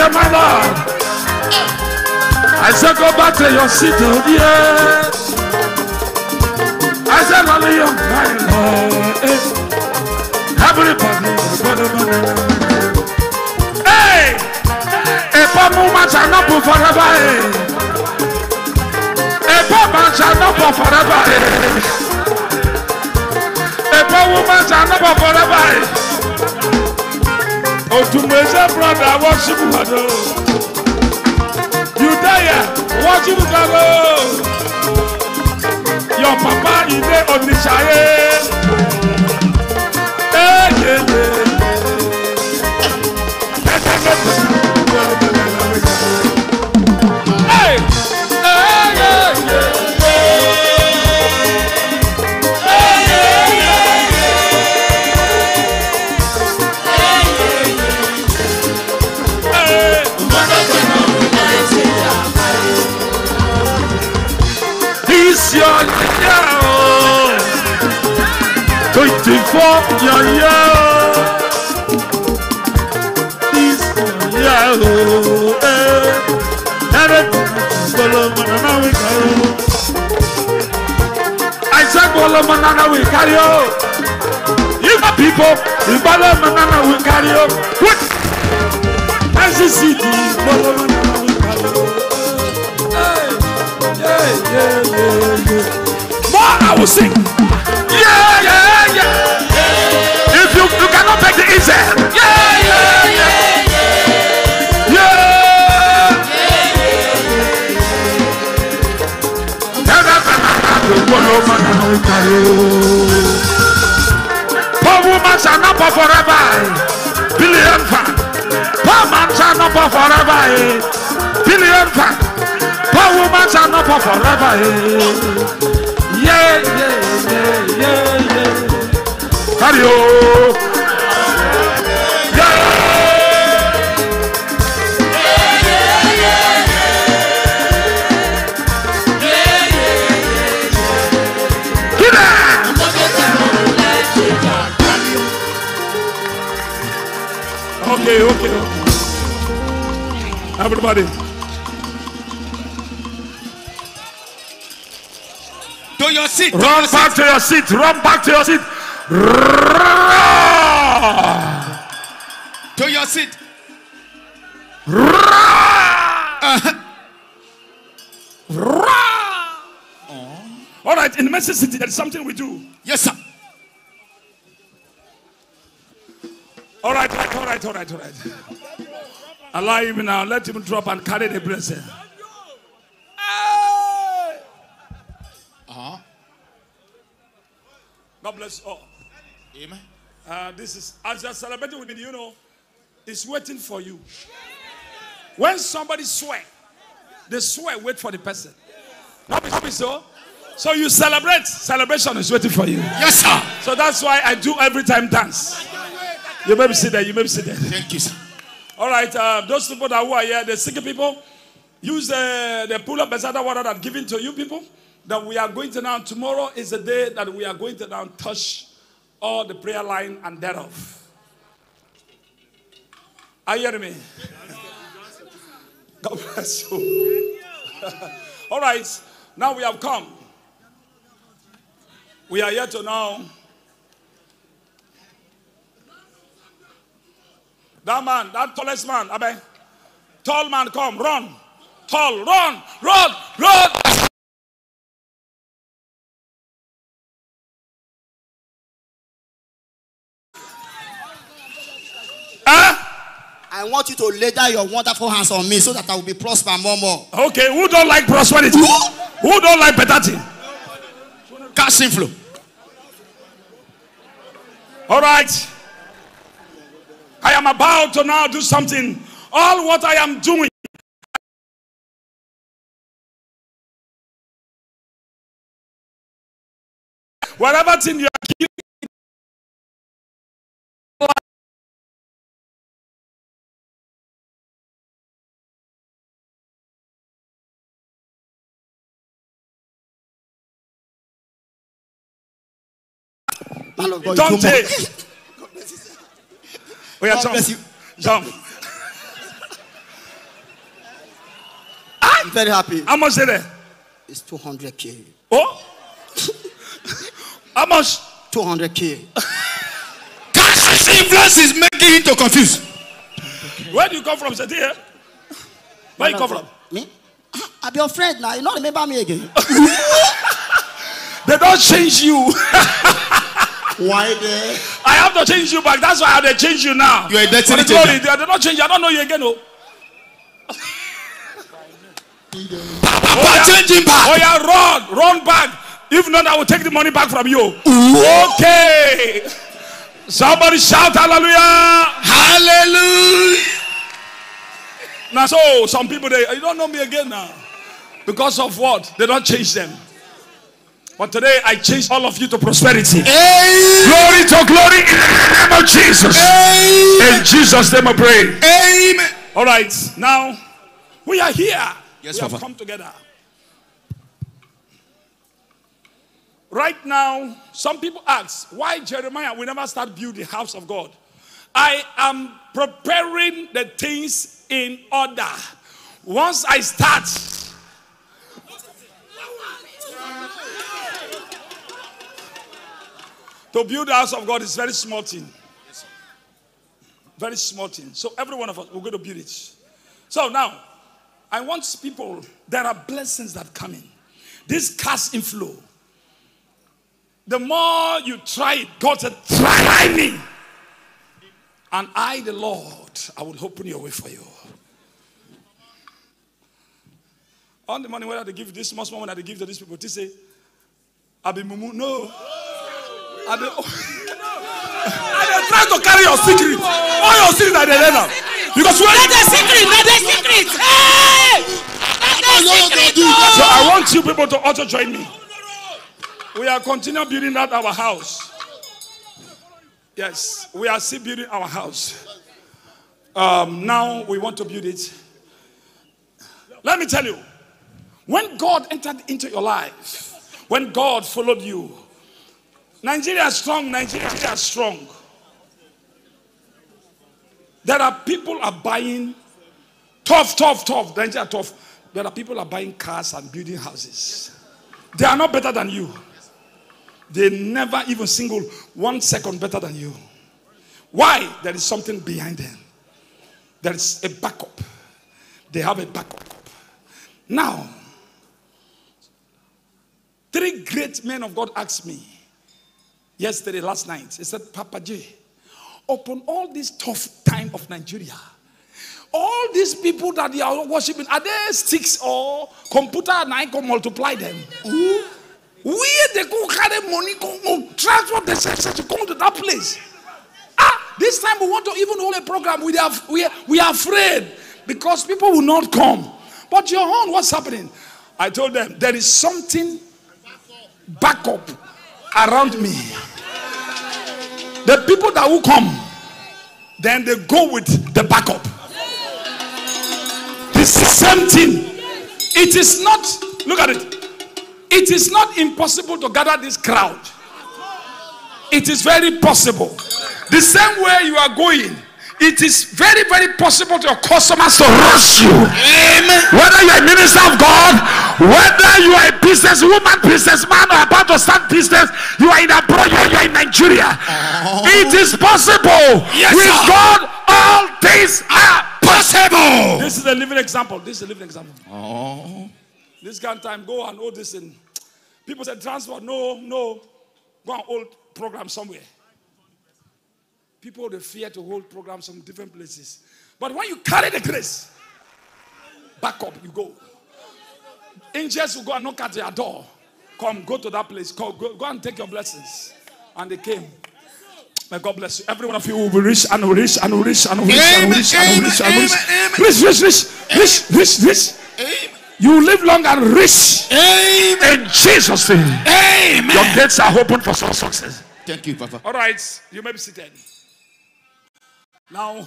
hallelujah, my Lord. I said, go back to your seat, oh dear. I said, hallelujah, my Lord. Eh. Everybody, hey, a poor woman shall not be forever. Eh. A poor man shall not be forever. Eh. A poor woman shall not be forever. Otumese brother worship. You die worship God. Your papa is there on the chair. Hey, yeah, yeah. Your year. This your year, oh. Eh. Everything follow me, now we go. Ibalo manana we carry on. Igbo people, Ibalo manana we carry on. What? NCCT, Ibalo manana we carry on. Hey, yeah, yeah, yeah, yeah. More I will sing. Yeah, yeah, yeah. Easy. Yeah, yeah, yeah. Poor woman shall not forever. Billion. Poor man shall not forever. Billion. Poor woman shall not forever. Yeah, yeah, yeah, yeah, yeah. Carry on. Okay, okay. Everybody. To your seat. Run back to your seat. Run back to your seat. Roar. To your seat. All right, in Mercy City, there's something we do. Right, all right, all right, all right. Allow him now. Let him drop and carry the blessing. Uh-huh. God bless you all. Amen. Uh, this is as you're celebrating with me, you know, it's waiting for you. When somebody swear, they swear wait for the person. Not be so. So you celebrate. Celebration is waiting for you. Yes, sir. So that's why I do every time dance. You may be sit there. You may be sit there. Thank you, sir. All right, uh, those people that who are here, the sick people, use the, the pull up beside water that given to you people. That we are going to now, tomorrow is the day that we are going to now touch all the prayer line and thereof. Are you hearing me? God bless you. all right, now we have come. We are here to now. That man, that tallest man, Abe. Tall man, come, run. Tall, run, run, run. Eh? I want you to lay down your wonderful hands on me so that I will be prosper more more. Okay, who don't like prosperity? Who don't like better thing? Cash inflow. All right. I am about to now do something. All what I am doing. Whatever thing you are giving. Man of God, Don't you do more. take. Oh, yeah, God jump. bless you. Jump. I'm very happy. How much is there? It's 200k. Oh? How much? 200k. Cash influence is making him to confuse. Where do you come from, Sadia? Eh? Where you come from? Me? I'm your friend now. You don't remember me again. They don't change you. Why there? I have to change you back. That's why I have to change you now. You are a destiny glory, changer. They, they don't change you. I don't know you again. Oh. Papa, change him back. Oh yeah, run, run back. If not, I will take the money back from you. Okay. Somebody shout hallelujah. Hallelujah. Now, so some people they you don't know me again now. Because of what? They don't change them. But today I change all of you to prosperity. Glory to glory in the name of Jesus. In Jesus' name I pray. Amen. All right, now we are here. Yes, we have come together. Right now, some people ask why Jeremiah will never start building the house of God. I am preparing the things in order. Once I start, To build the house of God is very small thing. Very small thing. So every one of us, we're going to build it. So now, I want people, there are blessings that come in. This cash inflow. The more you try it, God said, try me. And I, the Lord, I will open your way for you. All the money whether they give this much money that they give to these people, they say, I be mumu. No. I be, I dey try to carry your secret. All your secret are there now. Because when Not the secret, not the secret. Hey! Not the secret. So I want you people to also join me. We are continuing building that our house. Yes, we are still building our house. Um, now we want to build it. Let me tell you, when God entered into your life, when God followed you, Nigeria is strong. Nigeria is strong. There are people are buying tough, tough, tough. Nigeria tough. There are people are buying cars and building houses. They are not better than you. They never even single one second better than you. Why? There is something behind them. There is a backup. They have a backup. Now, three great men of God asked me yesterday, last night. He said, Papa J, upon all this tough time of Nigeria, all these people that they are worshiping, are they sticks or computer and I can multiply them? Where they go carry money, go transport themselves to come to that place. Ah, this time we want to even hold a program. We are, we are, we are afraid because people will not come. But your own, what's happening? I told them there is something back up around me. The people that will come, then they go with the backup. The same thing. It is not, look at it. It is not impossible to gather this crowd. It is very possible. The same way you are going, it is very, very possible to your customers to rush you. Amen. Whether you are a minister of God, whether you are a businesswoman, businessman, or about to start business, you are in abroad, you are, you are in Nigeria. Oh. It is possible. Yes, With sir. God, all things are possible. This is a living example. This is a living example. Oh. This kind of time, go and hold this in. People said transport. No, no. Go and hold program somewhere. People they fear to hold programs from different places. But when you carry the grace, back up, you go. Angels will go and knock at your door. Come, go to that place. Go, go, go and take your blessings. And they came. May God bless you. Every one of you will be rich and will rich and will rich and will rich and will rich and will rich and will rich. Rich, rich, rich, rich, rich, rich. You live long and rich. In Jesus' name. Amen. Your gates are open for some success. Thank you, Papa. All right, you may be seated. Now,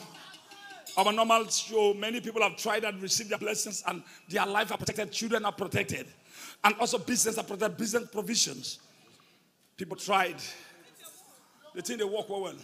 our normal show, many people have tried and received their blessings, and their life are protected, children are protected, and also business are protected, business provisions. People tried. They think they work well. well.